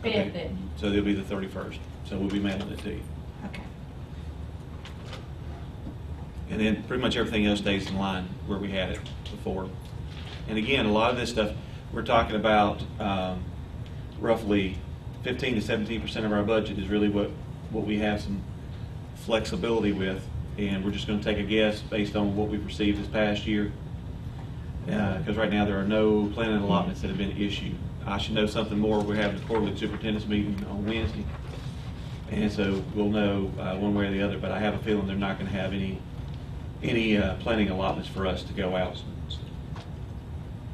Okay. So it'll be the 31st. So we'll be mailing it to you. Okay. And then pretty much everything else stays in line where we had it before. And again, a lot of this stuff, we're talking about um, roughly 15 to 17 percent of our budget is really what, what we have some flexibility with. And we're just going to take a guess based on what we've received this past year. Because right now, there are no planning allotments that have been issued. I should know something more. We're having a quarterly superintendent's meeting on Wednesday. And so we'll know uh, one way or the other, but I have a feeling they're not going to have any, any uh, planning allotments for us to go out.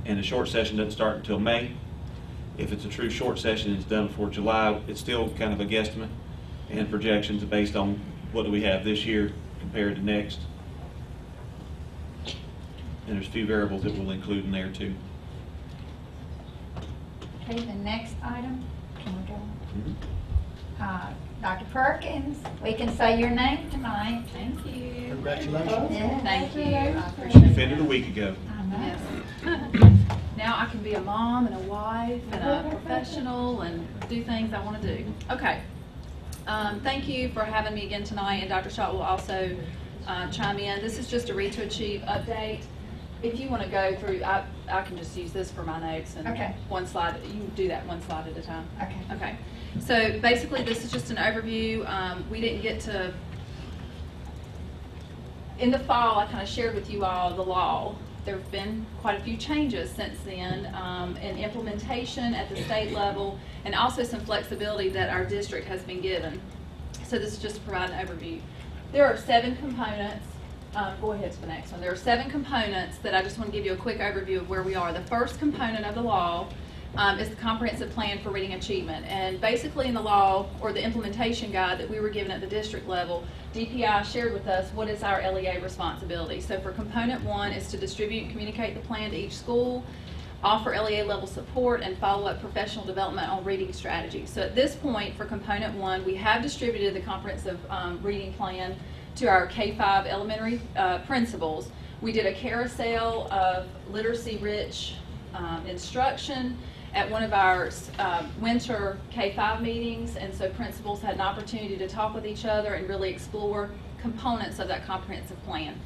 And the short session doesn't start until May. If it's a true short session and it's done before July, it's still kind of a guesstimate and projections based on what do we have this year compared to next. And there's a few variables that we'll include in there too. Okay, the next item, can we go? Uh, Dr. Perkins, we can say your name tonight. Thank you. Congratulations. Yeah, thank you. I appreciate Defended a week ago. Know. Now I can be a mom and a wife and a professional and do things I want to do. Okay. Um, thank you for having me again tonight, and Dr. Schott will also uh, chime in. This is just a Read to Achieve update. If you want to go through, I, I can just use this for my notes and Okay. one slide. You can do that one slide at a time. Okay. Okay. So basically, this is just an overview. Um, we didn't get to in the fall, I kind of shared with you all the law. There have been quite a few changes since then um, in implementation at the state level and also some flexibility that our district has been given. So this is just to provide an overview. There are seven components. Um, go ahead to the next one. There are seven components that I just want to give you a quick overview of where we are. The first component of the law um, is the comprehensive plan for reading achievement. And basically in the law, or the implementation guide that we were given at the district level, DPI shared with us what is our LEA responsibility. So for component one is to distribute and communicate the plan to each school, offer LEA level support, and follow up professional development on reading strategies. So at this point, for component one, we have distributed the comprehensive um, reading plan to our K-5 elementary uh, principals. We did a carousel of literacy-rich um, instruction at one of our um, winter K-5 meetings, and so principals had an opportunity to talk with each other and really explore components of that comprehensive plan.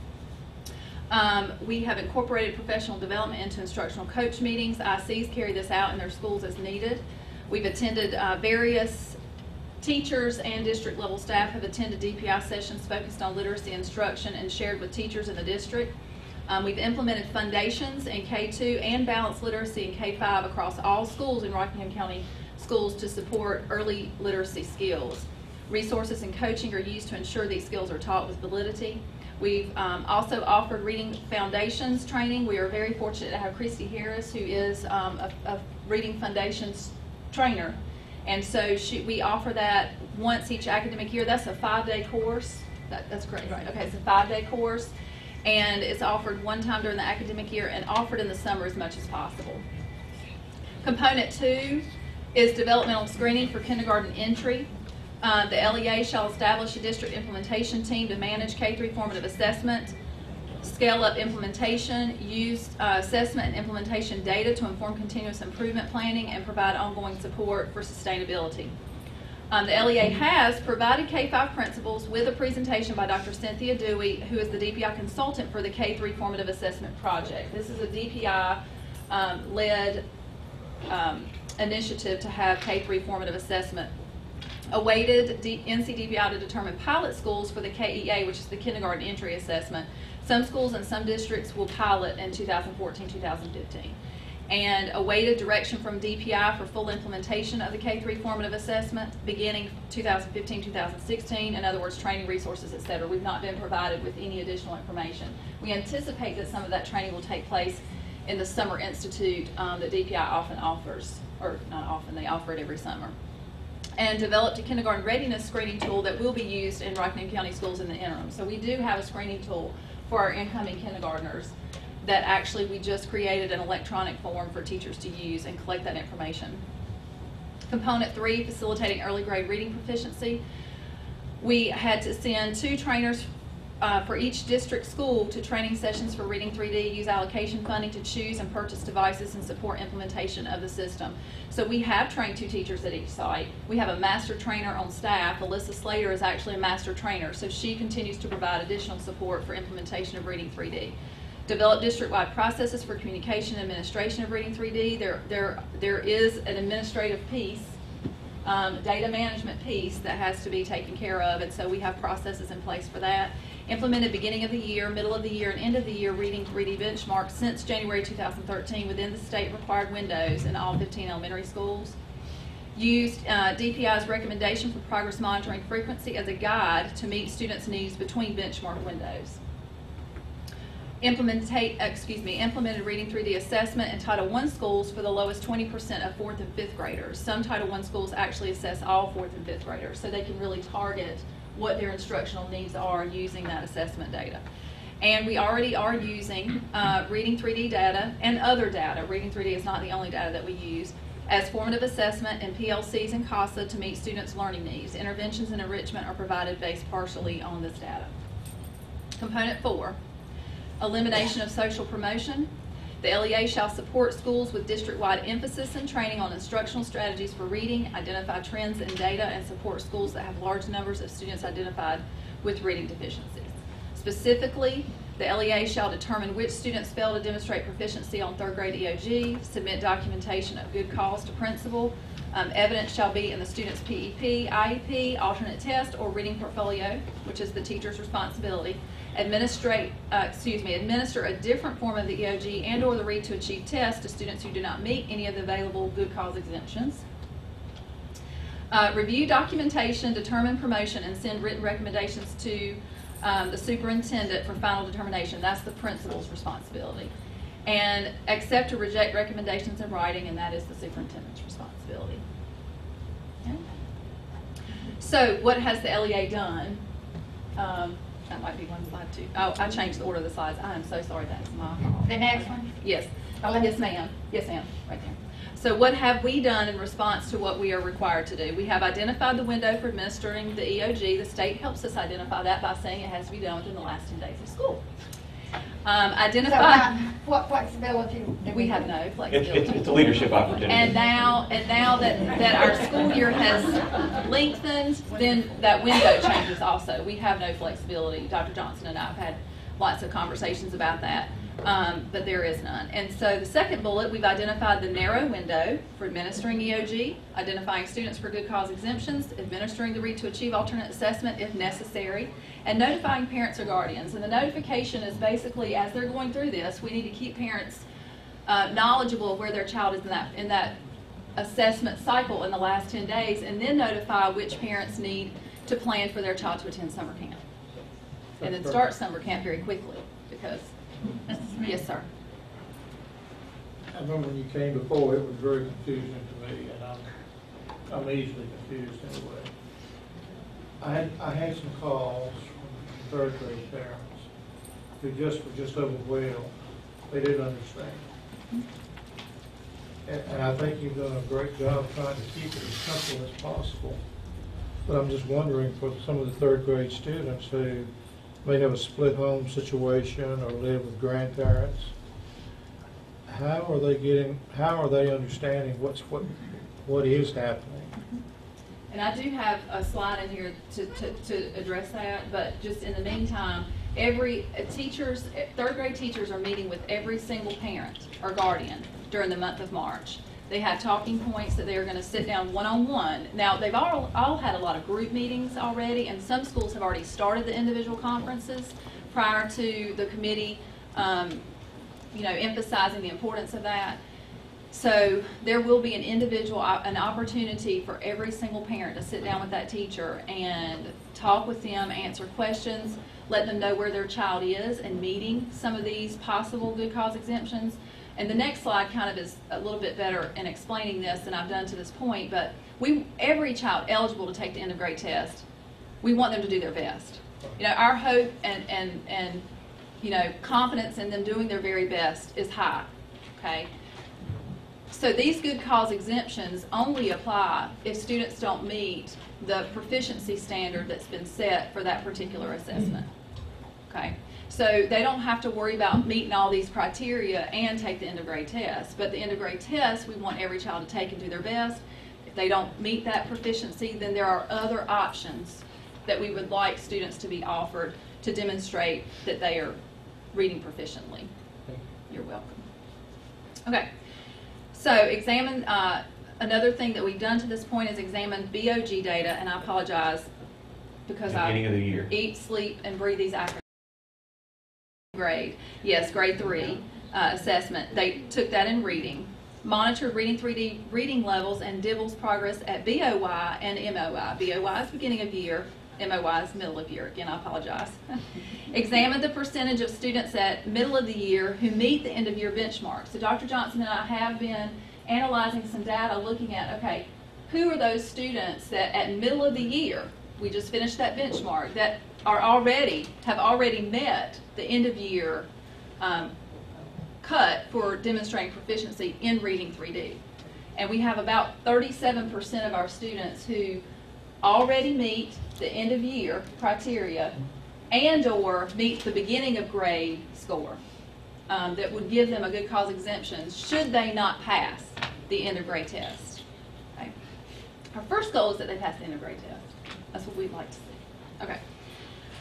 Um, we have incorporated professional development into instructional coach meetings. ICs carry this out in their schools as needed. We've attended uh, various teachers and district level staff have attended DPI sessions focused on literacy instruction and shared with teachers in the district. Um, we've implemented foundations in K2 and balanced literacy in K5 across all schools in Rockingham County schools to support early literacy skills. Resources and coaching are used to ensure these skills are taught with validity. We've um, also offered reading foundations training. We are very fortunate to have Christy Harris, who is um, a, a reading foundations trainer. And so she, we offer that once each academic year. That's a five-day course. That, that's correct, right? Okay, it's a five-day course. And it's offered one time during the academic year and offered in the summer as much as possible. Component two is developmental screening for kindergarten entry. Uh, the LEA shall establish a district implementation team to manage K-3 formative assessment, scale up implementation, use uh, assessment and implementation data to inform continuous improvement planning, and provide ongoing support for sustainability. Um, the LEA has provided K-5 principals with a presentation by Dr. Cynthia Dewey, who is the DPI consultant for the K-3 formative assessment project. This is a DPI-led um, initiative to have K-3 formative assessment awaited D- NCDPI to determine pilot schools for the KEA, which is the kindergarten entry assessment. Some schools and some districts will pilot in 2014, 2015. And awaited direction from DPI for full implementation of the K-3 formative assessment beginning 2015, 2016. In other words, training resources, et cetera. We've not been provided with any additional information. We anticipate that some of that training will take place in the Summer Institute um, that DPI often offers, or not often, they offer it every summer and developed a kindergarten readiness screening tool that will be used in Rockingham County schools in the interim. So we do have a screening tool for our incoming kindergartners that actually we just created an electronic form for teachers to use and collect that information. Component three, facilitating early grade reading proficiency. We had to send two trainers uh, for each district school to training sessions for Reading 3D, use allocation funding to choose and purchase devices and support implementation of the system. So we have trained two teachers at each site. We have a master trainer on staff. Alyssa Slater is actually a master trainer, so she continues to provide additional support for implementation of Reading 3D. Develop district-wide processes for communication and administration of Reading 3D. There, there, there is an administrative piece um, data management piece that has to be taken care of, and so we have processes in place for that. Implemented beginning of the year, middle of the year, and end of the year reading 3D benchmarks since January 2013 within the state required windows in all 15 elementary schools. Used uh, DPI's recommendation for progress monitoring frequency as a guide to meet students' needs between benchmark windows implementate, excuse me, implemented reading 3D assessment in Title I schools for the lowest 20% of fourth and fifth graders. Some Title I schools actually assess all fourth and fifth graders, so they can really target what their instructional needs are using that assessment data. And we already are using uh, Reading 3D data and other data. Reading 3D is not the only data that we use as formative assessment in PLCs and CASA to meet students' learning needs. Interventions and enrichment are provided based partially on this data. Component four, elimination of social promotion. The LEA shall support schools with district-wide emphasis and training on instructional strategies for reading, identify trends and data, and support schools that have large numbers of students identified with reading deficiencies. Specifically, the LEA shall determine which students fail to demonstrate proficiency on third grade EOG, submit documentation of good cause to principal. Um, evidence shall be in the student's PEP, IEP, alternate test, or reading portfolio, which is the teacher's responsibility administrate, uh, excuse me, administer a different form of the EOG and or the Read to Achieve test to students who do not meet any of the available good cause exemptions. Uh, review documentation, determine promotion, and send written recommendations to um, the superintendent for final determination. That's the principal's responsibility. and accept or reject recommendations in writing, and that is the superintendent's responsibility. Okay. So what has the LEA done? Um, That might be one slide too. Oh, I changed the order of the slides. I am so sorry, that's my fault. The next one? Yes. Oh, Yes, ma'am. Yes, ma'am, right there. So what have we done in response to what we are required to do? We have identified the window for administering the EOG. The state helps us identify that by saying it has to be done within the last 10 days of school. Um, So Identify, how- what flexibility do we have no It's, flexibility. it's it's a leadership opportunity. And now, and now that, that our school year has lengthened, then that window changes also. We have no flexibility. Dr. Johnson and I have had lots of conversations about that, um, but there is none. And so the second bullet, we've identified the narrow window for administering EOG, identifying students for good cause exemptions, administering the Read to Achieve alternate assessment if necessary, and notifying parents or guardians. And the notification is basically, as they're going through this, we need to keep parents uh, knowledgeable of where their child is in that, in that assessment cycle in the last 10 days, and then notify which parents need to plan for their child to attend summer camp. And then start summer camp very quickly, because, yes, sir. I remember when you came before, it was very confusing to me, and I'm, I'm easily confused anyway. I had, I had some calls from third grade parents who just were just overwhelmed. They didn't understand. And, and I think you've done a great job trying to keep it as simple as possible. But I'm just wondering for some of the third grade students who may have a split home situation or live with grandparents, how are they getting, how are they understanding what's, what, what is happening? And I do have a slide in here to, to, to address that, but just in the meantime, every, uh, teachers, uh, third grade teachers are meeting with every single parent or guardian during the month of March. They have talking points that they are gonna sit down one-on-one. Now, they've all, all had a lot of group meetings already, and some schools have already started the individual conferences prior to the committee, um, you know, emphasizing the importance of that. So there will be an individual, an opportunity for every single parent to sit down with that teacher and talk with them, answer questions, let them know where their child is and meeting some of these possible good cause exemptions. And the next slide kind of is a little bit better in explaining this than I've done to this point, but we, every child eligible to take the end of grade test, we want them to do their best. You know, our hope and, and, and, you know, confidence in them doing their very best is high, okay? So these good cause exemptions only apply if students don't meet the proficiency standard that's been set for that particular assessment. Okay, so they don't have to worry about meeting all these criteria and take the end of grade test. But the end of grade test, we want every child to take and do their best. If they don't meet that proficiency, then there are other options that we would like students to be offered to demonstrate that they are reading proficiently. You're welcome. Okay. So examine, uh, another thing that we've done to this point is examine BOG data, and I apologize because I the year. eat, sleep, and breathe these acronyms. Grade, yes, grade three, uh, assessment. They took that in reading. Monitored reading 3D reading levels and DIBELS progress at BOY and MOY. BOY is beginning of year, MOY is middle of year. Again, I apologize. Examine the percentage of students at middle of the year who meet the end of year benchmark. So Dr. Johnson and I have been analyzing some data looking at, okay, who are those students that at middle of the year, we just finished that benchmark, that are already, have already met the end of year um, cut for demonstrating proficiency in reading 3D. And we have about 37% of our students who already meet the end of year criteria and/or meet the beginning of grade score um, that would give them a good cause exemption should they not pass the end of grade test. Okay. Our first goal is that they pass the end of grade test. That's what we'd like to see. Okay.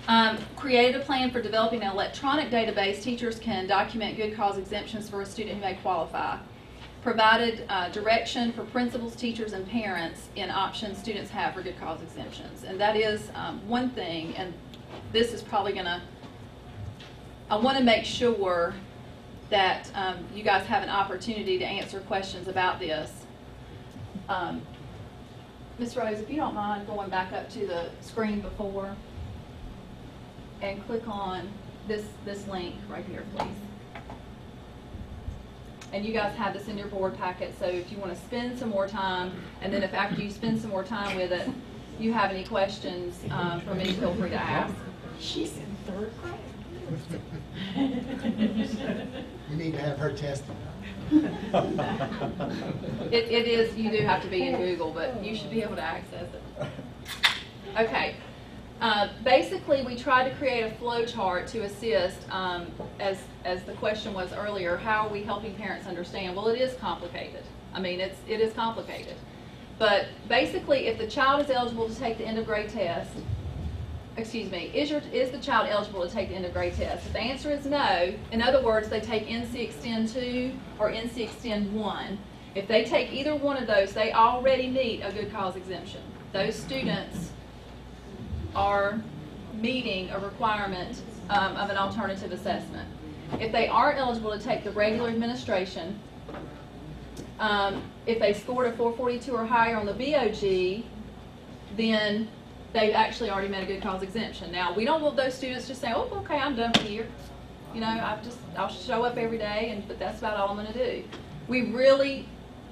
Um, created a plan for developing an electronic database. Teachers can document good cause exemptions for a student who may qualify. Provided uh, direction for principals, teachers, and parents in options students have for good cause exemptions. And that is um, one thing, and this is probably going to, I want to make sure that um, you guys have an opportunity to answer questions about this. Um, Ms. Rose, if you don't mind going back up to the screen before and click on this, this link right here, please. and you guys have this in your board packet, so if you want to spend some more time, and then if after you spend some more time with it, you have any questions um, for me, feel free to ask. She's in third grade. You need to have her tested. It, it is, you do have to be in Google, but you should be able to access it. Okay. Uh, basically, we tried to create a flow chart to assist, um, as, as the question was earlier, how are we helping parents understand? Well, it is complicated. I mean, it's, it is complicated. But basically, if the child is eligible to take the end of grade test, excuse me, is your, is the child eligible to take the end of grade test? If the answer is no, in other words, they take NC Extend 2 or NC Extend 1. If they take either one of those, they already meet a good cause exemption. Those students are meeting a requirement um, of an alternative assessment. If they aren't eligible to take the regular administration, um, if they scored a 442 or higher on the BOG, then they've actually already met a good cause exemption. Now, we don't want those students just saying, oh, okay, I'm done for. You know, I just, I'll show up every day, and but that's about all I'm going to do. We really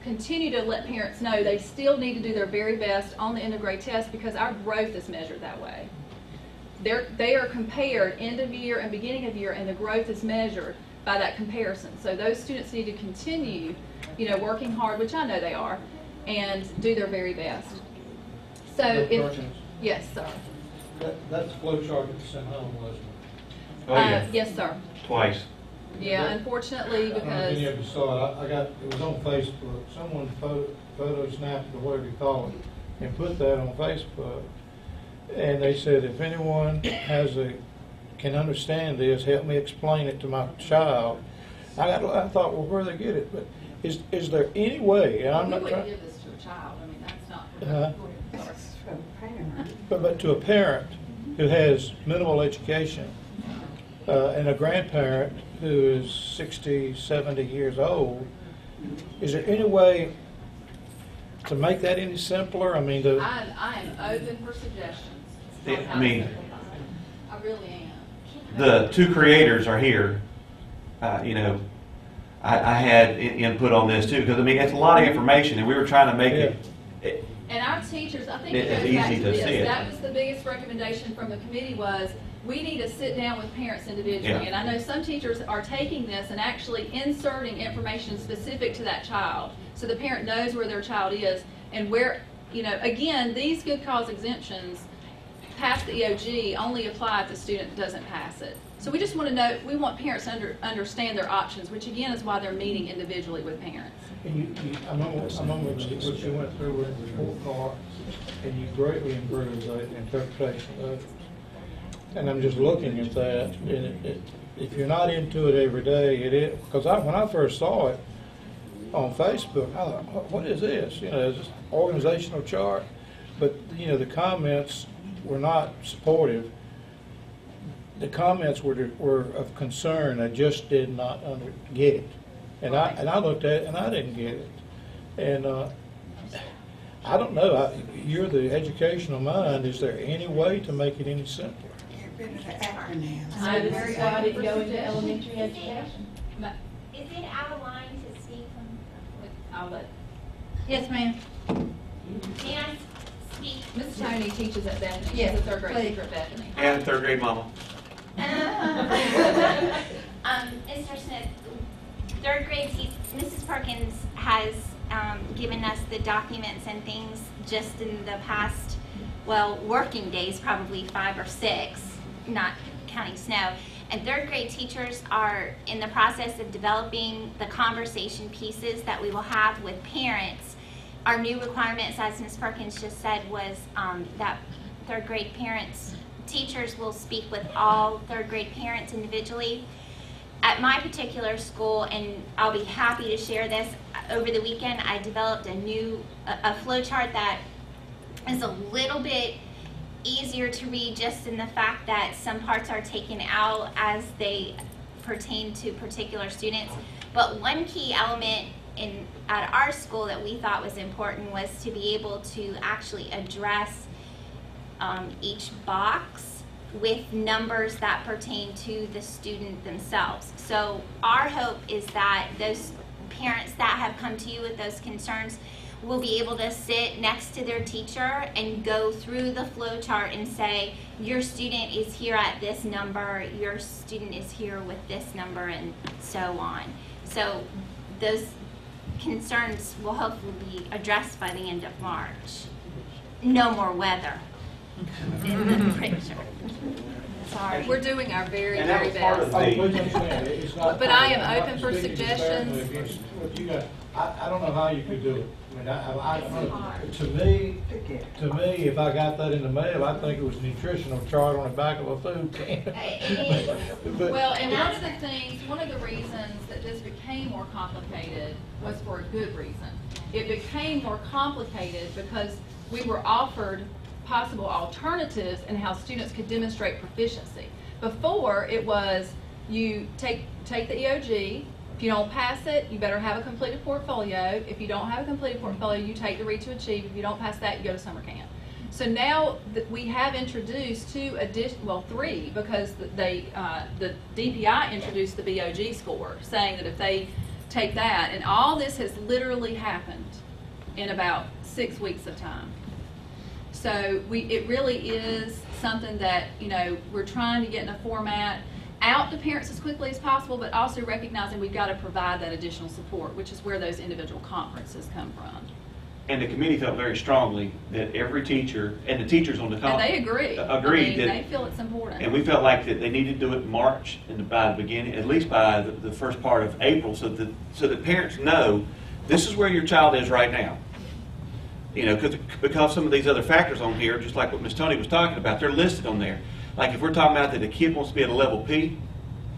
continue to let parents know they still need to do their very best on the end of grade test because our growth is measured that way. They're, they are compared end of year and beginning of year, and the growth is measured by that comparison. So those students need to continue, you know, working hard, which I know they are, and do their very best. So if, yes, sir. That, that's the flow chart that you sent home, wasn't it? Oh, yeah. Uh, yes, sir. Twice. Yeah, unfortunately, I don't know if any because, of you saw it, I, I got, it was on Facebook, someone photo, photo snapped or whatever you call it, and put that on Facebook. And they said, if anyone has a, can understand this, help me explain it to my child. I got, I thought, well, where they get it, but is, is there any way, and I'm we not wouldn't trying. give this to a child, I mean, that's not. Uh-huh. Sorry. But, but to a parent who has minimal education, uh, and a grandparent who is 60, 70 years old, is there any way to make that any simpler? I mean, to, I, I am open for suggestions. Yeah, I mean- I really am. the two creators are here. Uh, you know, I, I had i- input on this too because I mean it's a lot of information, and we were trying to make it. And our teachers, I think It- it it's goes back easy to to see this, it. that was the biggest recommendation from the committee was, we need to sit down with parents individually. Yeah. And I know some teachers are taking this and actually inserting information specific to that child. So the parent knows where their child is and where, you know, again, these good cause exemptions past the EOG only apply if the student doesn't pass it. So we just want to know, we want parents to under, understand their options, which again is why they're meeting individually with parents. and you, you, I remember, I remember what you went through with the report card, and you greatly improved the interpretation of it. And I'm just looking at that, and it, it, if you're not into it every day, it is, because I, when I first saw it on Facebook, I thought, "What- is this? You know, is this organizational chart? But, you know, the comments were not supportive. The comments were, were of concern, I just did not under, get it. And I, and I looked at it and I didn't get it. And, uh, I don't know, I, you're the educational mind, is there any way to make it any simpler? I'm very why I open didn't go into elementary education. Is it out of line to speak from, I'll let, Yes, ma'am. may I speak? Ms. Tony teaches at Bethany, she's Yes, a third grade please. teacher at Bethany. And third grade mama. Um, Mr. Smith, third grade, te- Mrs. Perkins has, um, given us the documents and things just in the past, well, working days, probably five or six, not counting snow. And third grade teachers are in the process of developing the conversation pieces that we will have with parents. Our new requirements, as Ms. Perkins just said, was, um, that third grade parents, teachers will speak with all third grade parents individually. At my particular school, and I'll be happy to share this, over the weekend, I developed a new, a, a flow chart that is a little bit easier to read just in the fact that some parts are taken out as they pertain to particular students. But one key element in, at our school that we thought was important was to be able to actually address um, each box with numbers that pertain to the student themselves. So our hope is that those parents that have come to you with those concerns will be able to sit next to their teacher and go through the flow chart and say, your student is here at this number, your student is here with this number, and so on. So those concerns will hopefully be addressed by the end of March. No more weather in the picture. Sorry. We're doing our very, And very was part of best. the- Oh, please understand, it's not- But I am open for suggestions. disparagingly you got. I, I don't know how you could do it. Mean, I, I, I. To me, to me, if I got that in the mail, I think it was a nutritional chart on the back of a food can. But- Well, and one of the things, one of the reasons that this became more complicated was for a good reason. It became more complicated because we were offered possible alternatives and how students could demonstrate proficiency. Before, it was you take, take the EOG, if you don't pass it, you better have a completed portfolio. If you don't have a completed portfolio, you take the Read to Achieve. If you don't pass that, you go to summer camp. So now that we have introduced two additional, well, three, because they, uh, the DPI introduced the BOG score, saying that if they take that, and all this has literally happened in about six weeks of time. So we, it really is something that, you know, we're trying to get in a format out the parents as quickly as possible, but also recognizing we've got to provide that additional support, which is where those individual conferences come from. And the committee felt very strongly that every teacher, and the teachers on the con- they agree. Uh, I Agreed mean, that. They feel it's important. And we felt like that they needed to do it in March and by the beginning, at least by the, the first part of April, so that, so that parents know, this is where your child is right now. You know, because, because some of these other factors on here, just like what Ms. Tony was talking about, they're listed on there. Like if we're talking about that the kid wants to be at a level P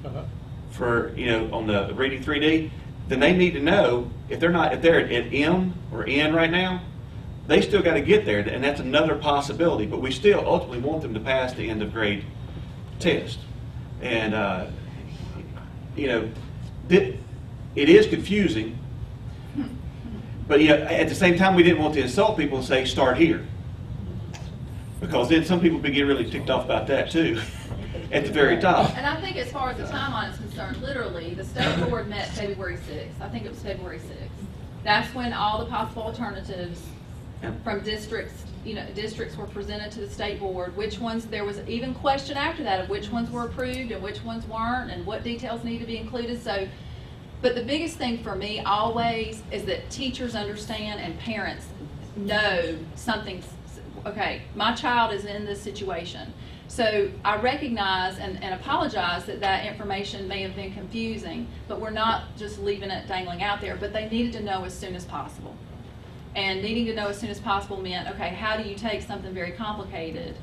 Uh-huh. for, you know, on the reading 3D, then they need to know if they're not, if they're at M or N right now, they still got to get there, and that's another possibility. But we still ultimately want them to pass the end of grade test. And, uh, you know, it is confusing, but yeah, at the same time, we didn't want to insult people and say, start here. Because then some people begin really ticked off about that too, at the very top. And I think as far as the timeline is concerned, literally, the state board met February sixth. I think it was February sixth. That's when all the possible alternatives from districts, you know, districts were presented to the state board. Which ones, there was even question after that of which ones were approved and which ones weren't and what details need to be included. So, but the biggest thing for me always is that teachers understand and parents know something's, okay, my child is in this situation. So I recognize and, and apologize that that information may have been confusing, but we're not just leaving it dangling out there, but they needed to know as soon as possible. And needing to know as soon as possible meant, okay, how do you take something very complicated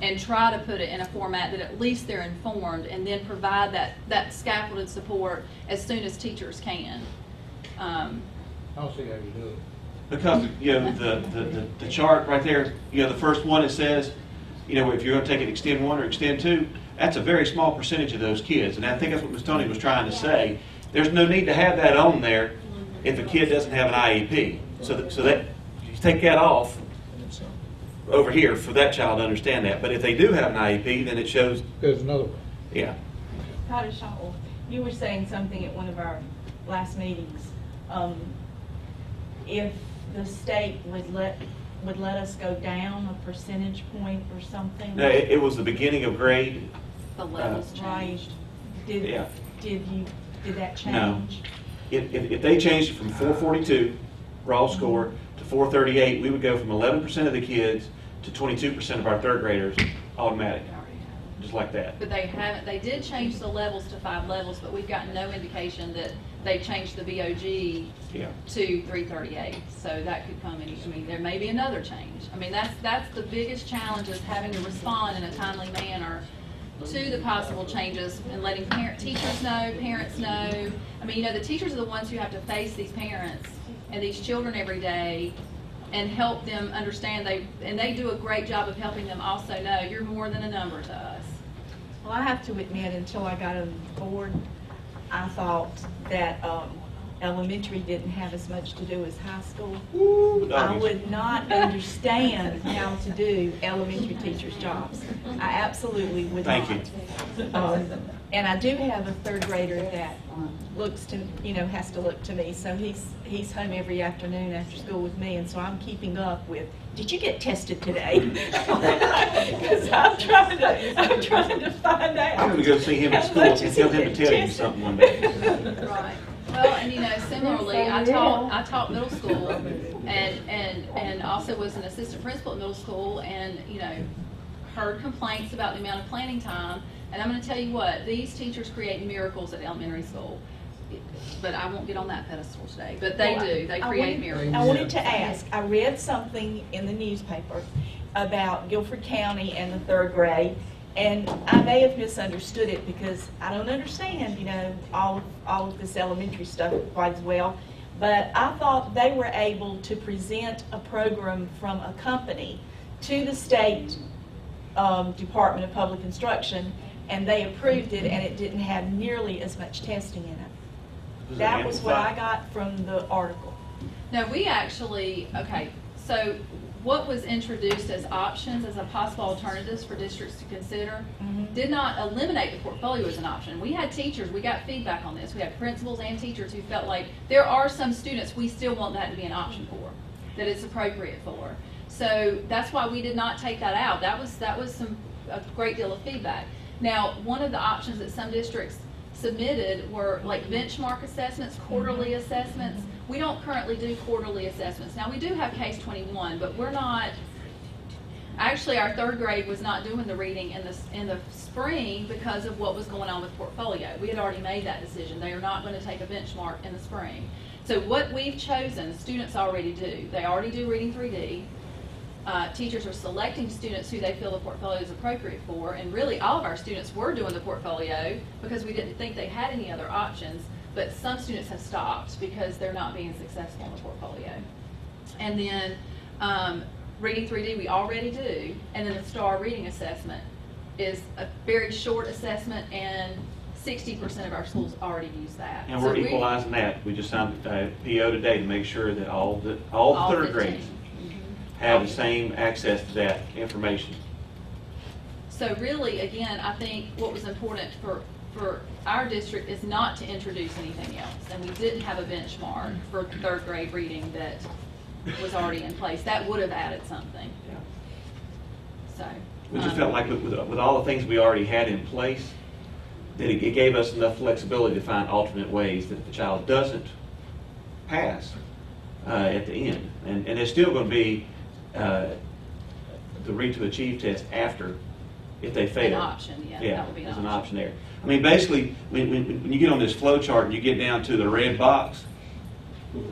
and try to put it in a format that at least they're informed and then provide that, that scaffolded support as soon as teachers can. Um, I'll see how you do it. Because, you know, the, the, the- the chart right there, you know, the first one, it says, you know, if you're gonna take it extend one or extend two, that's a very small percentage of those kids. And I think that's what Ms. Tony was trying to say. There's no need to have that on there if a kid doesn't have an IEP. So that, so that, you take that off over here for that child to understand that. But if they do have an IEP, then it shows. There's another one. Yeah. Dr. Shaw, you were saying something at one of our last meetings. Um, If the state would let, would let us go down a percentage point or something? No, it, it was the beginning of grade. The levels Uh, changed. Did, Yeah. did you, did that No. change? If, if, if they changed it from 442 raw score to 438, we would go from 11% of the kids to 22% of our third graders automatic, just like that. But they haven't, they did change the levels to five levels, but we've gotten no indication that they changed the BOG Yeah. to three thirty-eight. So that could come in. I mean, there may be another change. I mean, that's, that's the biggest challenge is having to respond in a timely manner to the possible changes and letting parent, teachers know, parents know. I mean, you know, the teachers are the ones who have to face these parents and these children every day and help them understand they, and they do a great job of helping them also know you're more than a number to us. Well, I have to admit, until I got on the board, I thought that um, elementary didn't have as much to do as high school, I would not understand how to do elementary teachers' jobs. I absolutely would not. Thank you. Um, And I do have a third grader that looks to, you know, has to look to me, so he's, he's home every afternoon after school with me, and so I'm keeping up with, did you get tested today? Because I'm trying to, I'm trying to find out. I'm gonna go see him at school and tell him to tell you something one day. Right. Well, and you know, similarly, I taught, I taught middle school and, and, and also was an assistant principal at middle school and, you know, heard complaints about the amount of planning time. And I'm gonna tell you what, these teachers create miracles at elementary school. But I won't get on that pedestal today, but they Well, do, they I create wanted- miracles. I wanted to ask, I read something in the newspaper about Guilford County and the third grade, and I may have misunderstood it because I don't understand, you know, all, of all of this elementary stuff quite as well. But I thought they were able to present a program from a company to the state um, Department of Public Instruction, and they approved it, and it didn't have nearly as much testing in it. Was it That was what I got from the article. No, we actually, okay, so what was introduced as options, as a possible alternatives for districts to consider, mm-hmm. did not eliminate the portfolio as an option. We had teachers, we got feedback on this, we had principals and teachers who felt like there are some students we still want that to be an option for, that it's appropriate for. So that's why we did not take that out. That was, that was some, a great deal of feedback. Now, one of the options that some districts submitted were like benchmark assessments, quarterly assessments. We don't currently do quarterly assessments. Now, we do have case twenty-one, but we're not, actually, our third grade was not doing the reading in the, in the spring because of what was going on with portfolio. We had already made that decision. They are not going to take a benchmark in the spring. So what we've chosen, students already do. They already do reading three D. Uh, teachers are selecting students who they feel the portfolio is appropriate for, and really, all of our students were doing the portfolio because we didn't think they had any other options, but some students have stopped because they're not being successful in the portfolio. And then, um, reading 3D, we already do, and then the STAR reading assessment is a very short assessment, and 60% of our schools already use that. And So we're we- equalizing that. We just signed a PO today to make sure that all the, all All the third 15. grades have the same access to that information. So really, again, I think what was important for, for our district is not to introduce anything else. And we didn't have a benchmark for third grade reading that was already in place. That would have added something. So. We just um, felt like with, with with all the things we already had in place, that it it gave us enough flexibility to find alternate ways that if the child doesn't pass uh, at the end. And, and there's still going to be uh, the read to achieve test after if they fail. An option, yeah, that would be an there's an option. option there. I mean, basically, when, when, when you get on this flow chart and you get down to the red box,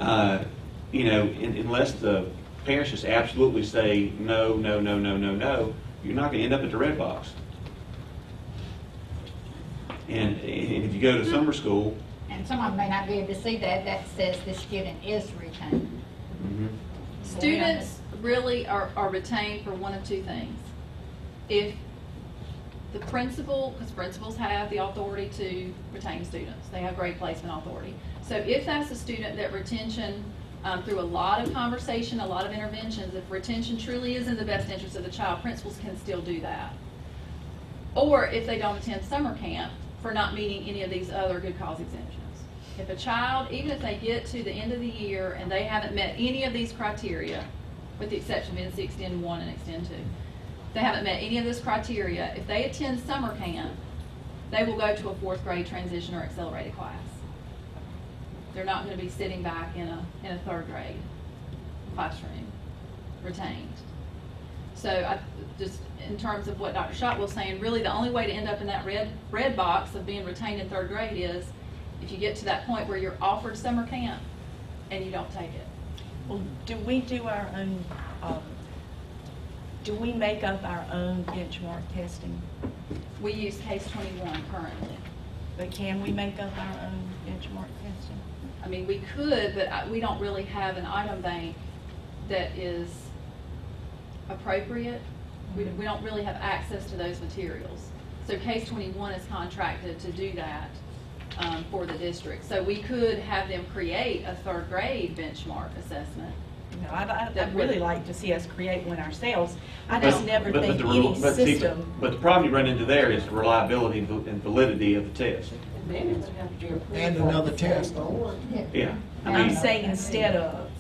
uh, you know, un- unless the parents just absolutely say, no, no, no, no, no, no, you're not going to end up at the red box. And, and if you go to summer school, And someone may not be able to see that, that says the student is retained. Students really are, are retained for one of two things. If the principal, because principals have the authority to retain students, they have grade placement authority. So if that's a student that retention, um, through a lot of conversation, a lot of interventions, if retention truly is in the best interest of the child, principals can still do that. Or if they don't attend summer camp for not meeting any of these other good cause exemptions. If a child, even if they get to the end of the year and they haven't met any of these criteria, with the exception of NC Extend One and Extend Two, they haven't met any of this criteria, if they attend summer camp, they will go to a fourth grade transition or accelerated class. They're not gonna be sitting back in a, in a third grade classroom, retained. So I, just in terms of what Dr. Schott was saying, really the only way to end up in that red, red box of being retained in third grade is if you get to that point where you're offered summer camp and you don't take it. Well, do we do our own, um, do we make up our own benchmark testing? We use case twenty-one currently. But can we make up our own benchmark testing? I mean, we could, but I- we don't really have an item bank that is appropriate. We, we don't really have access to those materials. So case twenty-one is contracted to do that. Um, for the district. So we could have them create a third grade benchmark assessment. No, I'd, I'd I'd really like to see us create one ourselves. I But- just never but- but think the any rel- but see, but- system. But the problem you run into there is the reliability and val- and validity of the test. And another test. Yeah. I I'm mean- saying instead of.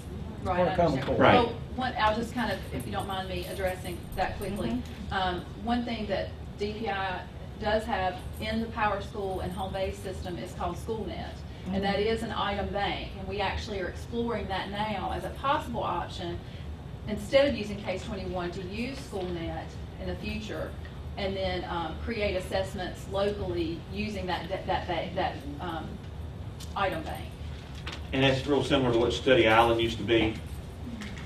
Right, I Common understand. Right. Well, one, I'll just kind of, if you don't mind me addressing that quickly. Um, one thing that DPI does have in the PowerSchool and Home Base system is called SchoolNet. And that is an item bank, and we actually are exploring that now as a possible option, instead of using Case twenty-one, to use SchoolNet in the future, and then, um, create assessments locally using that, that, that, that, that, um, item bank. And that's real similar to what Study Island used to be.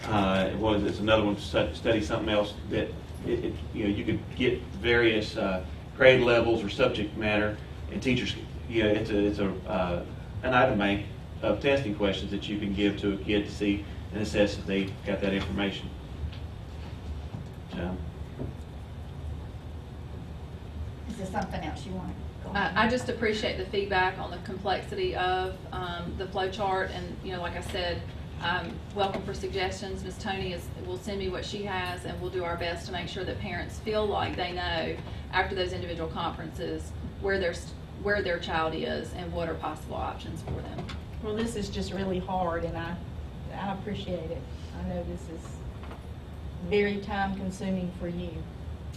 Uh, it was, it's another one study something else that, it, it, you know, you could get various, uh, grade levels or subject matter, and teachers, you know, it's a, it's a, uh, an item bank of testing questions that you can give to a kid to see and assess if they got that information. So, Is there something else you want? I, I just appreciate the feedback on the complexity of, um, the flow chart, and, you know, like I said, I'm welcome for suggestions. Ms. Tony is, will send me what she has, and we'll do our best to make sure that parents feel like they know, after those individual conferences, where their, where their child is and what are possible options for them. Well, this is just really hard and I, I appreciate it. I know this is very time consuming for you.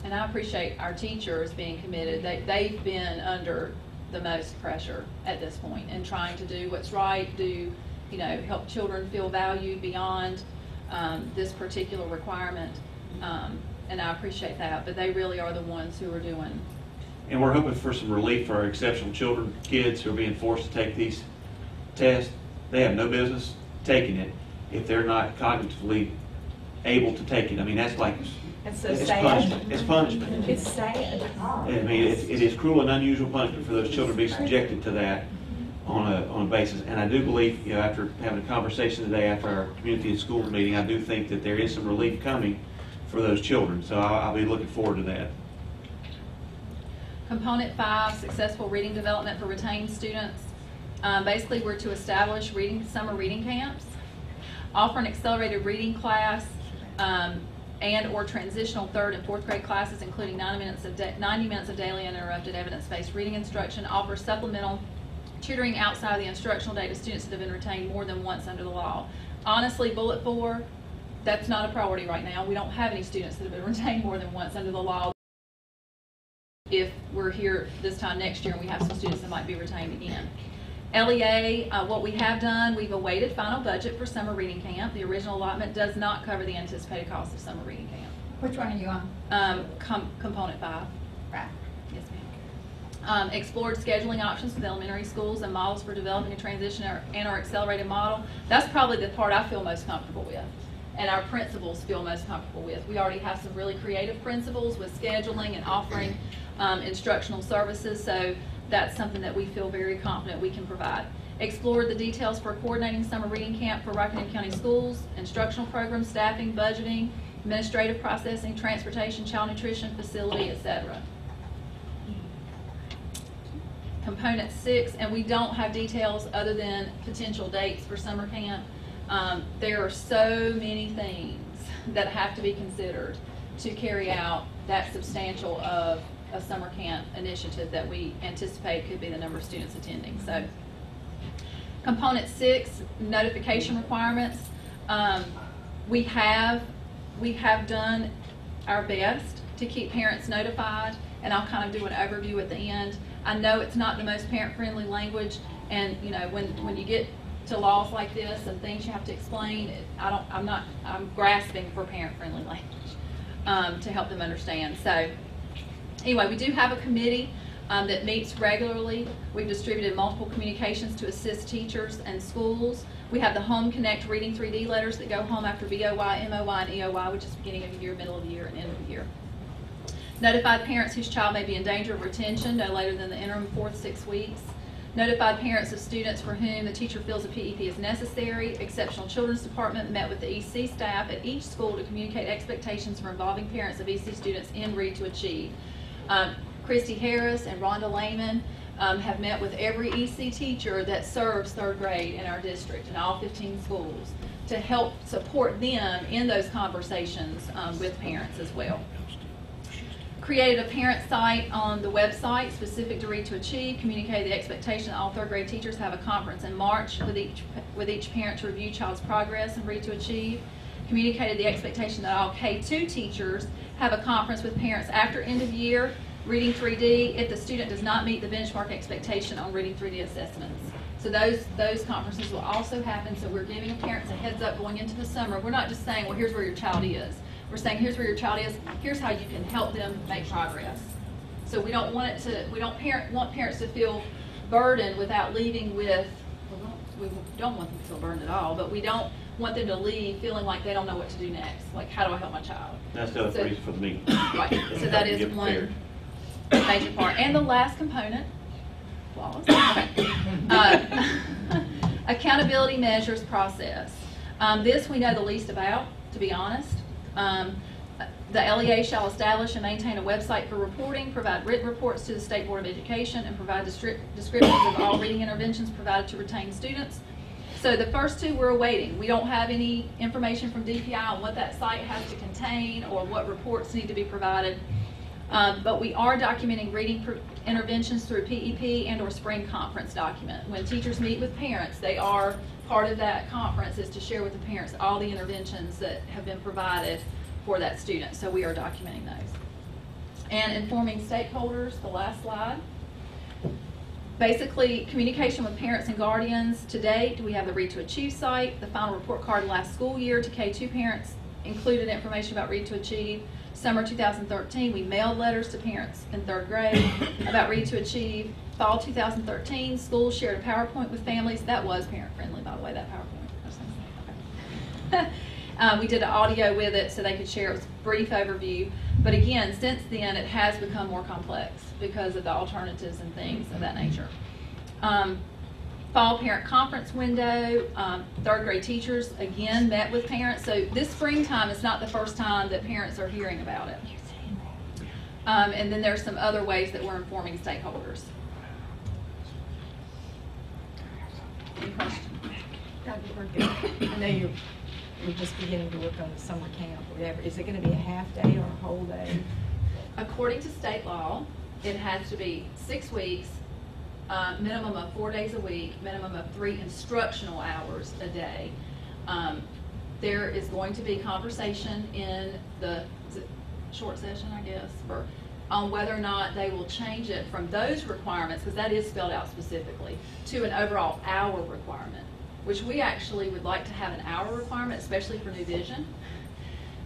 And I appreciate our teachers being committed. They, they've been under the most pressure at this point and trying to do what's right, do, you know, help children feel valued beyond, um, this particular requirement. Um, and I appreciate that, but they really are the ones who are doing, and we're hoping for some relief for our exceptional children, kids who are being forced to take these tests. They have no business taking it if they're not cognitively able to take it. I mean, that's like, It's so it's sad. punishment. It's punishment. It's sad. I mean, it, it is cruel and unusual punishment for those children to be subjected to that on a, on a basis. And I do believe, you know, after having a conversation today after our community and school meeting, I do think that there is some relief coming for those children. So I'll, I'll be looking forward to that. Component five, successful reading development for retained students. Um, basically, we're to establish reading, summer reading camps, offer an accelerated reading class, um, and/or transitional third and fourth grade classes, including ninety minutes of, ninety minutes of daily uninterrupted evidence-based reading instruction, offer supplemental tutoring outside of the instructional day to students that have been retained more than once under the law. Honestly, bullet four, that's not a priority right now. We don't have any students that have been retained more than once under the law if we're here this time next year and we have some students that might be retained again. LEA, uh, what we have done, we've awaited final budget for summer reading camp. The original allotment does not cover the anticipated cost of summer reading camp. Which one are you on? Um, com- component five. Um, explored scheduling options with elementary schools and models for developing a transition or- and or accelerated model. That's probably the part I feel most comfortable with and our principals feel most comfortable with. We already have some really creative principles with scheduling and offering um, instructional services, so that's something that we feel very confident we can provide. Explored the details for coordinating summer reading camp for Rockingham County Schools, instructional programs, staffing, budgeting, administrative processing, transportation, child nutrition, facility, etc. Component six, and we don't have details other than potential dates for summer camp. Um, there are so many things that have to be considered to carry out that substantial of a summer camp initiative that we anticipate could be the number of students attending. So, component six, notification requirements. Um, we have, we have done our best to keep parents notified, and I'll kind of do an overview at the end. I know it's not the most parent-friendly language, and, you know, when, when you get to laws like this and things you have to explain, I don't, I'm not, I'm grasping for parent-friendly language, um, to help them understand. So, anyway, we do have a committee, um, that meets regularly. We've distributed multiple communications to assist teachers and schools. We have the Home Connect Reading 3D letters that go home after BOY, MOY, and EOY, which is beginning of the year, middle of the year, and end of the year. Notified parents whose child may be in danger of retention no later than the interim fourth six weeks. Notified parents of students for whom the teacher feels a PEP is necessary. Exceptional Children's Department met with the EC staff at each school to communicate expectations for involving parents of EC students in Read to Achieve. Um, Christy Harris and Rhonda Lehman um, have met with every EC teacher that serves third grade in our district in all 15 schools to help support them in those conversations um, with parents as well. Created a parent site on the website specific to Read to Achieve, communicated the expectation that all third grade teachers have a conference in March with each, with each parent to review child's progress and Read to Achieve. Communicated the expectation that all K-2 teachers have a conference with parents after end of year, reading 3D, if the student does not meet the benchmark expectation on reading 3D assessments. So those, those conferences will also happen, so we're giving parents a heads up going into the summer. We're not just saying, well, here's where your child is. We're saying, here's where your child is, here's how you can help them make progress. So we don't want it to, we don't parent, want parents to feel burdened without leaving with, well, we don't want them to feel burdened at all, but we don't want them to leave feeling like they don't know what to do next. Like, how do I help my child? That's the other So- reason for me. Right, so that is one major part. And the last component, okay. Uh, accountability measures process. Um, this we know the least about, to be honest. Um, the LEA shall establish and maintain a website for reporting, provide written reports to the State Board of Education, and provide descrip- descriptions of all reading interventions provided to retained students. So the first two we're awaiting. We don't have any information from DPI on what that site has to contain or what reports need to be provided. Um, but we are documenting reading interventions through PEP and or spring conference document. When teachers meet with parents, they are, part of that conference is to share with the parents all the interventions that have been provided for that student. So we are documenting those. And informing stakeholders, the last slide. Basically, communication with parents and guardians. To date, we have the Read to Achieve site. The final report card last school year to K-2 parents included information about Read to Achieve. Summer 2013, we mailed letters to parents in third grade about Read to Achieve. Fall 2013, schools shared a PowerPoint with families. That was parent-friendly, by the way, that PowerPoint. I was gonna say, okay. Uh, we did an audio with it so they could share a brief overview. But again, since then, it has become more complex because of the alternatives and things of that nature. Um, fall parent conference window, um, third grade teachers again met with parents. So this springtime is not the first time that parents are hearing about it. Um, and then there's some other ways that we're informing stakeholders. Any questions? Dr. I know you're, you're just beginning to work on the summer camp or whatever. Is it gonna be a half day or a whole day? According to state law, it has to be six weeks, uh, minimum of four days a week, minimum of three instructional hours a day. Um, There is going to be conversation in the short session, I guess, for, on whether or not they will change it from those requirements, because that is spelled out specifically, to an overall hour requirement, which we actually would like to have an hour requirement, especially for New Vision.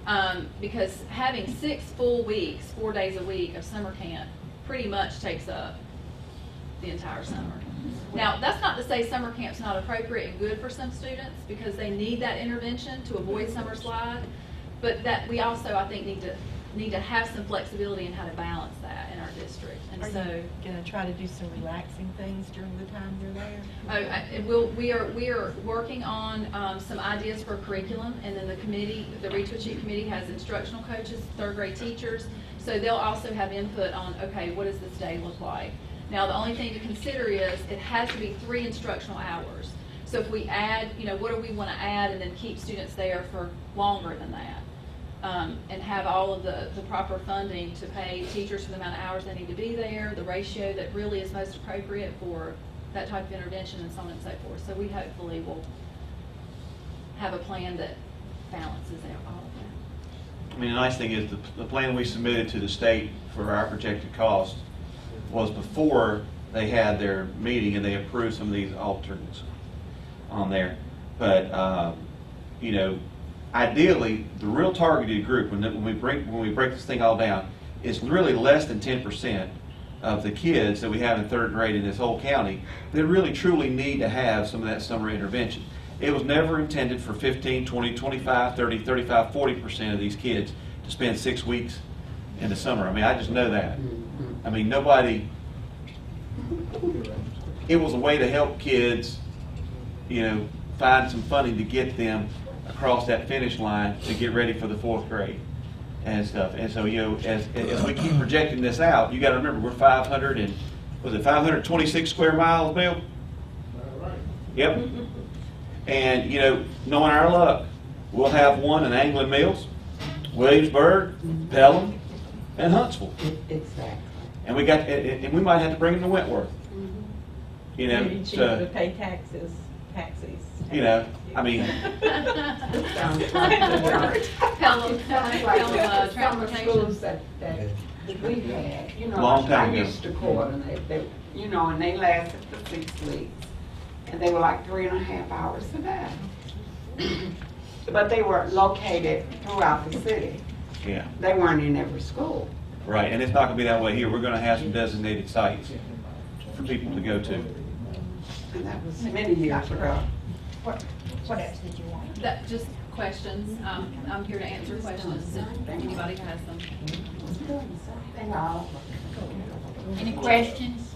Um, because having six full weeks, four days a week of summer camp pretty much takes up the entire summer. Now, that's not to say summer camp's not appropriate and good for some students because they need that intervention to avoid summer slide. But that, we also, I think, need to, need to have some flexibility in how to balance that in our district. And Are so. you gonna try to do some relaxing things during the time you're there? Oh, I- it will, we are, we are working on um, some ideas for curriculum, and then the committee, the Read to Achieve Committee has instructional coaches, third grade teachers, so they'll also have input on, okay, what does this day look like? Now, the only thing to consider is, it has to be three instructional hours. So if we add, you know, what do we want to add, and then keep students there for longer than that? um, and have all of the, the proper funding to pay teachers for the amount of hours they need to be there, the ratio that really is most appropriate for that type of intervention and so on and so forth. So we hopefully will have a plan that balances out all of that. I mean, the nice thing is, the, the plan we submitted to the state for our projected cost was before they had their meeting and they approved some of these alternates on there. But, um, you know, ideally, the real targeted group, when, when we break, when we break this thing all down, is really less than ten percent of the kids that we have in third grade in this whole county that really truly need to have some of that summer intervention. It was never intended for 15, 20, 25, 30, 35, 40% of these kids to spend six weeks in the summer. I mean, I just know that. I mean, nobody, it was a way to help kids, you know, find some funding to get them across that finish line to get ready for the fourth grade and stuff. And so, you know, as, as we keep projecting this out, you gotta remember, we're five hundred and, was it 526 square miles, Bill? Yep. And, you know, knowing our luck, we'll have one in Anglin Mills, Williamsburg, Pelham, and Huntsville. Exactly. And we got, and, and we might have to bring them to Wentworth. Mm-hmm. You know, Maybe cheaper to so, pay taxes, taxis. you know, I mean, Pelham, Sounds like Pelham, the summer transportation. that, that we had, you know, Long time I ago. used to coordinate, they, you know, and they lasted for six weeks. And they were like three and a half hours a day. But they were located throughout the city. yeah, They weren't in every school. Right, and it's not gonna be that way here. We're gonna have some designated sites for people to go to. And that was many years ago. What, what else did you want? That, just questions, um, I'm here to answer questions if anybody has them. Any questions?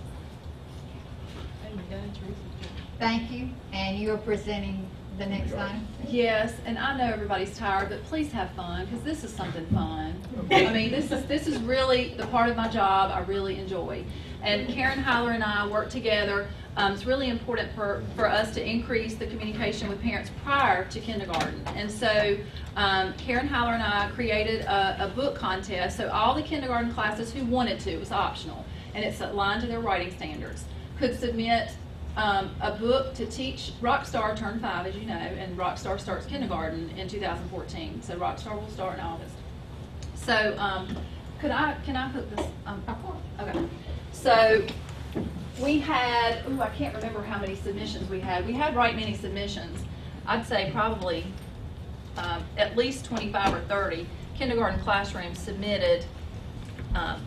Thank you, and you are presenting the next time? Yes, and I know everybody's tired, but please have fun, because this is something fun. I mean, this is, this is really the part of my job I really enjoy. And Karen Heiler and I work together. Um, it's really important for, for us to increase the communication with parents prior to kindergarten. And so, um, Karen Heiler and I created a, a book contest, so all the kindergarten classes who wanted to, it was optional, and it's aligned to their writing standards, could submit um, a book to teach Rockstar turned five, as you know, and Rockstar starts kindergarten in 2014. So Rockstar will start in August. So um, could I can I put this? Um, okay. So we had. Ooh, I can't remember how many submissions we had. We had right many submissions. I'd say probably um, at least 25 or 30 kindergarten classrooms submitted. Um,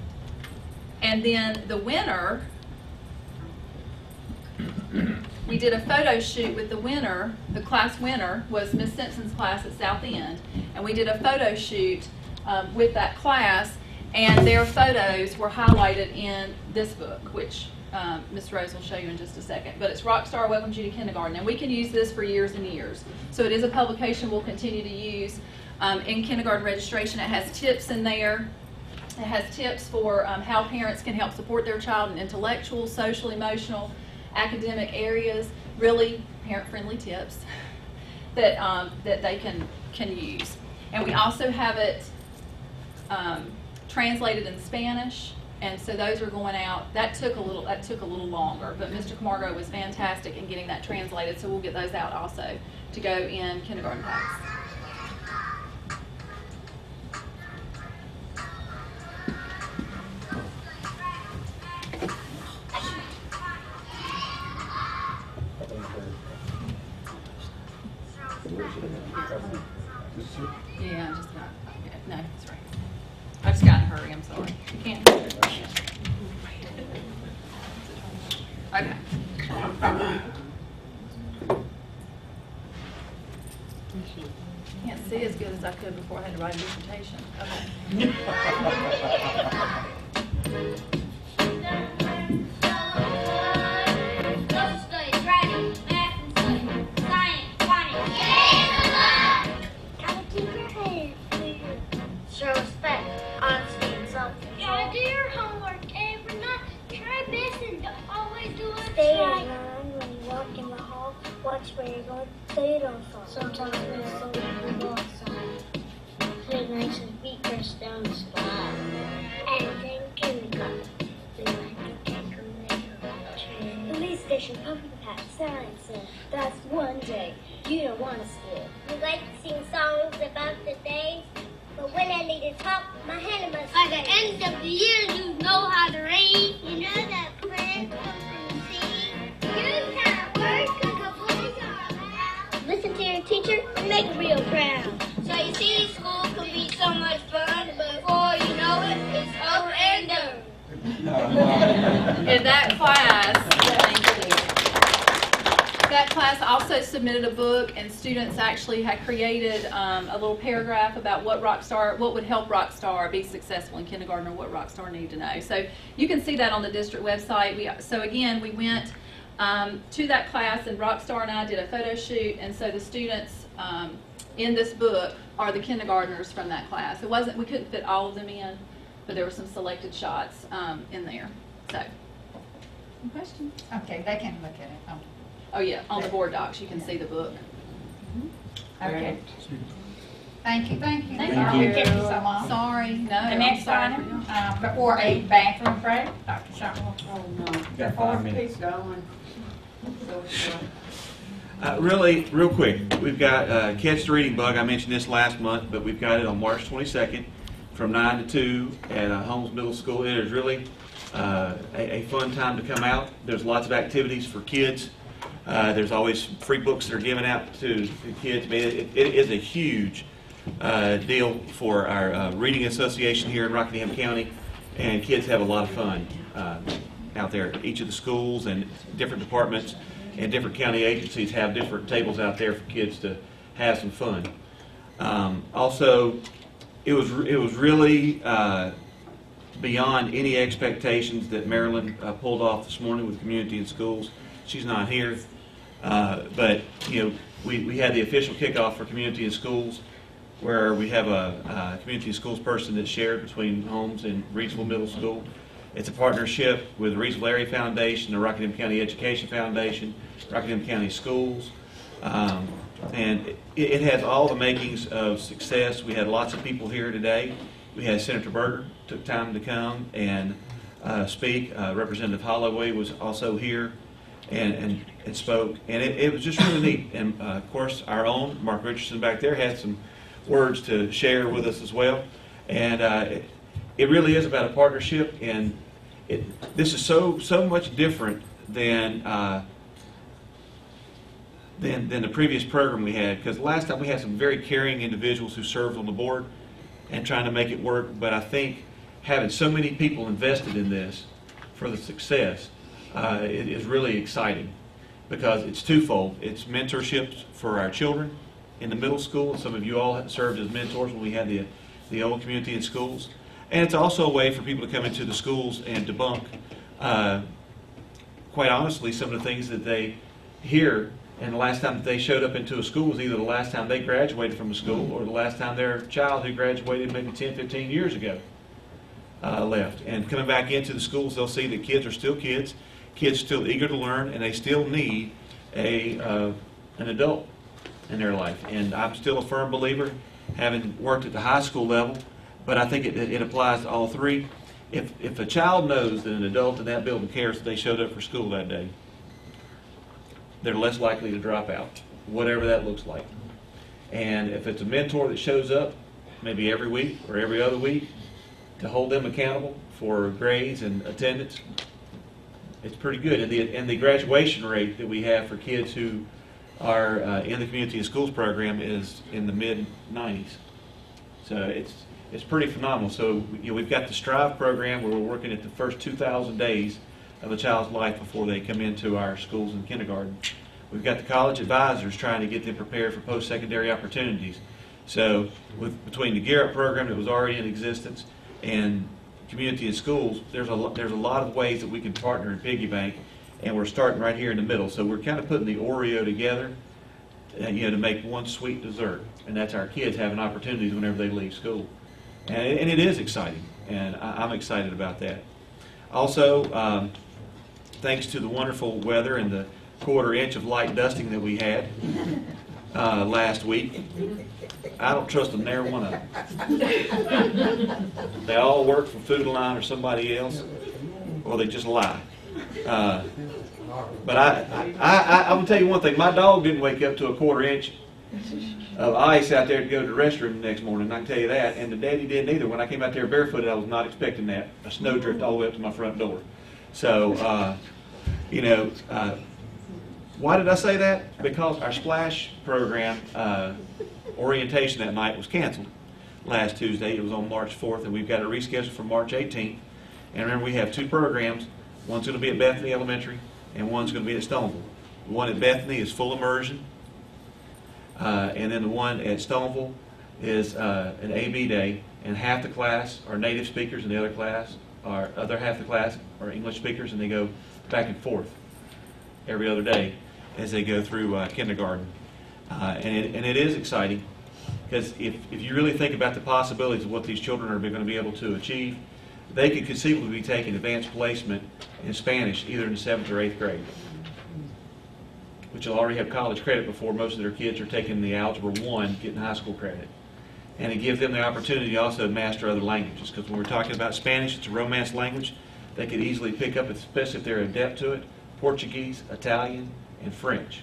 and then the winner we did a photo shoot with the winner. The class winner was Miss Simpson's class at South End, and we did a photo shoot um, with that class, and their photos were highlighted in this book, which um, Miss Rose will show you in just a second. But it's Rockstar Welcomes You to Kindergarten, and we can use this for years and years. So it is a publication we'll continue to use um, in kindergarten registration. It has tips in there. It has tips for um, how parents can help support their child in intellectual, social, emotional, academic areas, really parent-friendly tips that, um, that they can, can use. And we also have it um, translated in Spanish, and so those are going out. That took a little, that took a little longer, but Mr. Camargo was fantastic in getting that translated, so we'll get those out also to go in kindergarten class. Yeah, I'm just not, no, right. I just got in a hurry, I'm sorry. You can't. Okay. Can't see as good as I could before I had to write a dissertation. Okay. Stay right. line when you walk in the hall. Watch where you're going. On fall. Sometimes when it's so you go outside. Play nice and press down the slide. And then kindergarten. We like to take a little Police station, pumpkin patch, science. That's one day you don't want to skip. We like to sing songs about the days, but when I need to talk, my hand must. By the end of the year, you know how to read. You know that plants Listen to your teacher and make real proud. So you see, school can be so much fun, before you know it, it's over and done. In that class, that class also submitted a book, and students actually had created um, a little paragraph about what Rockstar, what would help Rockstar be successful in kindergarten, or what Rockstar need to know. So you can see that on the district website. We, so again, we went um, to that class, and Rockstar and I did a photo shoot, and so the students um, in this book are the kindergartners from that class. It wasn't, we couldn't fit all of them in, but there were some selected shots um, in there. So questions? Okay, they can look at it. Oh, Oh, yeah, on the board docs, you can see the book. Okay. Thank you, thank you. Thank Sorry you. we kept you so long. Sorry, no. The I'm next sorry item, for before a bathroom break, Dr. Shotwell. Oh, no. Got five minutes. Keep going. Uh, really, real quick, we've got uh, Catch the Reading Bug. I mentioned this last month, but we've got it on March 22nd from 9 to 2 at uh, Holmes Middle School. It is really uh, a, a fun time to come out. There's lots of activities for kids. Uh, there's always free books that are given out to kids. I mean, it, it is a huge uh, deal for our uh, reading association here in Rockingham County, and kids have a lot of fun out there. Each of the schools and different departments and different county agencies have different tables out there for kids to have some fun. Um, also, it was it was really uh, beyond any expectations that Marilyn uh, pulled off this morning with community and schools. She's not here, uh, but you know we, we had the official kickoff for community and schools, where we have a, a community and schools person that's shared between Holmes and Reidsville Middle School. It's a partnership with the Reidsville Area Foundation, the Rockingham County Education Foundation, Rockingham County Schools. Um, and it, it has all the makings of success. We had lots of people here today. We had Senator Berger took time to come and uh, speak. Uh, Representative Holloway was also here and, and, and spoke. And it, it was just really neat. And uh, of course, our own Mark Richardson back there had some words to share with us as well. And uh, it, it really is about a partnership. And it, this is so so much different than uh, than than the previous program we had. Because last time we had some very caring individuals who served on the board and trying to make it work. But I think having so many people invested in this for the success uh, it is really exciting because it's twofold. It's mentorships for our children in the middle school. Some of you all served as mentors when we had the the old community in schools. And it's also a way for people to come into the schools and debunk, uh, quite honestly, some of the things that they hear. And the last time that they showed up into a school was either the last time they graduated from a school or the last time their child who graduated maybe 10, 15 years ago uh, left. And coming back into the schools, they'll see that kids are still kids, kids still eager to learn, and they still need a uh, an adult in their life. And I'm still a firm believer, having worked at the high school level, but I think it, it applies to all three. If, if a child knows that an adult in that building cares that they showed up for school that day, they're less likely to drop out, whatever that looks like. And if it's a mentor that shows up maybe every week or every other week to hold them accountable for grades and attendance, it's pretty good. And the, and the graduation rate that we have for kids who are uh, in the community and schools program is in the mid 90s. So it's it's pretty phenomenal. So you know, we've got the Strive program where we're working at the first 2,000 days of a child's life before they come into our schools and kindergarten. We've got the college advisors trying to get them prepared for post-secondary opportunities. So with between the Garrett program that was already in existence and community and schools, there's a there's a lot of ways that we can partner in piggy bank, and we're starting right here in the middle. So we're kind of putting the Oreo together, uh, you know, to make one sweet dessert, and that's our kids having opportunities whenever they leave school, and, and it is exciting, and I, I'm excited about that. Also, um, thanks to the wonderful weather and the quarter inch of light dusting that we had uh, last week, I don't trust them, near one of them. They all work for Food Lion or somebody else, or they just lie. Uh, but I, I, I, I will tell you one thing. My dog didn't wake up to a quarter inch of ice out there to go to the restroom the next morning. I can tell you that. And the daddy didn't either. When I came out there barefooted, I was not expecting that. A snowdrift all the way up to my front door. So, uh, you know, uh, why did I say that? Because our splash program uh, orientation that night was canceled last Tuesday. It was on March 4th, and we've got it rescheduled for March 18th. And remember, we have two programs. One's going to be at Bethany Elementary, and one's going to be at Stoneville. One at Bethany is full immersion, uh, and then the one at Stoneville is uh, an AB day, and half the class are native speakers, and the other class are other half the class are English speakers, and they go back and forth every other day as they go through uh, kindergarten. Uh, and, it, and it is exciting because if, if you really think about the possibilities of what these children are going to be able to achieve, they could conceivably be taking advanced placement in Spanish either in the seventh or eighth grade, which will already have college credit before most of their kids are taking the Algebra 1, getting high school credit. And it gives them the opportunity also to master other languages, because when we're talking about Spanish, it's a Romance language. They could easily pick up, especially if they're adept to it, Portuguese, Italian, and French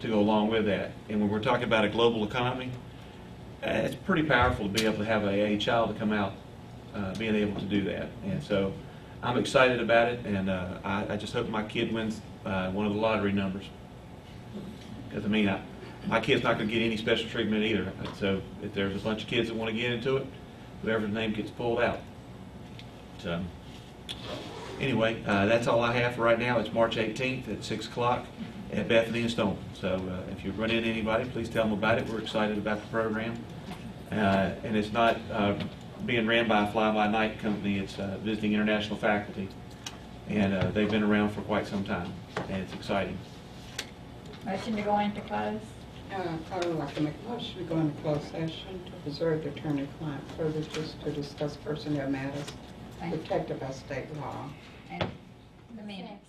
to go along with that. And when we're talking about a global economy, uh, it's pretty powerful to be able to have a, a child to come out uh, being able to do that. And so I'm excited about it, and uh, I, I just hope my kid wins uh, one of the lottery numbers. Because, I mean, I, my kid's not going to get any special treatment either. So if there's a bunch of kids that want to get into it, whoever's name gets pulled out. So, anyway, uh, that's all I have for right now. It's March 18th at 6 o'clock at Bethany and Stone. So uh, if you run into anybody, please tell them about it. We're excited about the program. Uh, and it's not uh, being ran by a fly-by-night company. It's uh, visiting international faculty. And they've been around for quite some time, and it's exciting. Motion to go into close? Uh, I would like to make a motion to go into closed session to preserve the attorney-client privileges to discuss personnel matters Thank you. protected by state law. And the minutes.